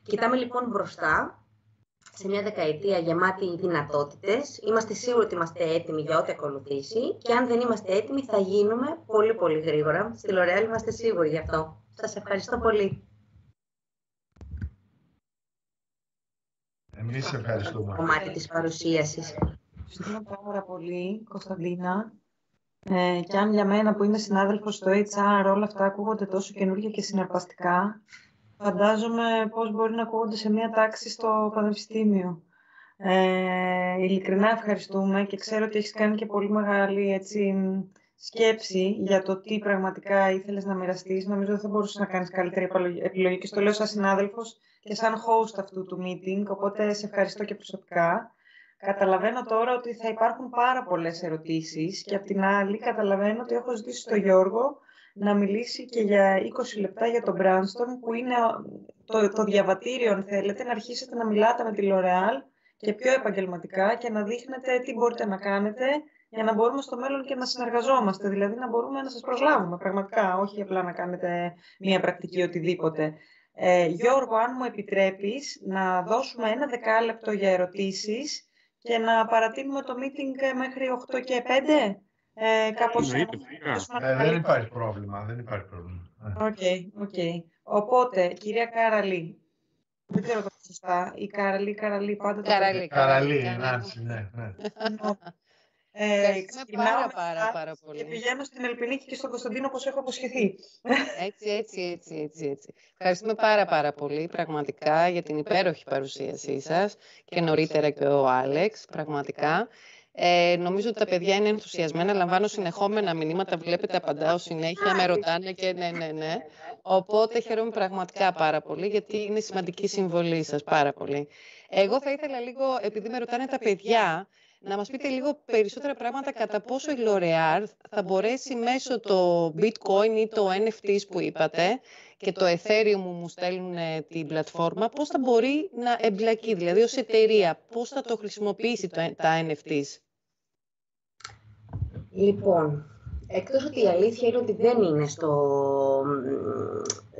Κοιτάμε λοιπόν μπροστά σε μια δεκαετία γεμάτη δυνατότητες. Είμαστε σίγουροι ότι είμαστε έτοιμοι για ό,τι ακολουθήσει και αν δεν είμαστε έτοιμοι θα γίνουμε πολύ πολύ γρήγορα. Στη L'Oréal είμαστε σίγουροι γι' αυτό. Σας ευχαριστώ πολύ. Εμείς ευχαριστούμε. Κομμάτι της παρουσίασης. Ευχαριστούμε πάρα πολύ, Κωνσταντίνα. Ε, και αν για μένα που είμαι συνάδελφος στο HR όλα αυτά ακούγονται τόσο καινούργια και συναρπαστικά, φαντάζομαι πώς μπορεί να ακούγονται σε μία τάξη στο πανεπιστήμιο. Ε, ειλικρινά ευχαριστούμε και ξέρω ότι έχεις κάνει και πολύ μεγάλη έτσι, σκέψη για το τι πραγματικά ήθελες να μοιραστείς. Νομίζω ότι θα μπορούσες να κάνεις καλύτερη επιλογή και στο λέω σαν συνάδελφος και σαν host αυτού του meeting, οπότε σε ευχαριστώ και προσωπικά. Καταλαβαίνω τώρα ότι θα υπάρχουν πάρα πολλές ερωτήσεις και απ' την άλλη καταλαβαίνω ότι έχω ζητήσει στον Γιώργο να μιλήσει και για 20 λεπτά για το Brainstorm που είναι το, το διαβατήριο αν θέλετε να αρχίσετε να μιλάτε με τη L'Oreal και πιο επαγγελματικά και να δείχνετε τι μπορείτε να κάνετε για να μπορούμε στο μέλλον και να συνεργαζόμαστε, δηλαδή να μπορούμε να σας προσλάβουμε πραγματικά, όχι απλά να κάνετε μία πρακτική οτιδήποτε. Ε, Γιώργο, αν μου επιτρέπεις να δώσουμε ένα δεκάλεπτο για ερωτήσεις και να παρατείνουμε το meeting μέχρι 8 και 5. Ε, κάπως ε, δεν υπάρχει πρόβλημα, δεν υπάρχει πρόβλημα. OK, okay, okay. Οπότε, κυρία Κάραλη, δεν ξέρω το σωστά, η Καραλή, Καραλή, πάντα το Καραλή, Καραλή, Νάνση, ναι, ναι. Ε, πάρα, πάρα, πάρα πολύ. Και πηγαίνω στην Ελπινίκη και στον Κωνσταντίνο όπως έχω υποσχεθεί. Έτσι, έτσι, έτσι, έτσι, έτσι. Ευχαριστούμε πάρα πάρα πολύ πραγματικά για την υπέροχη παρουσίασή σας και νωρίτερα και ο Άλεξ, πραγματικά. Ε, νομίζω ότι τα παιδιά είναι ενθουσιασμένα, λαμβάνω συνεχόμενα μηνύματα, βλέπετε, απαντάω συνέχεια, με ρωτάνε και ναι, ναι, ναι. Οπότε χαίρομαι πραγματικά πάρα πολύ, γιατί είναι σημαντική συμβολή σας, πάρα πολύ. Εγώ θα ήθελα λίγο, επειδή με ρωτάνε τα παιδιά, να μας πείτε λίγο περισσότερα πράγματα κατά πόσο η L'Oreal θα μπορέσει μέσω το bitcoin ή το NFTs που είπατε και το Ethereum που μου στέλνουν την πλατφόρμα, πώς θα μπορεί να εμπλακεί, δηλαδή ως εταιρεία, πώς θα το χρησιμοποιήσει το, τα NFTs. Λοιπόν, εκτός ότι η αλήθεια είναι ότι δεν είναι στο,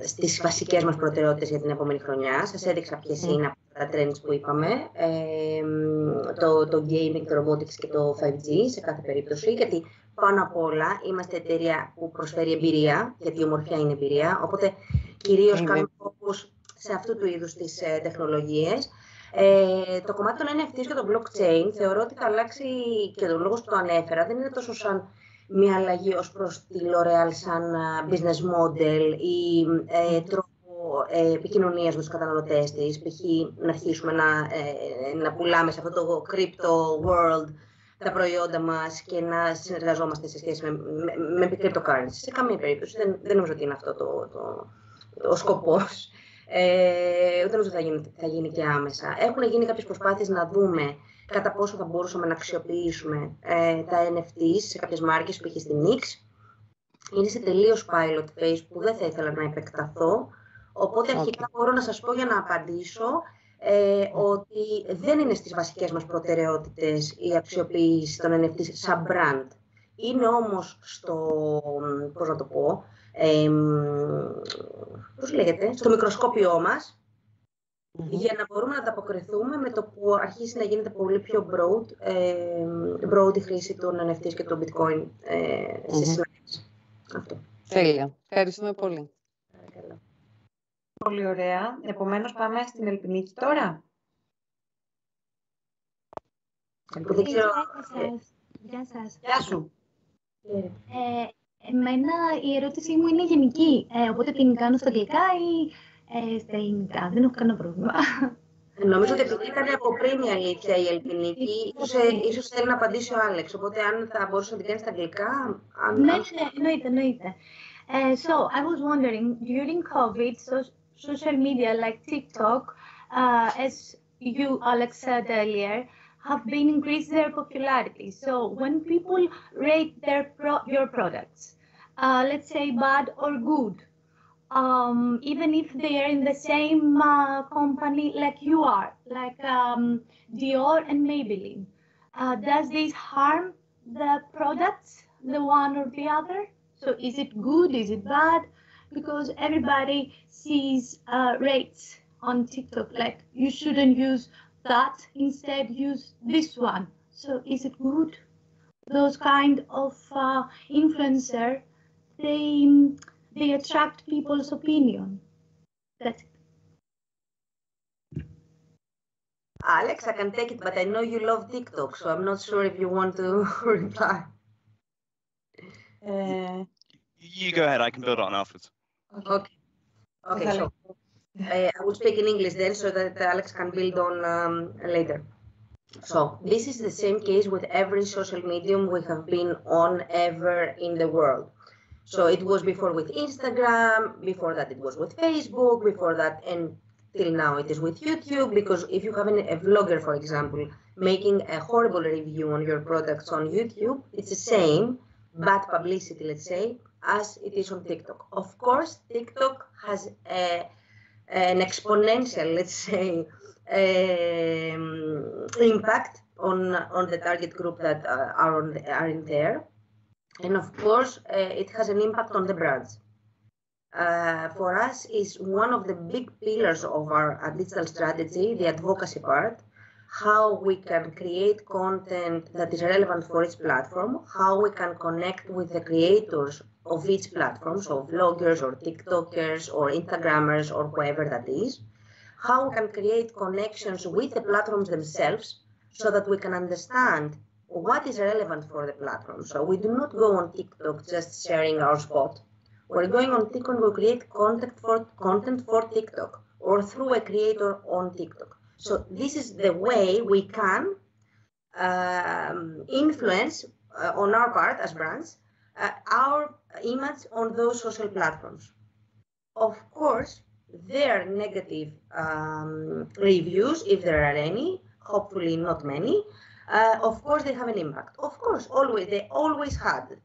στις βασικές μας προτεραιότητες για την επόμενη χρονιά, σας έδειξα ποιες είναι τα trends που είπαμε, ε, το, το gaming, το robotics και το 5G σε κάθε περίπτωση, γιατί πάνω απ' όλα είμαστε εταιρεία που προσφέρει εμπειρία, γιατί η ομορφιά είναι εμπειρία, οπότε κυρίως κάνουμε focus σε αυτού του είδους τις ε, τεχνολογίες. Ε, το κομμάτι των NFTs και το blockchain θεωρώ ότι θα αλλάξει και το λόγος που το ανέφερα. Δεν είναι τόσο σαν μια αλλαγή ως προς τη L'Oreal σαν business model ή ε, τρόπο ε, επικοινωνίας με τους καταναλωτές της, π.χ. να αρχίσουμε να, ε, να πουλάμε σε αυτό το crypto world τα προϊόντα μας και να συνεργαζόμαστε σε σχέση με, με, με cryptocurrency. Σε καμία περίπτωση. Δεν, δεν νομίζω ότι είναι αυτό το, το, το, ο σκοπός. Ε, ούτε νομίζω θα γίνει, θα γίνει και άμεσα. Έχουν γίνει κάποιες προσπάθειες να δούμε κατά πόσο θα μπορούσαμε να αξιοποιήσουμε ε, τα NFTs σε κάποιες μάρκες που είχε στην Nix. Είναι σε τελείως pilot phase που δεν θα ήθελα να επεκταθώ. Οπότε αρχικά μπορώ να σας πω για να απαντήσω ε, ότι δεν είναι στις βασικές μας προτεραιότητες η αξιοποίηση των NFTs σαν brand. Είναι όμως στο, πώς να το πω, ε, πώς λέγεται, στο μικροσκόπιό μας, για να μπορούμε να ανταποκριθούμε με το που αρχίσει να γίνεται πολύ πιο broad, ε, broad η χρήση των NFTs και των bitcoin ε, στις Αυτό. Τέλεια. Ευχαριστούμε πολύ. Πολύ ωραία. Επομένως πάμε στην Ελπινίκη τώρα. Γεια σας. Γεια σας. Γεια σου. Ε, εμένα η ερώτησή μου είναι γενική, ε, οπότε την κάνω στα αγγλικά ή ε, στα ελληνικά. Δεν έχω κανένα πρόβλημα. Νομίζω ότι επειδή ήταν από πριν η αλήθεια η Ελπινίκη, ίσως, ε, ίσως θέλει να απαντήσει ο Άλεξ. Οπότε αν θα μπορούσε να την κάνει στα αγγλικά. Αν... Ναι, ναι, εννοείται, εννοείται. Uh, so I was wondering, during COVID, so social media like TikTok, uh, as you, Alex, said earlier, have been increased their popularity. So when people rate their pro your products, uh, let's say bad or good, um, even if they are in the same uh, company like you are, like um, Dior and Maybelline, uh, does this harm the products, the one or the other? So is it good? Is it bad? Because everybody sees uh, rates on TikTok like you shouldn't use that, instead use this one. So is it good? Those kind of uh, influencer, they they attract people's opinion. That's it. Alex, I can take it, but I know you love TikTok, so I'm not sure if you want to reply. Uh, You go ahead. I can build on afterwards. Okay. Okay, so uh, I will speak in English then so that Alex can build on um, later. So this is the same case with every social medium we have been on ever in the world. So it was before with Instagram, before that it was with Facebook, before that and till now it is with YouTube because if you have an, a vlogger, for example, making a horrible review on your products on YouTube, it's the same bad publicity, let's say, as it is on TikTok. Of course, TikTok has a, an exponential, let's say, um, impact on on the target group that uh, are on the, are in there, and of course, uh, it has an impact on the brands. Uh, for us, is one of the big pillars of our uh, digital strategy, the advocacy part, how we can create content that is relevant for each platform, how we can connect with the creators of each platform, so vloggers or TikTokers or Instagrammers or whoever that is, how we can create connections with the platforms themselves so that we can understand what is relevant for the platform. So we do not go on TikTok just sharing our spot. We're going on TikTok to create content for content for TikTok or through a creator on TikTok. So this is the way we can um, influence uh, on our part as brands uh, our image on those social platforms. Of course, their negative um, reviews, if there are any, hopefully not many, uh, of course they have an impact. Of course, always they always had.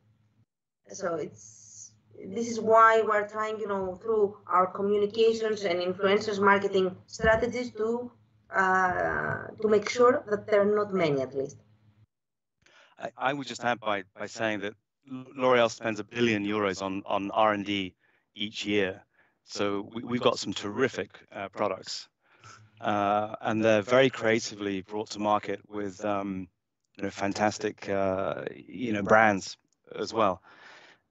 So it's this is why we're trying, you know, through our communications and influencers marketing strategies to uh, to make sure that there are not many at least. I, I would just add by by saying that L'Oreal spends a billion euros on on R and D each year, so we, we've got some terrific uh, products, uh, and they're very creatively brought to market with um, you know fantastic uh, you know brands. as well.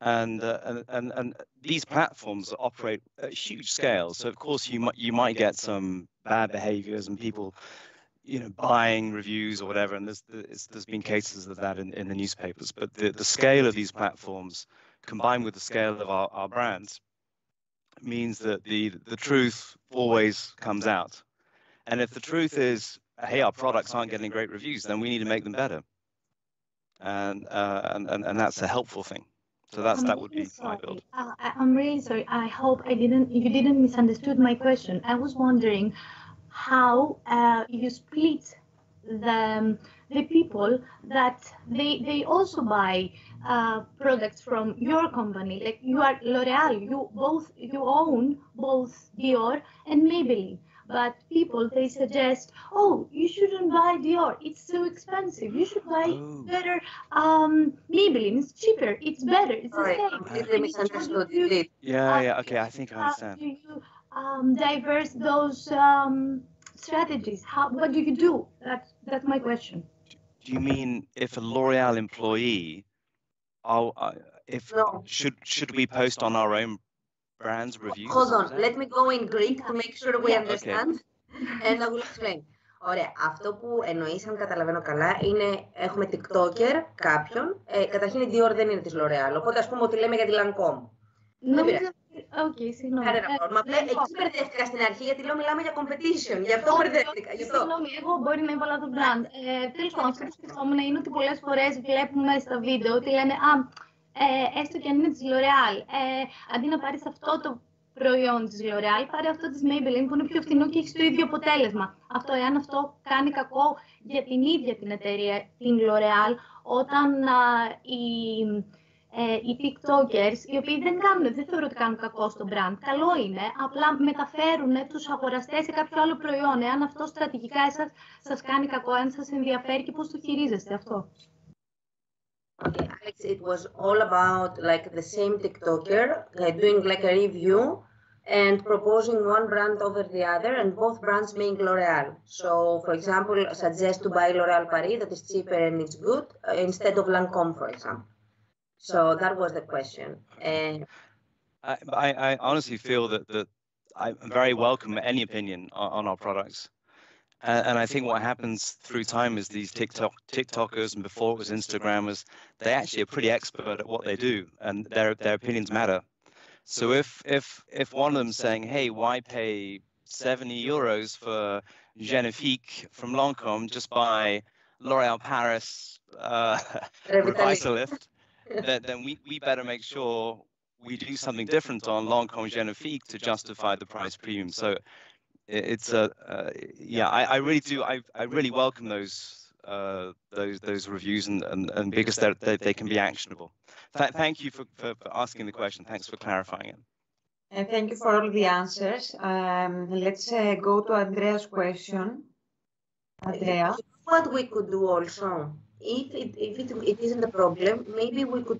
And, uh, and and and these platforms operate at huge scale. So of course you might you might get some bad behaviors and people you know buying reviews or whatever. And there's there's, there's been cases of that in, in the newspapers. But the, the scale of these platforms combined with the scale of our, our brands means that the the truth always comes out and if the truth is hey our products aren't getting great reviews then we need to make them better and uh, and, and and that's a helpful thing so that's I'm that would really be my build. Uh, I'm really sorry. I hope I didn't. You didn't misunderstood my question. I was wondering how uh, you split the the people that they they also buy uh, products from your company. Like you are L'Oreal. You both you own both Dior and Maybelline. But people they suggest, oh, you shouldn't buy Dior. It's so expensive. You should buy Oh. better um, Maybelline. It's cheaper. It's better. It's Sorry, the same. completely misunderstood. you, yeah uh, yeah okay i think i how understand do you um, diverse those um, strategies? How what do you do? That's that's my question. do you mean if a l'oreal employee are, uh, if No. should should we post on our own brands reviews or Hold on, something? let me go in Greek to make sure we Yeah. understand and I will explain. Ωραία, αυτό που εννοείς, αν καταλαβαίνω καλά, είναι έχουμε TikToker κάποιον. Ε, καταρχήν η Dior δεν είναι της L'Oreal, οπότε ας πούμε ότι λέμε για τη Lancome. Δεν Νομίζω, πειράζει. οκ, συγγνώμη. Κανένα Ε, πρόβλημα. Απλά εγώ- εκεί μπερδεύτηκα στην αρχή γιατί λέω μιλάμε για competition. Γι' αυτό Όχι, μπερδεύτηκα. όχι, Γι' αυτό. Συγγνώμη, εγώ μπορεί να είπα λάθος brand. Ε, Τέλος πάντων, αυτό που σκεφτόμουν είναι ότι πολλές φορές βλέπουμε στα βίντεο ότι λένε Α, ε, έστω και αν είναι της L'Oreal, ε, αντί να πάρεις αυτό το προϊόν της L'Oreal, πάρε αυτό της Maybelline που είναι πιο φθηνό και έχει το ίδιο αποτέλεσμα. Αυτό, εάν αυτό κάνει κακό για την ίδια την εταιρεία, την L'Oreal, όταν α, οι, ε, οι TikTokers, οι οποίοι δεν κάνουν, δεν θεωρώ ότι κάνουν κακό στο brand, καλό είναι, απλά μεταφέρουν τους αγοραστές σε κάποιο άλλο προϊόν, εάν αυτό στρατηγικά εσάς σας κάνει κακό, αν σας ενδιαφέρει και πώς το χειρίζεστε αυτό. Alex, it was all about like the same TikToker like doing like a review and proposing one brand over the other, and both brands being L'Oreal. So, for example, suggest to buy L'Oreal Paris that is cheaper and it's good uh, instead of Lancome, for example. So that was the question. And I, I, I honestly feel that that I very welcome any opinion on, on our products. And, and I think what happens through time is these TikTok TikTokers and before it was Instagrammers, they actually are pretty expert at what they do, and their their opinions matter. So if if if one of them's saying, "Hey, why pay 70 euros for Genifique from Lancome? Just buy L'Oréal Paris uh, Revitalift," then, then we, we better make sure we do something different on Lancome Genifique to justify the price premium. So it, it's a uh, yeah, I, I really do. I, I really welcome those uh, those those reviews and, and, and because they're, they they can be actionable. Th- thank you for, for, for asking the question. Thanks for clarifying it. And thank you for all the answers. Um, let's uh, go to Andrea's question. Andrea. what we could do also, if it, if it, it isn't a problem, maybe we could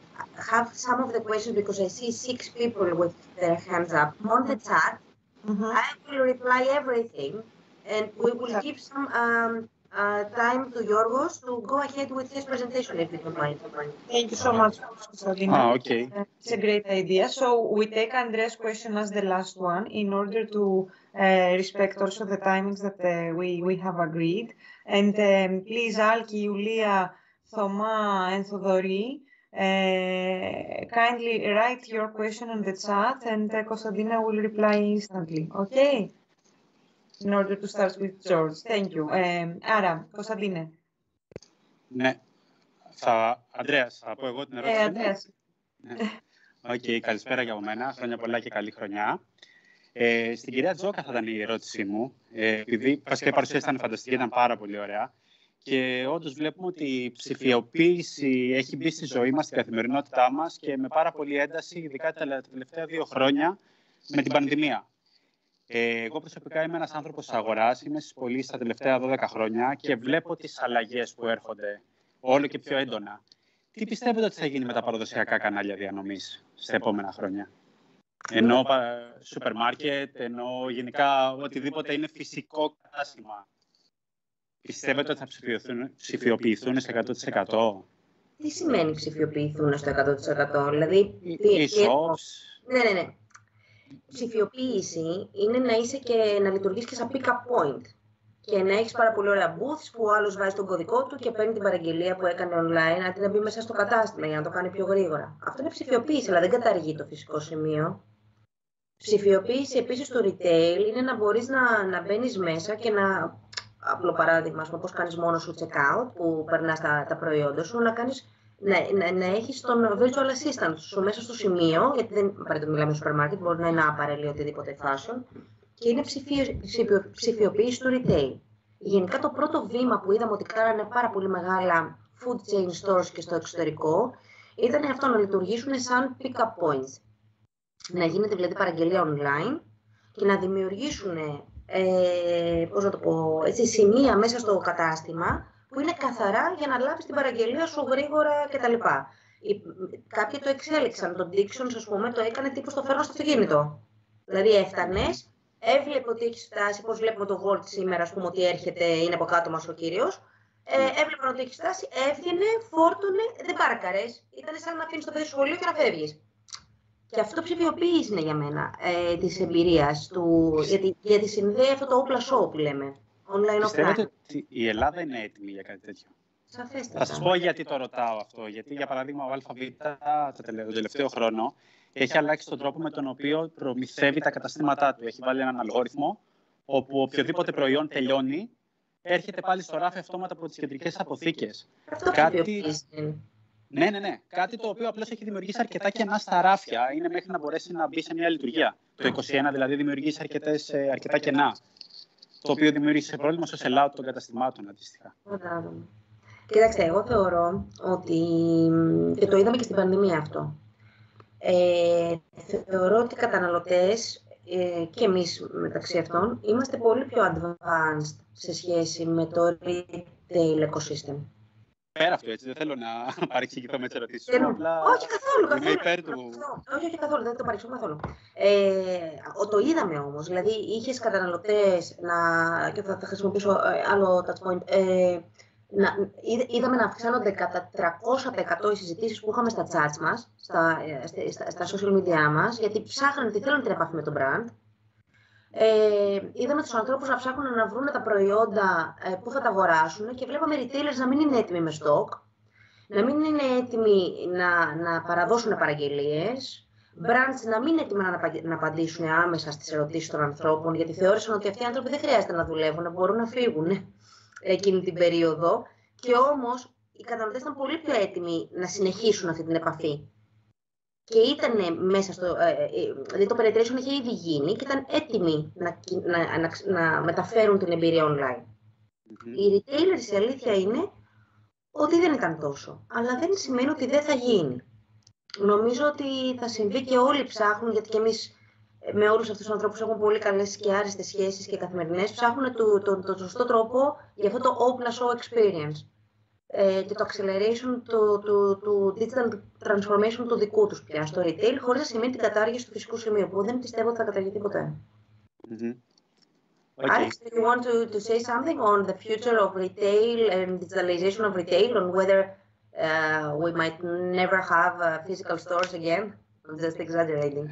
have some of the questions because I see six people with their hands up on the chat. I will reply everything, and we will give some um, uh, time to Yorgos to go ahead with his presentation if you don't mind. Thank you so much, Constantina. Ah, okay. Uh, It's a great idea. So we take Andrea's question as the last one in order to uh, respect also the timings that uh, we, we have agreed. And um, please, Alki, Julia, Thoma, and Thodori, uh, kindly write your question on the chat and uh, Constantina will reply instantly. Okay? In order to start with George. Thank you. Um, άρα, Κωνσταντίνε. Ναι. Θα... Αντρέας, θα πω εγώ την ερώτηση. Ε, Αντρέας. Οκ, καλησπέρα για μένα. Χρόνια πολλά και καλή χρονιά. Ε, στην κυρία Τζόκα θα ήταν η ερώτησή μου. Ε, επειδή βασικά η παρουσίαση ήταν φανταστική, ήταν πάρα πολύ ωραία. Και όντως βλέπουμε ότι η ψηφιοποίηση έχει μπει στη ζωή μας, στην καθημερινότητά μας και με πάρα πολύ ένταση, ειδικά τα τελευταία δύο χρόνια με την πανδημία. Ε, εγώ προσωπικά είμαι ένας άνθρωπος της αγοράς, είμαι στις πωλήσεις τα τελευταία 12 χρόνια και βλέπω τις αλλαγές που έρχονται όλο και πιο έντονα. Τι πιστεύετε ότι θα γίνει με τα παραδοσιακά κανάλια διανομής στα επόμενα χρόνια; Ενώ σούπερ μάρκετ, ενώ γενικά οτιδήποτε είναι φυσικό κατάστημα. Πιστεύετε ότι θα ψηφιοποιηθούν, ψηφιοποιηθούν σε 100%? Τι σημαίνει ψηφιοποιηθούν στο 100%? Δηλαδή, Οι τι, τι- shops, Ναι, ναι, ναι. Ψηφιοποίηση είναι να είσαι και να λειτουργείς και σαν pick-up point. Και να έχεις πάρα πολύ ωραία booths που ο άλλος βάζει τον κωδικό του και παίρνει την παραγγελία που έκανε online, αντί να μπει μέσα στο κατάστημα για να το κάνει πιο γρήγορα. Αυτό είναι ψηφιοποίηση, αλλά δεν καταργεί το φυσικό σημείο. Ψηφιοποίηση επίσης στο retail είναι να μπορείς να, να μπαίνεις μέσα και να, απλό παράδειγμα, ας πούμε, πώς κάνεις μόνος σου checkout, που περνάς τα, τα προϊόντα σου, να κάνεις να, να, να έχεις τον virtual assistant σου μέσα στο σημείο, γιατί δεν απαραίτητα μιλάμε στο supermarket, μπορεί να είναι apparel ή οτιδήποτε fashion, και είναι ψηφιο, ψηφιο, ψηφιοποίηση του retail. Γενικά το πρώτο βήμα που είδαμε ότι κάνανε πάρα πολύ μεγάλα food chain stores και στο εξωτερικό, ήταν αυτό να λειτουργήσουν σαν pick-up points. Να γίνεται δηλαδή παραγγελία online και να δημιουργήσουν ε, πώς να το πω, έτσι, σημεία μέσα στο κατάστημα που είναι καθαρά για να λάβεις την παραγγελία σου γρήγορα κτλ. Οι- Κάποιοι το εξέλιξαν. Το Dixons, ας πούμε, το έκανε τύπου στο φέρνω στο αυτοκίνητο. Δηλαδή έφτανες, έβλεπε ότι έχεις φτάσει, πώς βλέπουμε το Volt σήμερα, ας πούμε, ότι έρχεται, είναι από κάτω μας ο κύριος. Ε, έβλεπαν ότι έχεις φτάσει, έβγαινε, φόρτωνε, δεν πάρκαρες. Ήταν σαν να αφήνεις το παιδί στο σχολείο και να φεύγεις. Και αυτό ψηφιοποίηση είναι για μένα ε, της εμπειρίας του. Γιατί, γιατί συνδέει αυτό το όπλα show που λέμε. Online πιστεύετε offline. ότι η Ελλάδα είναι έτοιμη για κάτι τέτοιο; Σαφέστατα. Θα σας πω γιατί το ρωτάω αυτό. Γιατί, για παράδειγμα, ο ΑΒ το τελε- τον τελευταίο χρόνο έχει αλλάξει τον τρόπο με τον οποίο προμηθεύει τα καταστήματά του. Έχει βάλει έναν αλγόριθμο όπου οποιοδήποτε προϊόν τελειώνει, έρχεται πάλι στο ράφι αυτόματα από τις κεντρικές αποθήκες. Κάτι... Ναι, ναι, ναι. Κάτι το οποίο απλώς έχει δημιουργήσει αρκετά κενά στα ράφια. Είναι μέχρι να μπορέσει να μπει σε μια λειτουργία. Το 21 δηλαδή δημιουργήσει αρκετές, ε, αρκετά κενά. Το οποίο δημιούργησε πρόβλημα στο sellout των καταστημάτων αντίστοιχα. Κοίταξε, εγώ θεωρώ ότι. και το είδαμε και στην πανδημία αυτό. Ε, θεωρώ ότι οι καταναλωτές ε, και εμείς μεταξύ αυτών είμαστε πολύ πιο advanced σε σχέση με το retail ecosystem. Πέρα αυτό, έτσι, δεν θέλω να παρεξηγηθώ με τις ερωτήσεις σου. Απλά... Όχι καθόλου, καθόλου. Είμαι υπέρ του... Όχι, όχι καθόλου, δεν το παρεξηγώ καθόλου. Ε, το είδαμε όμως. Δηλαδή, είχες καταναλωτές να. και θα, θα χρησιμοποιήσω ε, άλλο touch point. Ε, να, είδαμε να αυξάνονται κατά 300% οι συζητήσεις που είχαμε στα chats μας, στα, ε, στα, στα, social media μας, γιατί ψάχναν ότι θέλουν την επαφή με τον brand. Ε, είδαμε τους ανθρώπους να ψάχνουν να βρουν τα προϊόντα ε, που θα τα αγοράσουν και βλέπαμε retailers να μην είναι έτοιμοι με stock, να μην είναι έτοιμοι να, να παραδώσουν παραγγελίες, brands να μην είναι έτοιμοι να, να απαντήσουν άμεσα στις ερωτήσεις των ανθρώπων, γιατί θεώρησαν ότι αυτοί οι άνθρωποι δεν χρειάζεται να δουλεύουν, να μπορούν να φύγουν εκείνη την περίοδο. Και όμως οι καταναλωτές ήταν πολύ πιο έτοιμοι να συνεχίσουν αυτή την επαφή και ήταν μέσα στο. Ε, ε, δηλαδή το penetration είχε ήδη γίνει και ήταν έτοιμοι να, να, να, να μεταφέρουν την εμπειρία online. Mm-hmm. Οι retailers η αλήθεια είναι ότι δεν ήταν τόσο. Αλλά δεν σημαίνει ότι δεν θα γίνει. Νομίζω ότι θα συμβεί και όλοι ψάχνουν, γιατί και εμείς ε, με όλους αυτούς τους ανθρώπους έχουμε πολύ καλές και άριστες σχέσεις και καθημερινές, ψάχνουν τον το, το, το, σωστό τρόπο για αυτό το open show experience ε, και το acceleration του, του, του digital transformation του δικού τους πια στο retail, χωρίς να σημαίνει την κατάργηση του φυσικού σημείου, που δεν πιστεύω ότι θα καταργηθεί ποτέ. Mm-hmm. Okay. Alex, do you want to, to say something on the future of retail and digitalization of retail, on whether uh, we might never have uh, physical stores again? I'm just exaggerating.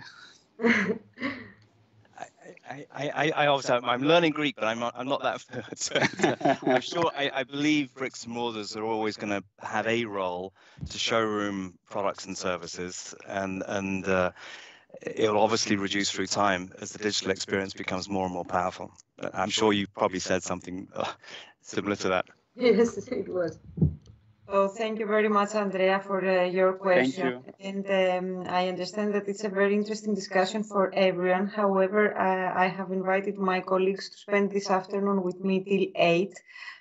I, I, I also, I'm learning Greek, but I'm not, I'm not that fluent. I'm sure, I, I believe bricks and mortars are always going to have a role to showroom products and services, and and uh, it'll obviously reduce through time as the digital experience becomes more and more powerful. I'm sure you probably said something uh, similar to that. Yes, it was. So thank you very much, Andrea, for uh, your question. You. And um, I understand that it's a very interesting discussion for everyone. However, uh, I have invited my colleagues to spend this afternoon with me till 8.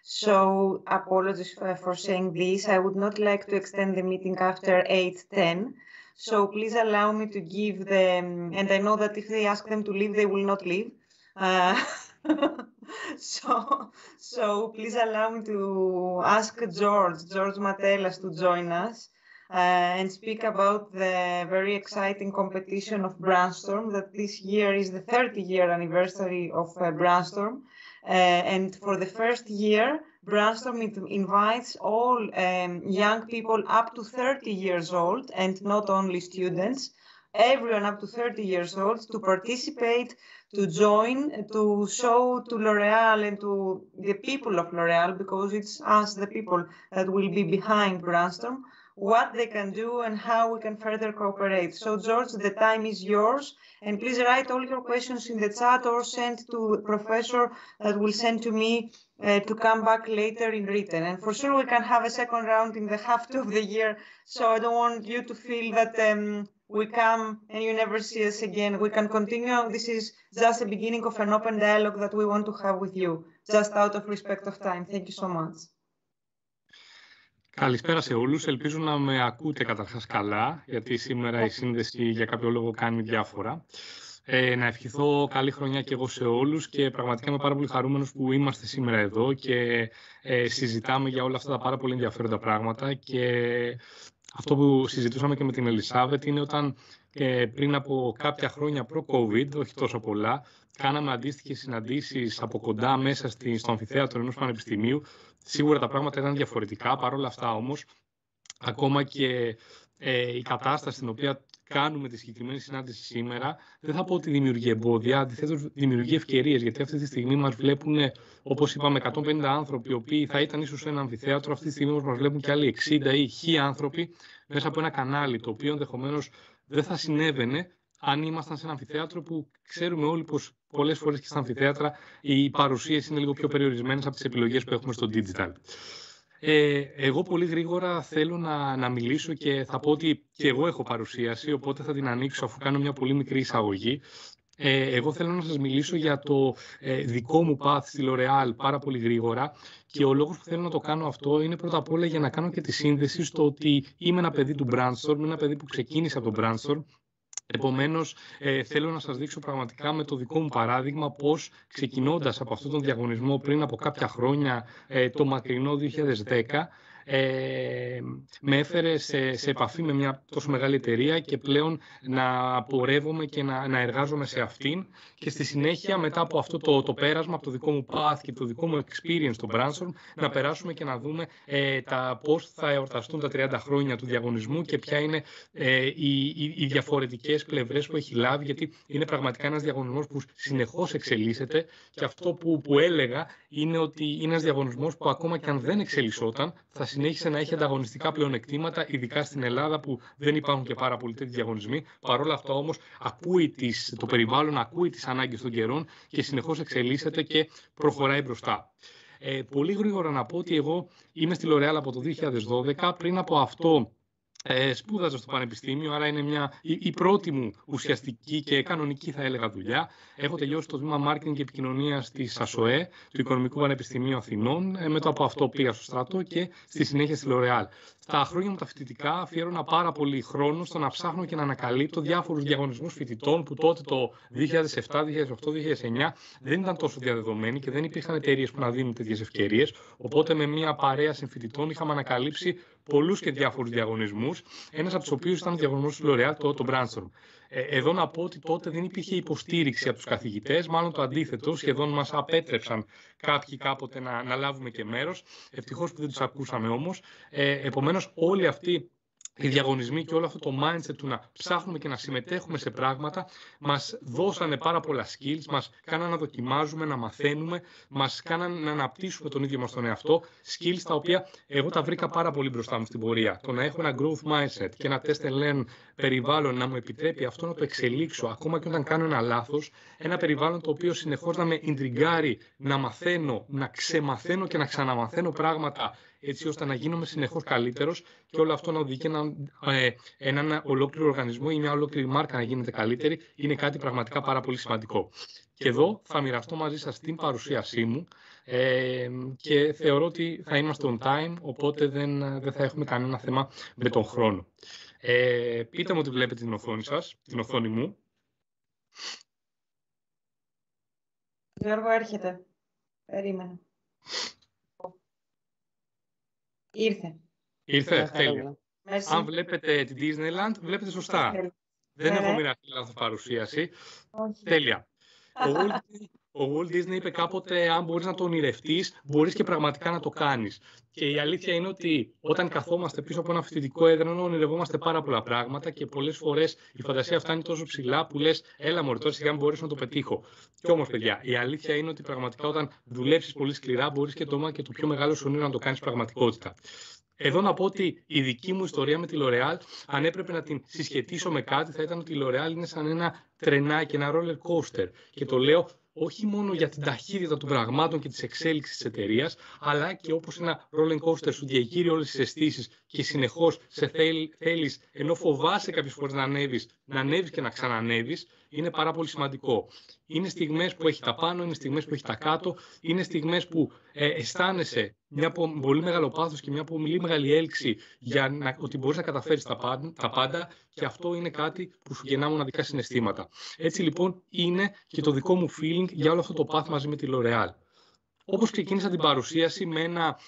So apologies for, for saying this. I would not like to extend the meeting after 8.10. So please allow me to give them, and I know that if they ask them to leave, they will not leave. Uh, so, so please allow me to ask George, George Matelas, to join us uh, and speak about the very exciting competition of Brainstorm. That this year is the 30 year anniversary of uh, Brainstorm, uh, and for the first year, Brainstorm invites all um, young people up to 30 years old and not only students everyone up to 30 years old to participate, to join, to show to L'Oreal and to the people of L'Oreal, because it's us, the people, that will be behind Brainstorm, what they can do and how we can further cooperate. So, George, the time is yours. And please write all your questions in the chat or send to the professor that will send to me uh, to come back later in written. And for sure, we can have a second round in the half two of the year. So I don't want you to feel that um, we come and you never see us again. We can continue. This is just the beginning of an open dialogue that we want to have with you, just out of respect of time. Thank you so much. Καλησπέρα σε όλους. Ελπίζω να με ακούτε καταρχάς καλά, γιατί σήμερα η σύνδεση για κάποιο λόγο κάνει διάφορα. Ε, να ευχηθώ καλή χρονιά και εγώ σε όλους και πραγματικά είμαι πάρα πολύ χαρούμενος που είμαστε σήμερα εδώ και ε, συζητάμε για όλα αυτά τα πάρα πολύ ενδιαφέροντα πράγματα και αυτό που συζητούσαμε και με την Ελισάβετ είναι όταν ε, πριν από κάποια χρόνια προ-COVID, όχι τόσο πολλά, κάναμε αντίστοιχες συναντήσεις από κοντά μέσα στη, στο αμφιθέατρο ενός πανεπιστημίου. Σίγουρα τα πράγματα ήταν διαφορετικά. Παρ' όλα αυτά όμως, ακόμα και ε, η κατάσταση στην οποία κάνουμε τη συγκεκριμένη συνάντηση σήμερα, δεν θα πω ότι δημιουργεί εμπόδια, αντιθέτως δημιουργεί ευκαιρίες. Γιατί αυτή τη στιγμή μας βλέπουν, όπως είπαμε, 150 άνθρωποι, οι οποίοι θα ήταν ίσως σε ένα αμφιθέατρο, αυτή τη στιγμή μας βλέπουν και άλλοι 60 ή χι άνθρωποι μέσα από ένα κανάλι, το οποίο ενδεχομένως δεν θα συνέβαινε αν ήμασταν σε ένα αμφιθέατρο που ξέρουμε όλοι πως πολλές φορές και στα αμφιθέατρα οι παρουσίες είναι λίγο πιο περιορισμένες από τις επιλογές που έχουμε στο digital. Ε, εγώ πολύ γρήγορα θέλω να, να μιλήσω και θα πω ότι και εγώ έχω παρουσίαση, οπότε θα την ανοίξω αφού κάνω μια πολύ μικρή εισαγωγή. Ε, εγώ θέλω να σας μιλήσω για το ε, δικό μου path στη L'Oreal πάρα πολύ γρήγορα και ο λόγος που θέλω να το κάνω αυτό είναι πρώτα απ' όλα για να κάνω και τη σύνδεση στο ότι είμαι ένα παιδί του Brandstorm, ένα παιδί που ξεκίνησε από το Brandstorm Επομένως, ε, θέλω να σας δείξω πραγματικά με το δικό μου παράδειγμα πώς ξεκινώντας από αυτόν τον διαγωνισμό πριν από κάποια χρόνια, ε, το μακρινό 2010, ε, με έφερε σε, σε επαφή με μια τόσο μεγάλη εταιρεία και πλέον να πορεύομαι και να, να εργάζομαι σε αυτήν. Και στη συνέχεια μετά από αυτό το, το πέρασμα, από το δικό μου path και το δικό μου experience στο Branson, να περάσουμε και να δούμε ε, τα, πώς θα εορταστούν τα 30 χρόνια του διαγωνισμού και ποια είναι ε, οι, οι, οι διαφορετικές πλευρές που έχει λάβει, γιατί είναι πραγματικά ένας διαγωνισμός που συνεχώς εξελίσσεται. Και αυτό που, που έλεγα είναι ότι είναι ένας διαγωνισμός που ακόμα και αν δεν εξελισσόταν, θα συνέχισε να έχει ανταγωνιστικά πλεονεκτήματα, ειδικά στην Ελλάδα που δεν υπάρχουν και πάρα πολλοί τέτοιοι διαγωνισμοί. Παρ' όλα αυτά όμως ακούει τις, το περιβάλλον, ακούει τις ανάγκες των καιρών και συνεχώς εξελίσσεται και προχωράει μπροστά. Ε, πολύ γρήγορα να πω ότι εγώ είμαι στη L'Oréal από το 2012. Πριν από αυτό ε, σπούδαζα στο Πανεπιστήμιο, άρα είναι μια, η, πρώτη μου ουσιαστική και κανονική θα έλεγα δουλειά. Έχω τελειώσει το τμήμα Marketing και Επικοινωνίας της ΑΣΟΕ, του Οικονομικού Πανεπιστημίου Αθηνών. Ε, μετά από αυτό πήγα στο στρατό και στη συνέχεια στη L'Oréal. Στα χρόνια μου τα φοιτητικά αφιέρωνα πάρα πολύ χρόνο στο να ψάχνω και να ανακαλύπτω διάφορους διαγωνισμούς φοιτητών που τότε το 2007, 2008, 2009 δεν ήταν τόσο διαδεδομένοι και δεν υπήρχαν εταιρείες που να δίνουν τέτοιες ευκαιρίες. Οπότε με μια παρέα συμφοιτητών είχαμε ανακαλύψει πολλούς και διάφορους διαγωνισμούς. Ένας από τους οποίους ήταν ο διαγωνισμός του L'Oréal, το, το Brandstorm. Ε, εδώ να πω ότι τότε δεν υπήρχε υποστήριξη από τους καθηγητές, μάλλον το αντίθετο. Σχεδόν μας απέτρεψαν κάποιοι κάποτε να, να λάβουμε και μέρος. Ευτυχώς που δεν τους ακούσαμε όμως. Ε, Επομένως, όλοι αυτοί οι διαγωνισμοί και όλο αυτό το mindset του να ψάχνουμε και να συμμετέχουμε σε πράγματα μας δώσανε πάρα πολλά skills, μας κάνανε να δοκιμάζουμε, να μαθαίνουμε, μας κάνανε να αναπτύσσουμε τον ίδιο μας τον εαυτό, skills τα οποία εγώ τα βρήκα πάρα πολύ μπροστά μου στην πορεία. Το να έχω ένα growth mindset και ένα test and learn περιβάλλον να μου επιτρέπει αυτό να το εξελίξω ακόμα και όταν κάνω ένα λάθος, ένα περιβάλλον το οποίο συνεχώς να με ιντριγκάρει, να μαθαίνω, να ξεμαθαίνω και να ξαναμαθαίνω πράγματα έτσι ώστε να γίνομαι συνεχώς καλύτερος και όλο αυτό να οδηγεί έναν, ε, έναν ολόκληρο οργανισμό ή μια ολόκληρη μάρκα να γίνεται καλύτερη είναι κάτι πραγματικά πάρα πολύ σημαντικό. Και εδώ θα μοιραστώ μαζί σας την παρουσίασή μου ε, και θεωρώ ότι θα είμαστε on time, οπότε δεν, δεν θα έχουμε κανένα θέμα με τον χρόνο. Ε, πείτε μου ότι βλέπετε την οθόνη σας, την οθόνη μου. Γιώργο, έρχεται. Περίμενε. Ήρθε. Ήρθε, τέλεια. Αν βλέπετε την Disneyland, βλέπετε σωστά. Δεν έχω μοιραστεί λάθος παρουσίαση. Τέλεια. Ο Walt Disney είπε κάποτε, αν μπορείς να το ονειρευτείς, μπορείς και πραγματικά να το κάνεις. Και η αλήθεια είναι ότι όταν καθόμαστε πίσω από ένα φοιτητικό έδρανο, ονειρευόμαστε πάρα πολλά πράγματα και πολλές φορές η φαντασία φτάνει τόσο ψηλά που λες, έλα μωρέ, τώρα σιγά μπορείς να το πετύχω. Και όμως, παιδιά, η αλήθεια είναι ότι πραγματικά όταν δουλέψεις πολύ σκληρά, μπορείς και το, και το πιο μεγάλο σου όνειρο να το κάνεις πραγματικότητα. Εδώ να πω ότι η δική μου ιστορία με τη L'Oreal, αν έπρεπε να την συσχετίσω με κάτι, θα ήταν ότι η L'Oreal είναι σαν ένα τρενάκι, ένα roller coaster. Και το λέω όχι μόνο για την ταχύτητα των πραγμάτων και της εξέλιξης της εταιρείας, αλλά και όπως ένα rolling coaster σου διακύρει όλες τις αισθήσεις και συνεχώς σε θέλεις, ενώ φοβάσαι κάποιες φορές να ανέβεις, να ανέβεις και να ξανανέβεις, είναι πάρα πολύ σημαντικό. Είναι στιγμές που έχει τα πάνω, είναι στιγμές που έχει τα κάτω, είναι στιγμές που ε, αισθάνεσαι μια πολύ μεγάλο πάθος και μια πολύ μεγάλη έλξη για να, ότι μπορείς να καταφέρεις τα, πάντα, τα πάντα και αυτό είναι κάτι που σου γεννά μοναδικά συναισθήματα. Έτσι λοιπόν είναι και το δικό μου feeling για όλο αυτό το πάθ μαζί με τη L'Oreal. Όπως ξεκίνησα την παρουσίαση με ένα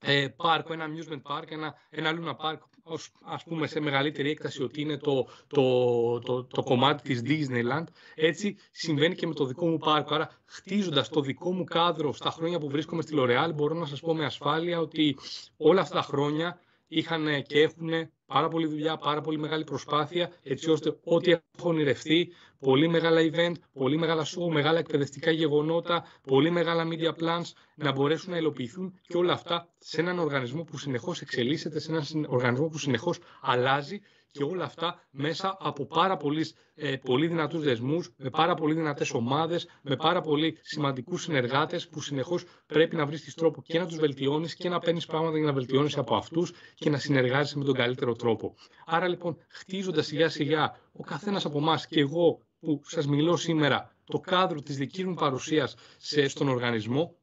ε, πάρκο, ένα amusement park, ένα, ένα Luna Park, ως, ας πούμε σε μεγαλύτερη έκταση ότι είναι το, το, το, το, κομμάτι της Disneyland. Έτσι συμβαίνει και με το δικό μου πάρκο. Άρα χτίζοντας το δικό μου κάδρο στα χρόνια που βρίσκομαι στη L'Oreal μπορώ να σας πω με ασφάλεια ότι όλα αυτά τα χρόνια είχαν και έχουν πάρα πολλή δουλειά, πάρα πολύ μεγάλη προσπάθεια, έτσι ώστε ό,τι έχω ονειρευτεί, πολύ μεγάλα event, πολύ μεγάλα show, μεγάλα εκπαιδευτικά γεγονότα, πολύ μεγάλα media plans, να μπορέσουν να υλοποιηθούν και όλα αυτά σε έναν οργανισμό που συνεχώς εξελίσσεται, σε έναν οργανισμό που συνεχώς αλλάζει και όλα αυτά μέσα από πάρα πολύ, ε, πολύ δυνατούς δεσμούς, με πάρα πολύ δυνατές ομάδες, με πάρα πολύ σημαντικούς συνεργάτες που συνεχώς πρέπει να βρίσκεις τρόπο και να τους βελτιώνεις και να παίρνεις πράγματα για να βελτιώνεις από αυτούς και να συνεργάζεσαι με τον καλύτερο τρόπο. Άρα λοιπόν χτίζοντας σιγά σιγά ο καθένας από εμάς και εγώ που σας μιλώ σήμερα το κάδρο της δικής μου παρουσίας σε, στον οργανισμό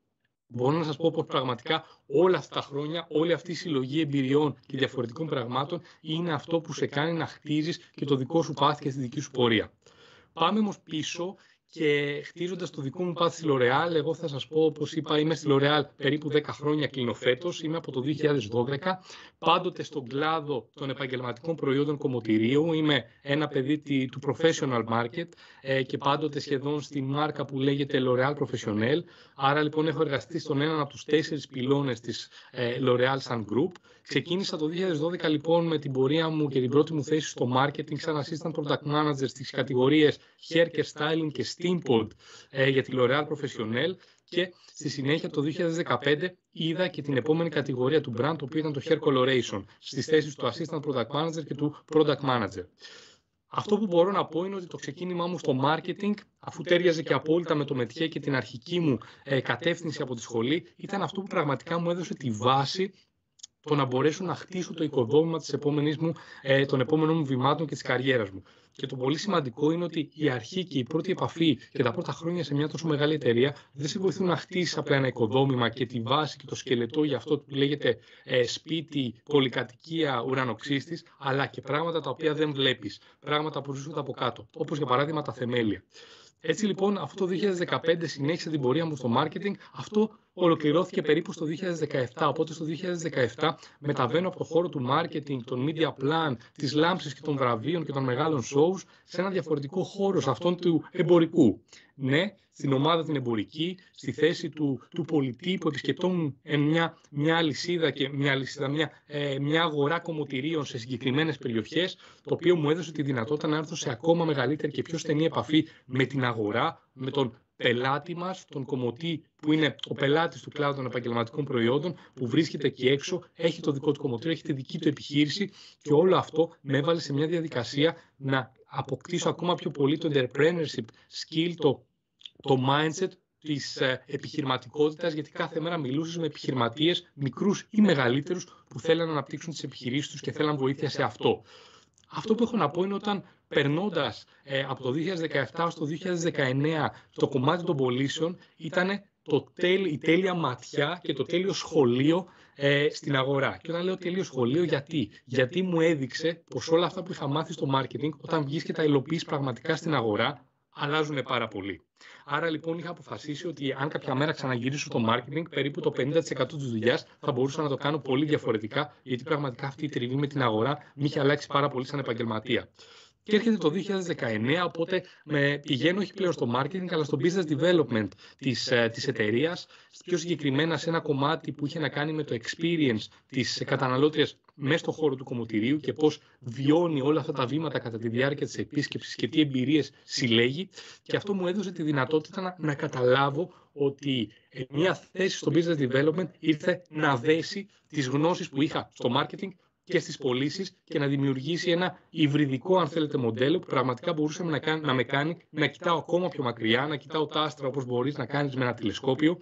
Μπορώ να σας πω πως πραγματικά όλα αυτά τα χρόνια, όλη αυτή η συλλογή εμπειριών και διαφορετικών πραγμάτων είναι αυτό που σε κάνει να χτίζεις και το δικό σου πάθη και τη δική σου πορεία. Πάμε όμως πίσω και χτίζοντας το δικό μου πάθη στη L'Oreal, εγώ θα σας πω, όπως είπα, είμαι στη L'Oreal περίπου 10 χρόνια κλείνω Είμαι από το 2012, πάντοτε στον κλάδο των επαγγελματικών προϊόντων κομμωτηρίου. Είμαι ένα παιδί του professional market ε, και πάντοτε σχεδόν στη μάρκα που λέγεται L'Oreal Professionnel. Άρα λοιπόν έχω εργαστεί στον έναν από τους τέσσερις πυλώνες της ε, L'Oreal Sun Group. Ξεκίνησα το 2012 λοιπόν με την πορεία μου και την πρώτη μου θέση στο marketing σαν assistant product manager στις κατηγορίες hair care styling και steampod ε, για τη L'Oréal Professionnel και στη συνέχεια το 2015 είδα και την επόμενη κατηγορία του brand, το οποίο ήταν το hair coloration, στις θέσεις του assistant product manager και του product manager. Αυτό που μπορώ να πω είναι ότι το ξεκίνημά μου στο marketing, αφού τέριαζε και απόλυτα με το μετιέ και την αρχική μου ε, κατεύθυνση από τη σχολή, ήταν αυτό που πραγματικά μου έδωσε τη βάση το να μπορέσω να χτίσω το οικοδόμημα της επόμενης μου, ε, των επόμενων μου βημάτων και της καριέρας μου. Και το πολύ σημαντικό είναι ότι η αρχή και η πρώτη επαφή και τα πρώτα χρόνια σε μια τόσο μεγάλη εταιρεία δεν σε βοηθούν να χτίσεις απλά ένα οικοδόμημα και τη βάση και το σκελετό για αυτό που λέγεται ε, σπίτι, πολυκατοικία, ουρανοξύστης, αλλά και πράγματα τα οποία δεν βλέπεις. Πράγματα που βρίσκονται από κάτω. Όπως για παράδειγμα τα θεμέλια. Έτσι λοιπόν αυτό το 2015 συνέχισε την πορεία μου στο marketing. Αυτό ολοκληρώθηκε περίπου στο 2017. Οπότε στο 2017 μεταβαίνω από το χώρο του marketing, των media plan, της λάμψης και των βραβείων και των μεγάλων shows σε ένα διαφορετικό χώρο, σε αυτόν του εμπορικού. Ναι, στην ομάδα την εμπορική, στη θέση του, του πολιτή που επισκεπτόμουν μια, μια αλυσίδα και μια, αλυσίδα, μια, ε, μια αγορά κομμωτηρίων σε συγκεκριμένες περιοχές, το οποίο μου έδωσε τη δυνατότητα να έρθω σε ακόμα μεγαλύτερη και πιο στενή επαφή με την αγορά, με τον πελάτη μας, τον κομμωτή που είναι ο πελάτης του κλάδου των επαγγελματικών προϊόντων που βρίσκεται εκεί έξω, έχει το δικό του κομμωτήριο, έχει τη δική του επιχείρηση και όλο αυτό με έβαλε σε μια διαδικασία να αποκτήσω ακόμα πιο πολύ το entrepreneurship skill, το, το mindset της ε, επιχειρηματικότητας, γιατί κάθε μέρα μιλούσες με επιχειρηματίες, μικρούς ή μεγαλύτερους, που θέλουν να αναπτύξουν τις επιχειρήσεις τους και θέλαν βοήθεια σε αυτό. Αυτό που έχω να πω είναι όταν περνώντας ε, από το 2017 στο 2019 το κομμάτι των πωλήσεων ήταν το η τέλεια ματιά και το τέλειο σχολείο ε, στην αγορά. Και όταν λέω τέλειο σχολείο, γιατί; Γιατί μου έδειξε πως όλα αυτά που είχα μάθει στο marketing, όταν βγεις και τα υλοποιείς πραγματικά στην αγορά, αλλάζουν πάρα πολύ. Άρα λοιπόν είχα αποφασίσει ότι αν κάποια μέρα ξαναγυρίσω στο marketing, περίπου το 50% της δουλειάς θα μπορούσα να το κάνω πολύ διαφορετικά, γιατί πραγματικά αυτή η τριβή με την αγορά με είχε αλλάξει πάρα πολύ σαν επαγγελματία. Και έρχεται το 2019, οπότε με πηγαίνω όχι πλέον στο marketing, αλλά στο business development της, ε, της εταιρείας, πιο συγκεκριμένα σε ένα κομμάτι που είχε να κάνει με το experience της καταναλώτριας μέσα στον χώρο του κομμωτηρίου και πώς βιώνει όλα αυτά τα βήματα κατά τη διάρκεια της επίσκεψης και τι εμπειρίες συλλέγει. Και αυτό μου έδωσε τη δυνατότητα να, να καταλάβω ότι μια θέση στο business development ήρθε να δέσει τις γνώσεις που είχα στο marketing και στις πωλήσεις και να δημιουργήσει ένα υβριδικό, αν θέλετε, μοντέλο που πραγματικά μπορούσε να, κάνει, να με κάνει να κοιτάω ακόμα πιο μακριά, να κοιτάω τα άστρα όπως μπορείς να κάνεις με ένα τηλεσκόπιο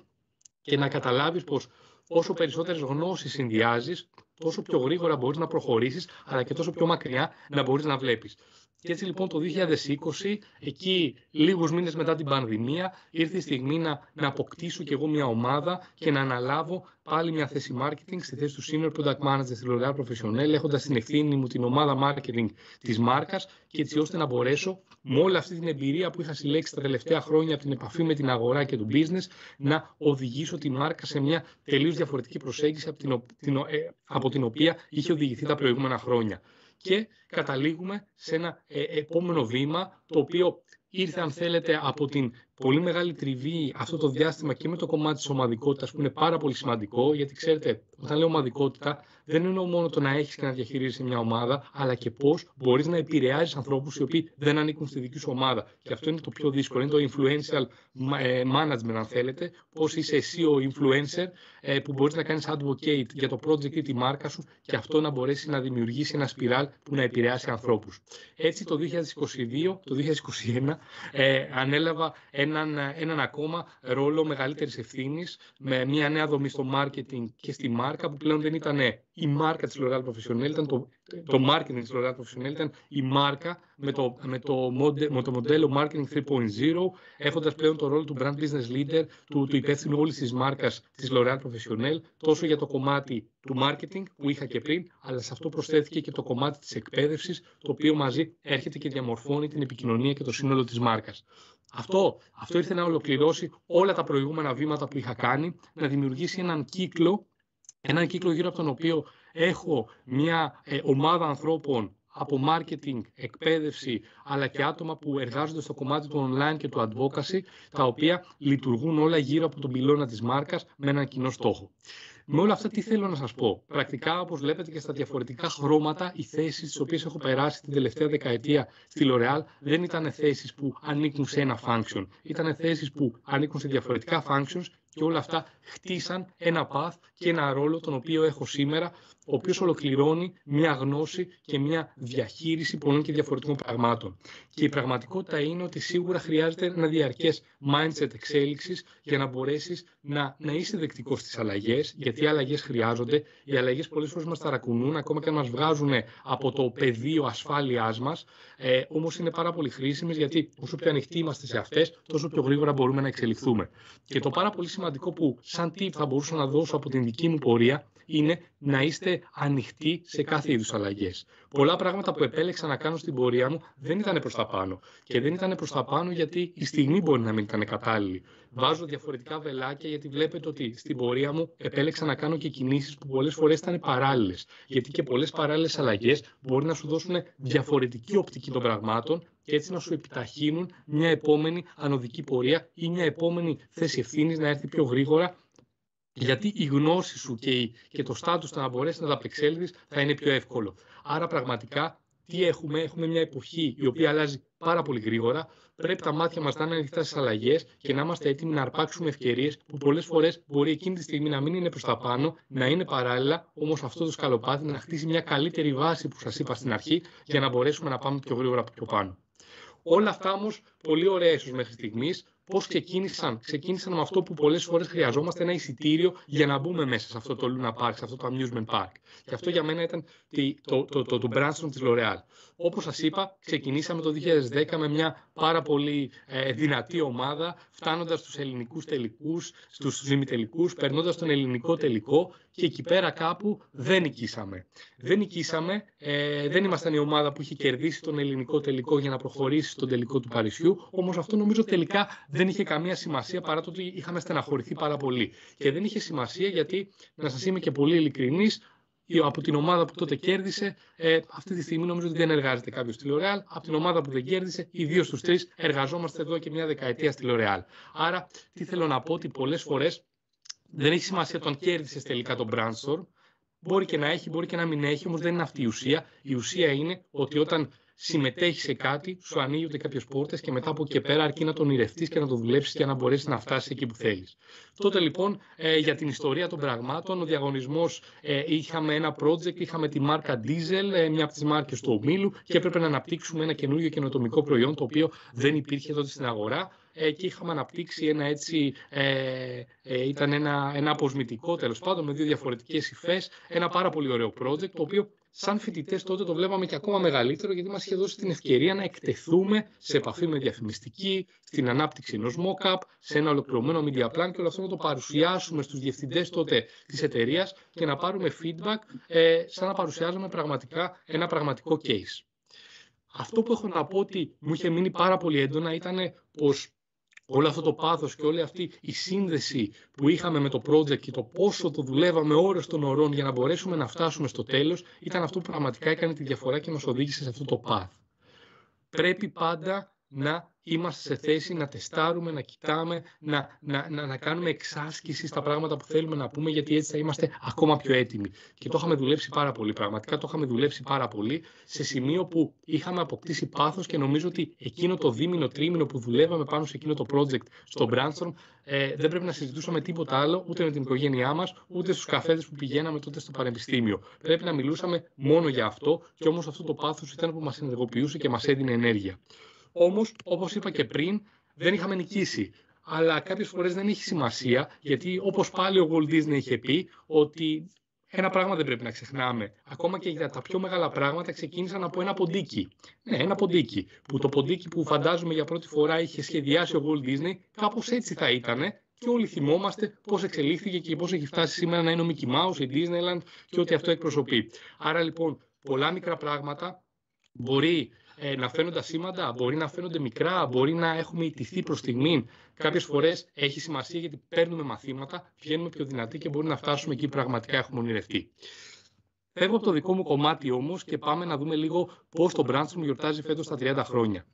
και να καταλάβεις πως όσο περισσότερες γνώσεις συνδυάζεις, τόσο πιο γρήγορα μπορείς να προχωρήσεις, αλλά και τόσο πιο μακριά να μπορείς να βλέπεις. Και έτσι λοιπόν το 2020, εκεί λίγους μήνες μετά την πανδημία, ήρθε η στιγμή να, να αποκτήσω κι εγώ μια ομάδα και να αναλάβω πάλι μια θέση marketing στη θέση του Senior Product Manager στη L'Oréal Professionnel, έχοντας την ευθύνη μου την ομάδα marketing της μάρκας και έτσι ώστε να μπορέσω με όλη αυτή την εμπειρία που είχα συλλέξει τα τελευταία χρόνια από την επαφή με την αγορά και το business να οδηγήσω τη μάρκα σε μια τελείως διαφορετική προσέγγιση από την, την, ε, από την οποία είχε οδηγηθεί τα προηγούμενα χρόνια και καταλήγουμε σε ένα ε, επόμενο βήμα το οποίο ήρθε αν θέλετε από την πολύ μεγάλη τριβή αυτό το διάστημα και με το κομμάτι της ομαδικότητας που είναι πάρα πολύ σημαντικό γιατί ξέρετε όταν λέω ομαδικότητα δεν είναι μόνο το να έχεις και να διαχειρίζεσαι μια ομάδα αλλά και πώς μπορείς να επηρεάζεις ανθρώπους οι οποίοι δεν ανήκουν στη δική σου ομάδα. Και αυτό είναι το πιο δύσκολο, είναι το influential ε, management αν θέλετε. Πώς είσαι εσύ ο influencer ε, που μπορείς να κάνεις advocate για το project ή τη μάρκα σου και αυτό να μπορέσει να δημιουργήσει ένα σπιράλ που να επηρεάσει ανθρώπους. Έτσι το 2022, το 2021 ε, ανέλαβα έναν, έναν ακόμα ρόλο μεγαλύτερης ευθύνης με μια νέα δομή στο marketing και στη μάρκα που πλέον δεν ήταν η μάρκα της L'Oréal Professionnel, ήταν το, το marketing της L'Oréal Professionnel, ήταν η μάρκα με το, με το, μοντε, με το μοντέλο marketing 3.0, έχοντας πλέον το ρόλο του brand business leader, του, του υπεύθυνου όλης της μάρκας της L'Oréal Professionnel, τόσο για το κομμάτι του marketing που είχα και πριν, αλλά σε αυτό προσθέθηκε και το κομμάτι της εκπαίδευσης, το οποίο μαζί έρχεται και διαμορφώνει την επικοινωνία και το σύνολο της μάρκας. Αυτό, αυτό ήρθε να ολοκληρώσει όλα τα προηγούμενα βήματα που είχα κάνει, να δημιουργήσει έναν κύκλο, έναν κύκλο γύρω από τον οποίο έχω μια ε, ομάδα ανθρώπων από marketing, εκπαίδευση, αλλά και άτομα που εργάζονται στο κομμάτι του online και του advocacy, τα οποία λειτουργούν όλα γύρω από τον πυλώνα της μάρκας με έναν κοινό στόχο. Με όλα αυτά τι θέλω να σας πω; Πρακτικά, όπως βλέπετε και στα διαφορετικά χρώματα, οι θέσεις τις οποίες έχω περάσει την τελευταία δεκαετία στη L'Oreal δεν ήταν θέσεις που ανήκουν σε ένα function. Ήταν θέσεις που ανήκουν σε διαφορετικά functions και όλα αυτά χτίσαν ένα path και ένα ρόλο τον οποίο έχω σήμερα, ο οποίος ολοκληρώνει μια γνώση και μια διαχείριση πολλών και διαφορετικών πραγμάτων. Και η πραγματικότητα είναι ότι σίγουρα χρειάζεται ένα διαρκές mindset εξέλιξης για να μπορέσεις να, να είσαι δεκτικός στις αλλαγές, γιατί οι αλλαγές χρειάζονται. Οι αλλαγές πολλές φορές μας ταρακουνούν, ακόμα και αν μας βγάζουν από το πεδίο ασφάλειάς μας, ε, όμως είναι πάρα πολύ χρήσιμες, γιατί όσο πιο ανοιχτοί είμαστε σε αυτές, τόσο πιο γρήγορα μπορούμε να εξελιχθούμε. Και το πάρα πολύ σημαντικό που σαν tip θα μπορούσα να δώσω από την δική μου πορεία είναι να είστε ανοιχτοί σε κάθε είδους αλλαγές. Πολλά πράγματα που επέλεξα να κάνω στην πορεία μου δεν ήταν προς τα πάνω. Και δεν ήταν προς τα πάνω γιατί η στιγμή μπορεί να μην ήταν κατάλληλη. Βάζω διαφορετικά βελάκια γιατί βλέπετε ότι στην πορεία μου επέλεξα να κάνω και κινήσεις που πολλές φορές ήταν παράλληλες. Γιατί και πολλές παράλληλες αλλαγές μπορεί να σου δώσουν διαφορετική οπτική των πραγμάτων και έτσι να σου επιταχύνουν μια επόμενη ανωδική πορεία ή μια επόμενη θέση ευθύνης να έρθει πιο γρήγορα γιατί η γνώση σου και, και το στάτους να μπορέσει να τα απεξέλθεις θα είναι πιο εύκολο. Άρα πραγματικά τι έχουμε, έχουμε μια εποχή η οποία αλλάζει πάρα πολύ γρήγορα. Πρέπει τα μάτια μας να είναι ανοιχτά στις αλλαγές και να είμαστε έτοιμοι να αρπάξουμε ευκαιρίες που πολλές φορές μπορεί εκείνη τη στιγμή να μην είναι προς τα πάνω, να είναι παράλληλα, όμως αυτό το σκαλοπάτι να χτίσει μια καλύτερη βάση που σας είπα στην αρχή για να μπορέσουμε να πάμε πιο γρήγορα πιο πάνω. Όλα αυτά όμως πολύ ωραία ίσως μέχρι στιγμής. Πώς ξεκίνησαν, ξεκίνησαν με αυτό που πολλές φορές χρειαζόμαστε ένα εισιτήριο για να μπούμε μέσα σε αυτό το Luna Park, σε αυτό το Amusement Park. Και αυτό για μένα ήταν το, το, το, το, το της L'Oreal. Όπως σας είπα, ξεκινήσαμε το 2010 με μια πάρα πολύ ε, δυνατή ομάδα, φτάνοντας στους ελληνικούς τελικούς, στους ημιτελικούς, περνώντας τον ελληνικό τελικό και εκεί πέρα κάπου δεν νικήσαμε. Δεν νικήσαμε, ε, δεν ήμασταν η ομάδα που είχε κερδίσει τον ελληνικό τελικό για να προχωρήσει στον τελικό του Παρισιού, όμως αυτό νομίζω τελικά δεν είχε καμία σημασία παρά το ότι είχαμε στεναχωρηθεί πάρα πολύ. Και δεν είχε σημασία γιατί, να σας είμαι και πολύ ειλικρινής, από την ομάδα που τότε κέρδισε, ε, αυτή τη στιγμή νομίζω ότι δεν εργάζεται κάποιος στη L'Oreal. Από την ομάδα που δεν κέρδισε, οι δύο στους τρεις εργαζόμαστε εδώ και μια δεκαετία στη L'Oreal. Άρα, τι θέλω να πω, ότι πολλές φορές δεν έχει σημασία το αν κέρδισες τελικά τον Brandstorm. Μπορεί και να έχει, μπορεί και να μην έχει, όμως δεν είναι αυτή η ουσία. Η ουσία είναι ότι όταν συμμετέχεις σε κάτι, σου ανοίγονται κάποιες πόρτες και μετά από εκεί και πέρα αρκεί να τον ηρευτείς και να το δουλέψεις και να μπορέσεις να φτάσεις εκεί που θέλεις. Τότε λοιπόν ε, για την ιστορία των πραγμάτων, ο διαγωνισμός ε, είχαμε ένα project, είχαμε τη μάρκα Diesel, ε, μια από τις μάρκες του ομίλου και έπρεπε να αναπτύξουμε ένα καινούργιο καινοτομικό προϊόν το οποίο δεν υπήρχε τότε στην αγορά ε, και είχαμε αναπτύξει ένα έτσι, ε, ε, ήταν ένα, ένα αποσμητικό τέλος πάντων με δύο διαφορετικές υφές, ένα πάρα πολύ ωραίο project το οποίο σαν φοιτητές τότε το βλέπαμε και ακόμα μεγαλύτερο, γιατί μας είχε δώσει την ευκαιρία να εκτεθούμε σε επαφή με διαφημιστική, στην ανάπτυξη ενός mock-up, σε ένα ολοκληρωμένο media plan και όλο αυτό να το παρουσιάσουμε στους διευθυντές τότε της εταιρείας και να πάρουμε feedback, ε, σαν να παρουσιάζουμε πραγματικά ένα πραγματικό case. Αυτό που έχω να πω ότι μου είχε μείνει πάρα πολύ έντονα ήταν πως όλο αυτό το πάθος και όλη αυτή η σύνδεση που είχαμε με το project και το πόσο το δουλεύαμε ώρες των ωρών για να μπορέσουμε να φτάσουμε στο τέλος ήταν αυτό που πραγματικά έκανε τη διαφορά και μας οδήγησε σε αυτό το path. Πρέπει πάντα να είμαστε σε θέση να τεστάρουμε, να κοιτάμε, να, να, να, να κάνουμε εξάσκηση στα πράγματα που θέλουμε να πούμε, γιατί έτσι θα είμαστε ακόμα πιο έτοιμοι. Και το είχαμε δουλέψει πάρα πολύ, πραγματικά το είχαμε δουλέψει πάρα πολύ, σε σημείο που είχαμε αποκτήσει πάθος και νομίζω ότι εκείνο το δίμηνο, τρίμηνο που δουλεύαμε πάνω σε εκείνο το project στο Brainstorm, ε, δεν πρέπει να συζητούσαμε τίποτα άλλο, ούτε με την οικογένειά μας, ούτε στους καφέδες που πηγαίναμε τότε στο πανεπιστήμιο. Πρέπει να μιλούσαμε μόνο για αυτό, και όμως αυτό το πάθος ήταν που μας ενεργοποιούσε και μας έδινε ενέργεια. Όμως, όπως είπα και πριν, δεν είχαμε νικήσει. Αλλά κάποιες φορές δεν έχει σημασία, γιατί όπως πάλι ο Walt Disney είχε πει, ότι ένα πράγμα δεν πρέπει να ξεχνάμε. Ακόμα και για τα πιο μεγάλα πράγματα ξεκίνησαν από ένα ποντίκι. Ναι, ένα ποντίκι. Που το ποντίκι που φαντάζομαι για πρώτη φορά είχε σχεδιάσει ο Walt Disney, κάπως έτσι θα ήταν. Και όλοι θυμόμαστε πώς εξελίχθηκε και πώς έχει φτάσει σήμερα να είναι ο Mickey Mouse, η Disneyland και ό,τι αυτό εκπροσωπεί. Άρα λοιπόν, πολλά μικρά πράγματα μπορεί ε, να φαίνονται σήμαντα, μπορεί να φαίνονται μικρά, μπορεί να έχουμε ιτηθεί προς στιγμή. Κάποιες φορές έχει σημασία γιατί παίρνουμε μαθήματα, βγαίνουμε πιο δυνατοί και μπορεί να φτάσουμε εκεί που πραγματικά έχουμε ονειρευτεί. Φεύγω από το δικό μου κομμάτι όμως και πάμε να δούμε λίγο πώς το Brandstorm γιορτάζει φέτος τα 30 χρόνια.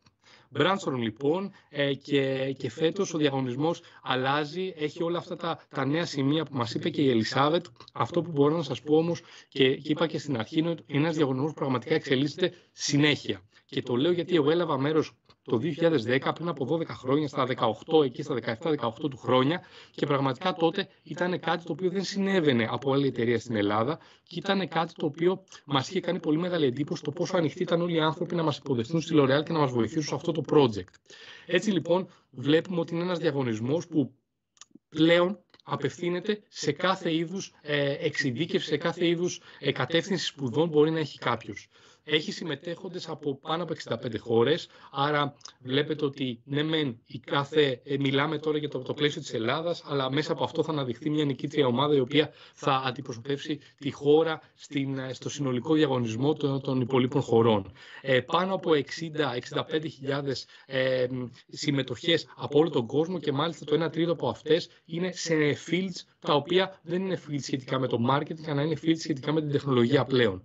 Brandstorm λοιπόν ε, και, και φέτος ο διαγωνισμός αλλάζει, έχει όλα αυτά τα, τα νέα σημεία που μας είπε και η Ελισάβετ. Αυτό που μπορώ να σας πω όμως και, και είπα και στην αρχή είναι ότι ένας διαγωνισμός που πραγματικά εξελίσσεται συνέχεια. Και το λέω γιατί εγώ έλαβα μέρος το 2010, πριν από 12 χρόνια, στα 18, εκεί στα 17-18 του χρόνια. Και πραγματικά τότε ήταν κάτι το οποίο δεν συνέβαινε από άλλη εταιρεία στην Ελλάδα. Και ήταν κάτι το οποίο μας είχε κάνει πολύ μεγάλη εντύπωση το πόσο ανοιχτοί ήταν όλοι οι άνθρωποι να μας υποδεχτούν στη L'Oreal και να μας βοηθήσουν σε αυτό το project. Έτσι λοιπόν βλέπουμε ότι είναι ένας διαγωνισμός που πλέον απευθύνεται σε κάθε είδους ε, εξειδίκευση, σε κάθε είδους ε, κατεύθυνση σπουδών μπορεί να έχει κάποιος έχει συμμετέχοντες από πάνω από 65 χώρες, άρα βλέπετε ότι ναι μεν η κάθε, ε, μιλάμε τώρα για το, το πλαίσιο της Ελλάδας, αλλά μέσα από αυτό θα αναδειχθεί μια νικήτρια ομάδα η οποία θα αντιπροσωπεύσει τη χώρα στην, ε, στο συνολικό διαγωνισμό των, των υπολείπων χωρών. Ε, πάνω από 60-65 ε, συμμετοχές από όλο τον κόσμο και μάλιστα το 1 τρίτο από αυτές είναι σε fields τα οποία δεν είναι fields σχετικά με το marketing, αλλά είναι fields σχετικά με την τεχνολογία πλέον.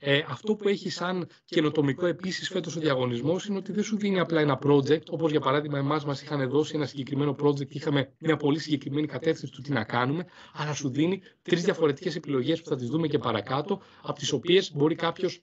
Ε, αυτό που έχει σαν καινοτομικό επίσης φέτος ο διαγωνισμός είναι ότι δεν σου δίνει απλά ένα project, όπως για παράδειγμα εμάς μας είχαν δώσει ένα συγκεκριμένο project και είχαμε μια πολύ συγκεκριμένη κατεύθυνση του τι να κάνουμε, αλλά σου δίνει τρεις διαφορετικές επιλογές που θα τις δούμε και παρακάτω, από τις οποίες μπορεί κάποιος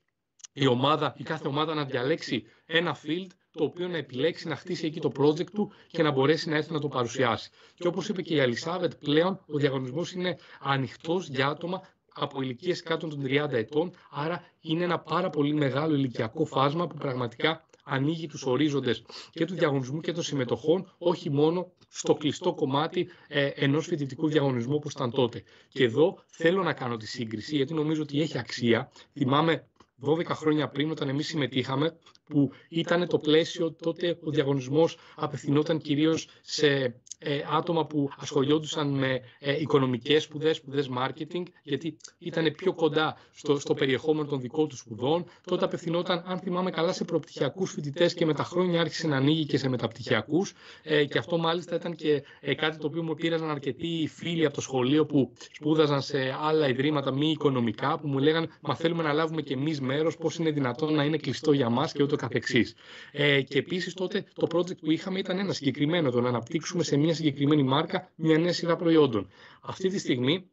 η ομάδα, η κάθε ομάδα να διαλέξει ένα field το οποίο να επιλέξει να χτίσει εκεί το project του και να μπορέσει να έρθει να το παρουσιάσει. Και όπως είπε και η Αλισάβετ, πλέον ο διαγωνισμός είναι ανοιχτός για άτομα από ηλικίες κάτω των 30 ετών, άρα είναι ένα πάρα πολύ μεγάλο ηλικιακό φάσμα που πραγματικά ανοίγει τους ορίζοντες και του διαγωνισμού και των συμμετοχών, όχι μόνο στο κλειστό κομμάτι ε, ενός φοιτητικού διαγωνισμού που ήταν τότε. Και εδώ θέλω να κάνω τη σύγκριση, γιατί νομίζω ότι έχει αξία. Θυμάμαι 12 χρόνια πριν, όταν εμείς συμμετείχαμε, που ήταν το πλαίσιο, τότε ο διαγωνισμός απευθυνόταν κυρίως σε ε, άτομα που ασχολιόντουσαν με ε, οικονομικές σπουδές, σπουδές marketing, γιατί ήταν πιο κοντά στο, στο περιεχόμενο των δικών τους σπουδών. Τότε απευθυνόταν, αν θυμάμαι καλά, σε προπτυχιακούς φοιτητές και με τα χρόνια άρχισε να ανοίγει και σε μεταπτυχιακούς. Ε, και αυτό μάλιστα ήταν και ε, κάτι το οποίο μου πήραν αρκετοί φίλοι από το σχολείο που σπούδαζαν σε άλλα ιδρύματα μη οικονομικά, που μου λέγανε Μα θέλουμε να λάβουμε και εμείς μέρος, πώς είναι δυνατόν να είναι κλειστό για μας και ούτω καθεξής. Ε, και επίσης τότε το project που είχαμε ήταν ένα συγκεκριμένο, το να αναπτύξουμε σε μια συγκεκριμένη μάρκα μια νέα σειρά προϊόντων. Αυτή τη στιγμή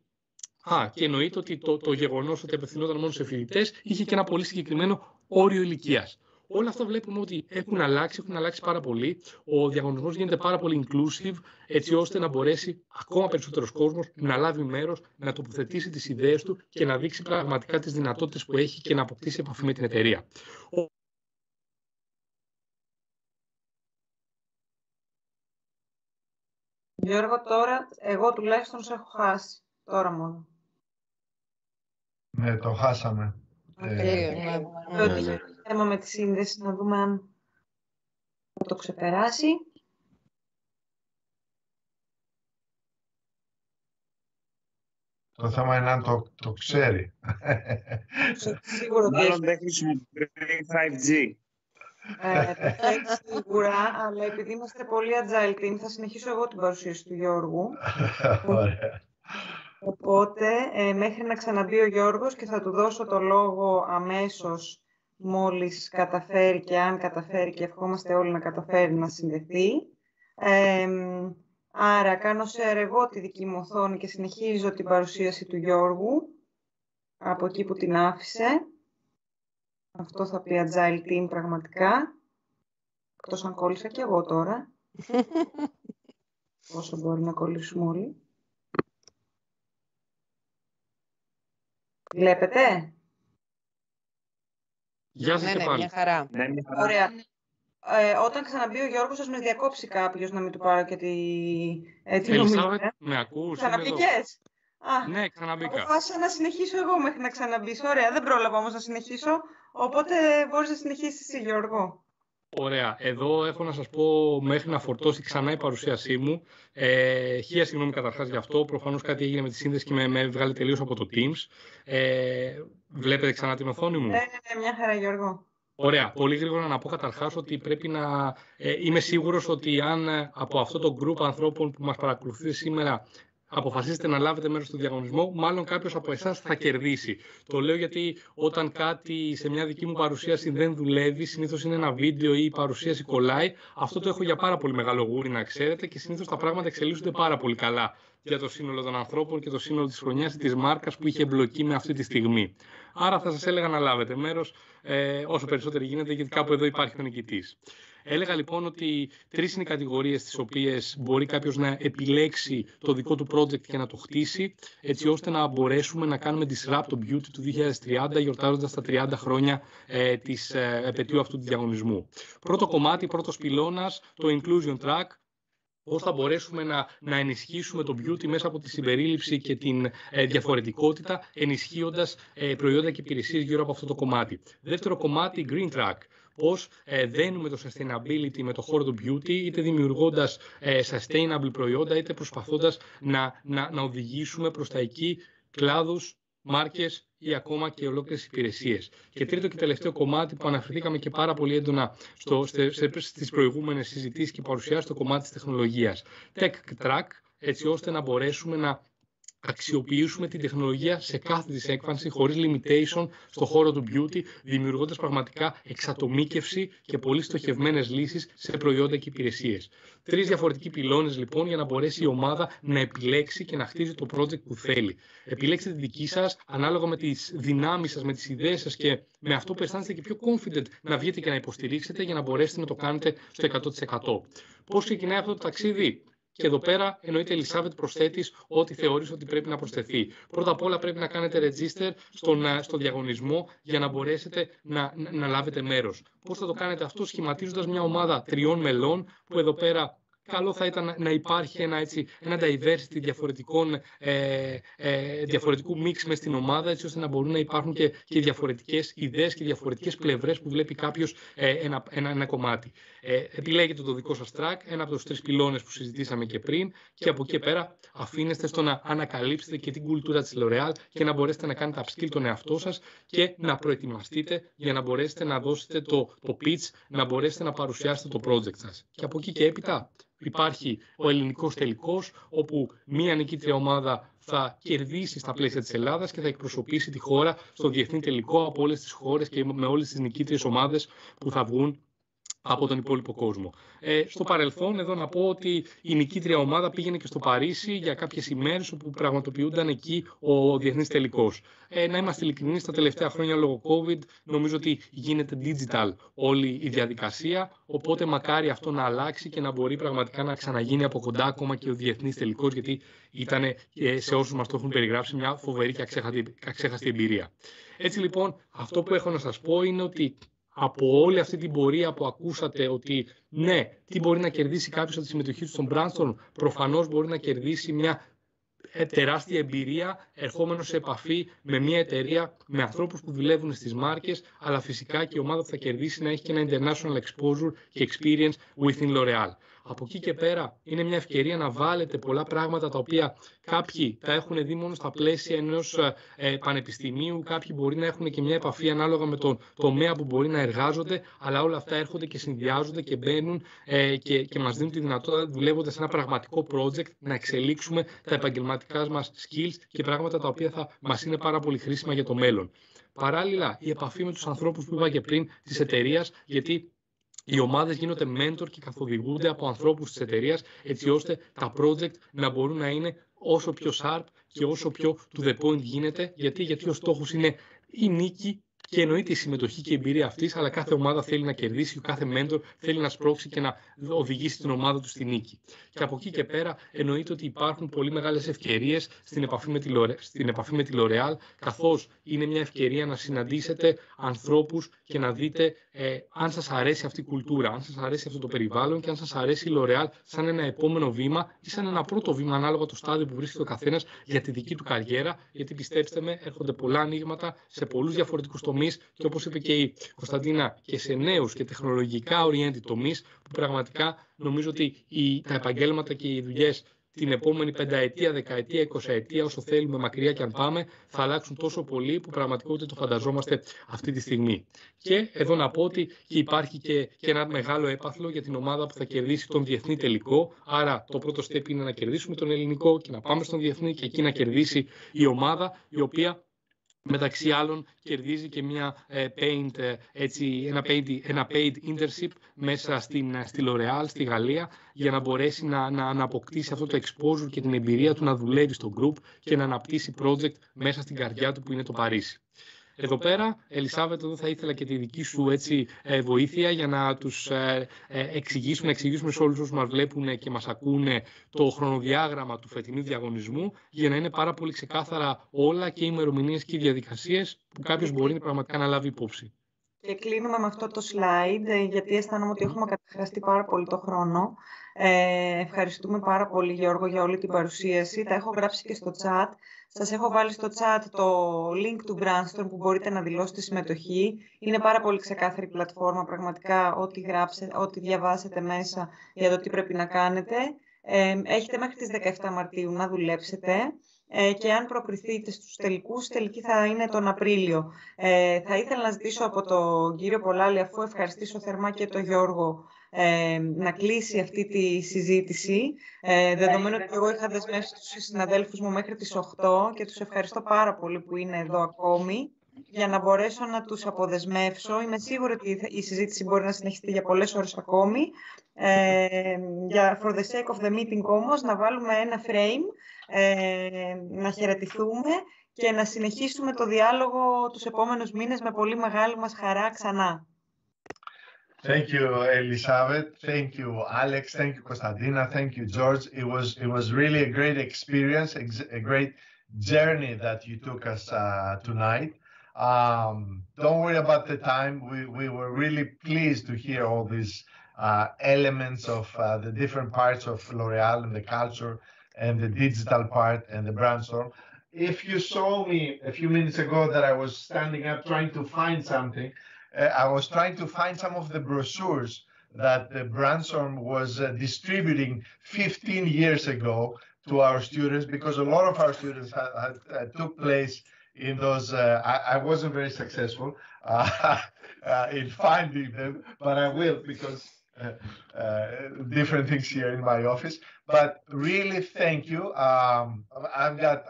Α, και εννοείται ότι το, το γεγονός ότι απευθυνόταν μόνο σε φοιτητές είχε και ένα πολύ συγκεκριμένο όριο ηλικίας. Όλα αυτά βλέπουμε ότι έχουν αλλάξει, έχουν αλλάξει πάρα πολύ. Ο διαγωνισμός γίνεται πάρα πολύ inclusive, έτσι ώστε να μπορέσει ακόμα περισσότερος κόσμος να λάβει μέρος, να τοποθετήσει τις ιδέες του και να δείξει πραγματικά τις δυνατότητες που έχει και να αποκτήσει επαφή με την εταιρεία. Γιώργο, τώρα εγώ τουλάχιστον σε έχω χάσει. Τώρα μόνο. Ναι, το χάσαμε. Okay. Ε, ναι, ναι, ναι. θέμα με τη σύνδεση, να δούμε αν θα το ξεπεράσει. Το θέμα είναι αν το, το ξέρει. Σίγουρο ότι Μάλλον δεν χρησιμοποιεί 5G. Ε, σίγουρα, αλλά επειδή είμαστε πολύ agile team, θα συνεχίσω εγώ την παρουσίαση του Γιώργου. Ωραία. Οπότε, ε, μέχρι να ξαναμπεί ο Γιώργος και θα του δώσω το λόγο αμέσως μόλις καταφέρει και αν καταφέρει και ευχόμαστε όλοι να καταφέρει να συνδεθεί. Ε, άρα κάνω share εγώ τη δική μου οθόνη και συνεχίζω την παρουσίαση του Γιώργου από εκεί που την άφησε. Αυτό θα πει Agile Team πραγματικά. Εκτός αν κόλλησα και εγώ τώρα. Όσο μπορεί να κολλήσουμε όλοι. Βλέπετε; Γεια σας ναι, και ναι, πάλι. μια χαρά. Ναι, μια χαρά. Ωραία. Ε, όταν ξαναμπεί ο Γιώργος, ας με διακόψει κάποιος να μην του πάρω και τη, ε, την Ελισάβετ, ομιλία. με ακούς, είμαι εδώ. Ξαναμπήκες; Α, Ναι, ξαναμπήκα. αποφάσισα να συνεχίσω εγώ μέχρι να ξαναμπείς. Ωραία, δεν πρόλαβα όμως να συνεχίσω, οπότε μπορείς να συνεχίσεις εσύ, Γιώργο. Ωραία. Εδώ έχω να σας πω μέχρι να φορτώσει ξανά η παρουσίασή μου. Ε, χίλια συγγνώμη καταρχάς γι' αυτό. Προφανώς κάτι έγινε με τη σύνδεση και με, με βγάλει τελείως από το Teams. Ε, βλέπετε ξανά την οθόνη μου; Ναι, ναι, ναι, μια χαρά, Γιώργο. Ωραία. Πολύ γρήγορα να πω καταρχάς ότι πρέπει να... Ε, είμαι σίγουρος ότι αν ε, από αυτό το group ανθρώπων που μας παρακολουθεί σήμερα αποφασίσετε να λάβετε μέρος στο διαγωνισμό, μάλλον κάποιος από εσάς θα κερδίσει. Το λέω γιατί όταν κάτι σε μια δική μου παρουσίαση δεν δουλεύει, συνήθως είναι ένα βίντεο ή η παρουσίαση κολλάει, αυτό το έχω για πάρα πολύ μεγάλο γούρι να ξέρετε και συνήθως τα πράγματα εξελίσσονται πάρα πολύ καλά για το σύνολο των ανθρώπων και το σύνολο της χρονιάς ή της μάρκας που είχε εμπλοκή με αυτή τη στιγμή. Άρα θα σας έλεγα να λάβετε μέρος ε, όσο περισσότερο γίνεται γιατί κάπου εδώ υπάρχει ο νικητής. Έλεγα λοιπόν ότι τρεις είναι οι κατηγορίες τις οποίες μπορεί κάποιος να επιλέξει το δικό του project και να το χτίσει, έτσι ώστε να μπορέσουμε να κάνουμε disrupt το beauty του 2030, γιορτάζοντας τα 30 χρόνια ε, της ε, επαιτίου αυτού του διαγωνισμού. Πρώτο κομμάτι, πρώτος πυλώνας, το inclusion track, Πώς θα μπορέσουμε να, να ενισχύσουμε το beauty μέσα από τη συμπερίληψη και την ε, διαφορετικότητα, ενισχύοντας ε, προϊόντα και υπηρεσίες γύρω από αυτό το κομμάτι. Δεύτερο κομμάτι, green track. Πώ ε, δένουμε το sustainability με το χώρο του beauty, είτε δημιουργώντας ε, sustainable προϊόντα, είτε προσπαθώντας να, να, να οδηγήσουμε προς τα εκεί κλάδους, μάρκες ή ακόμα και ολόκληρες υπηρεσίες. Και τρίτο και τελευταίο κομμάτι που αναφερθήκαμε και πάρα πολύ έντονα στο, στις προηγούμενες συζητήσεις και παρουσιάσεις, το κομμάτι της τεχνολογίας. Tech track, έτσι ώστε να μπορέσουμε να αξιοποιήσουμε την τεχνολογία σε κάθε της έκφανση, χωρίς limitation, στο χώρο του beauty, δημιουργώντας πραγματικά εξατομίκευση και πολύ στοχευμένες λύσεις σε προϊόντα και υπηρεσίες. Τρεις διαφορετικοί πυλώνες λοιπόν για να μπορέσει η ομάδα να επιλέξει και να χτίζει το project που θέλει. Επιλέξτε τη δική σας, ανάλογα με τις δυνάμεις σας, με τις ιδέες σας και με αυτό που αισθάνεστε και πιο confident να βγείτε και να υποστηρίξετε για να μπορέσετε να το κάνετε στο 100%. Πώς ξεκινάει αυτό το ταξίδι; Και εδώ πέρα εννοείται Ελισάβετ προσθέτεις ό,τι θεωρείς ότι πρέπει να προσθεθεί. Πρώτα απ' όλα πρέπει να κάνετε register στον, στο διαγωνισμό για να μπορέσετε να, να, να λάβετε μέρος. Πώς θα το κάνετε αυτό; Σχηματίζοντας μια ομάδα τριών μελών που εδώ πέρα καλό θα ήταν να υπάρχει ένα, έτσι, ένα diversity διαφορετικών, ε, ε, διαφορετικού μίξ μες στην ομάδα, έτσι ώστε να μπορούν να υπάρχουν και, και διαφορετικές ιδέες και διαφορετικές πλευρές που βλέπει κάποιος ε, ένα, ένα, ένα κομμάτι. Ε, επιλέγετε το δικό σας track, ένα από τους τρεις πυλώνες που συζητήσαμε και πριν και από εκεί πέρα αφήνεστε στο να ανακαλύψετε και την κουλτούρα της L'Oreal και να μπορέσετε να κάνετε upskill τον εαυτό σας και να προετοιμαστείτε για να μπορέσετε να δώσετε το, το pitch, να μπορέσετε να παρουσιάσετε το project σας. Και από εκεί και έπειτα υπάρχει ο ελληνικός τελικός, όπου μία νικήτρια ομάδα θα κερδίσει στα πλαίσια της Ελλάδας και θα εκπροσωπήσει τη χώρα στο διεθνή τελικό από όλες τις χώρες και με όλες τις νικήτριες ομάδες που θα βγουν από τον υπόλοιπο κόσμο. Ε, στο παρελθόν, εδώ να πω ότι η νικήτρια ομάδα πήγαινε και στο Παρίσι για κάποιες ημέρες όπου πραγματοποιούνταν εκεί ο διεθνής τελικός. Ε, να είμαστε ειλικρινείς, τα τελευταία χρόνια λόγω COVID νομίζω ότι γίνεται digital όλη η διαδικασία, οπότε μακάρι αυτό να αλλάξει και να μπορεί πραγματικά να ξαναγίνει από κοντά ακόμα και ο διεθνής τελικός, γιατί ήταν σε όσους μας το έχουν περιγράψει μια φοβερή και αξέχαστη, αξέχαστη εμπειρία. Έτσι λοιπόν, αυτό που έχω να σας πω είναι ότι από όλη αυτή την πορεία που ακούσατε ότι ναι, τι μπορεί να κερδίσει κάποιος από τη συμμετοχή του στον Brainstorm, προφανώς μπορεί να κερδίσει μια τεράστια εμπειρία ερχόμενος σε επαφή με μια εταιρεία, με ανθρώπους που δουλεύουν στις μάρκες, αλλά φυσικά και η ομάδα που θα κερδίσει να έχει και ένα international exposure και experience within L'Oreal. Από εκεί και πέρα είναι μια ευκαιρία να βάλετε πολλά πράγματα τα οποία κάποιοι τα έχουν δει μόνο στα πλαίσια ενός ε, πανεπιστημίου, κάποιοι μπορεί να έχουν και μια επαφή ανάλογα με τον τομέα που μπορεί να εργάζονται, αλλά όλα αυτά έρχονται και συνδυάζονται και μπαίνουν ε, και, και μας δίνουν τη δυνατότητα δουλεύοντας σε ένα πραγματικό project να εξελίξουμε τα επαγγελματικά επιχειρηματικά μας skills και πράγματα τα οποία θα μας είναι πάρα πολύ χρήσιμα για το μέλλον. Παράλληλα, η επαφή με τους ανθρώπους που είπα και πριν της εταιρείας, γιατί οι ομάδες γίνονται mentor και καθοδηγούνται από ανθρώπους της εταιρείας, έτσι ώστε τα project να μπορούν να είναι όσο πιο sharp και όσο πιο to the point γίνεται. Γιατί, γιατί ο στόχος είναι η νίκη και εννοείται η συμμετοχή και η εμπειρία αυτής, αλλά κάθε ομάδα θέλει να κερδίσει, κάθε mentor θέλει να σπρώξει και να οδηγήσει την ομάδα τους στη νίκη. Και από εκεί και πέρα εννοείται ότι υπάρχουν πολύ μεγάλες ευκαιρίες στην, επαφή με τη στην επαφή με τη L'Oreal, καθώς είναι μια ευκαιρία να συναντήσετε ανθρώπους και να δείτε ε, αν σας αρέσει αυτή η κουλτούρα, αν σας αρέσει αυτό το περιβάλλον και αν σας αρέσει η L'Oreal σαν ένα επόμενο βήμα ή σαν ένα πρώτο βήμα, ανάλογα το στάδιο που βρίσκεται ο καθένας για τη δική του καριέρα. Γιατί πιστέψτε με, έρχονται πολλά ανοίγματα σε πολλούς διαφορετικούς τομείς και όπως είπε και η Κωνσταντίνα και σε νέους και τεχνολογικά oriented τομείς που πραγματικά νομίζω ότι οι, τα επαγγέλματα και οι δουλειές την επόμενη πενταετία, δεκαετία, εικοσαετία, όσο θέλουμε μακριά και αν πάμε, θα αλλάξουν τόσο πολύ που πραγματικότητα το φανταζόμαστε αυτή τη στιγμή. Και εδώ να πω ότι υπάρχει και, και ένα μεγάλο έπαθλο για την ομάδα που θα κερδίσει τον διεθνή τελικό. Άρα το πρώτο step είναι να κερδίσουμε τον ελληνικό και να πάμε στον διεθνή και εκεί να κερδίσει η ομάδα η οποία μεταξύ άλλων κερδίζει και μια ε, paint, ε, έτσι, ένα, paid, ένα paid internship μέσα στην, ε, στη L'Oreal, στη Γαλλία, για να μπορέσει να, να, να αποκτήσει αυτό το exposure και την εμπειρία του να δουλεύει στο group και να αναπτύσσει project μέσα στην καρδιά του που είναι το Παρίσι. Εδώ πέρα, Ελισάβετ, εδώ θα ήθελα και τη δική σου έτσι, ε, βοήθεια για να τους ε, ε, εξηγήσουμε, να εξηγήσουμε σε όλους όσους μας βλέπουν και μας ακούνε το χρονοδιάγραμμα του φετινού διαγωνισμού για να είναι πάρα πολύ ξεκάθαρα όλα και οι ημερομηνίες και οι διαδικασίες που κάποιος μπορεί πραγματικά να λάβει υπόψη. Και κλείνουμε με αυτό το slide, γιατί αισθάνομαι ότι έχουμε καταχραστεί πάρα πολύ το χρόνο. Ε, ευχαριστούμε πάρα πολύ, Γιώργο, για όλη την παρουσίαση. Τα έχω γράψει και στο chat. Σας έχω βάλει στο chat το link του Brainstorm που μπορείτε να δηλώσετε συμμετοχή. Είναι πάρα πολύ ξεκάθαρη πλατφόρμα, πραγματικά, ό,τι, γράψετε, ό,τι διαβάσετε μέσα για το τι πρέπει να κάνετε. Ε, έχετε μέχρι τις 17 Μαρτίου να δουλέψετε ε, και αν προκριθείτε στους τελικούς, τελική θα είναι τον Απρίλιο. Ε, θα ήθελα να ζητήσω από τον κύριο Πολάλη, αφού ευχαριστήσω θερμά και τον Γιώργο, ε, να κλείσει αυτή τη συζήτηση, ε, δεδομένου ότι εγώ είχα δεσμεύσει τους συναδέλφους μου μέχρι τις 8 και τους ευχαριστώ πάρα πολύ που είναι εδώ ακόμη για να μπορέσω να τους αποδεσμεύσω. Είμαι σίγουρη ότι η συζήτηση μπορεί να συνεχιστεί για πολλές ώρες ακόμη. Ε, για, for the sake of the meeting όμως, να βάλουμε ένα frame, ε, να χαιρετηθούμε και να συνεχίσουμε το διάλογο τους επόμενους μήνες με πολύ μεγάλη μας χαρά ξανά. Thank you, Elisabeth. Thank you, Alex. Thank you, Constantina. Thank you, George. It was it was really a great experience, a great journey that you took us uh, tonight. Um, don't worry about the time. We, we were really pleased to hear all these uh, elements of uh, the different parts of L'Oreal and the culture and the digital part and the brainstorm. If you saw me a few minutes ago that I was standing up trying to find something, uh, I was trying to find some of the brochures that the brainstorm was uh, distributing 15 years ago to our students because a lot of our students had, had, took place in those. Uh, I, I, wasn't very successful uh, uh, in finding them, but I will because different things here in my office. But really, thank you. Um, I've got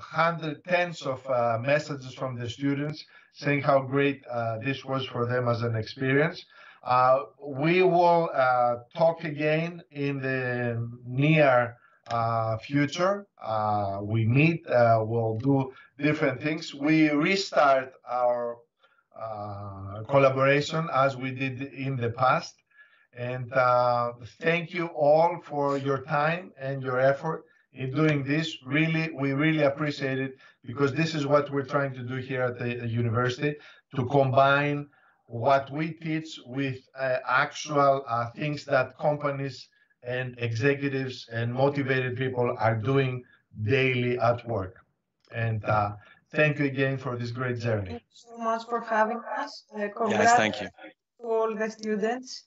hundred tens of messages from the students saying how great this was for them as an experience. Uh, we will uh, talk again in the near uh, future. we meet, we'll do different things. We restart our uh, collaboration as we did in the past. And uh, thank you all for your time and your effort in doing this. Really, we really appreciate it because this is what we're trying to do here at the university to combine what we teach with uh, actual uh, things that companies and executives and motivated people are doing daily at work. And uh, thank you again for this great journey. Thank you so much for having us. Uh, yes, thank you. To all the students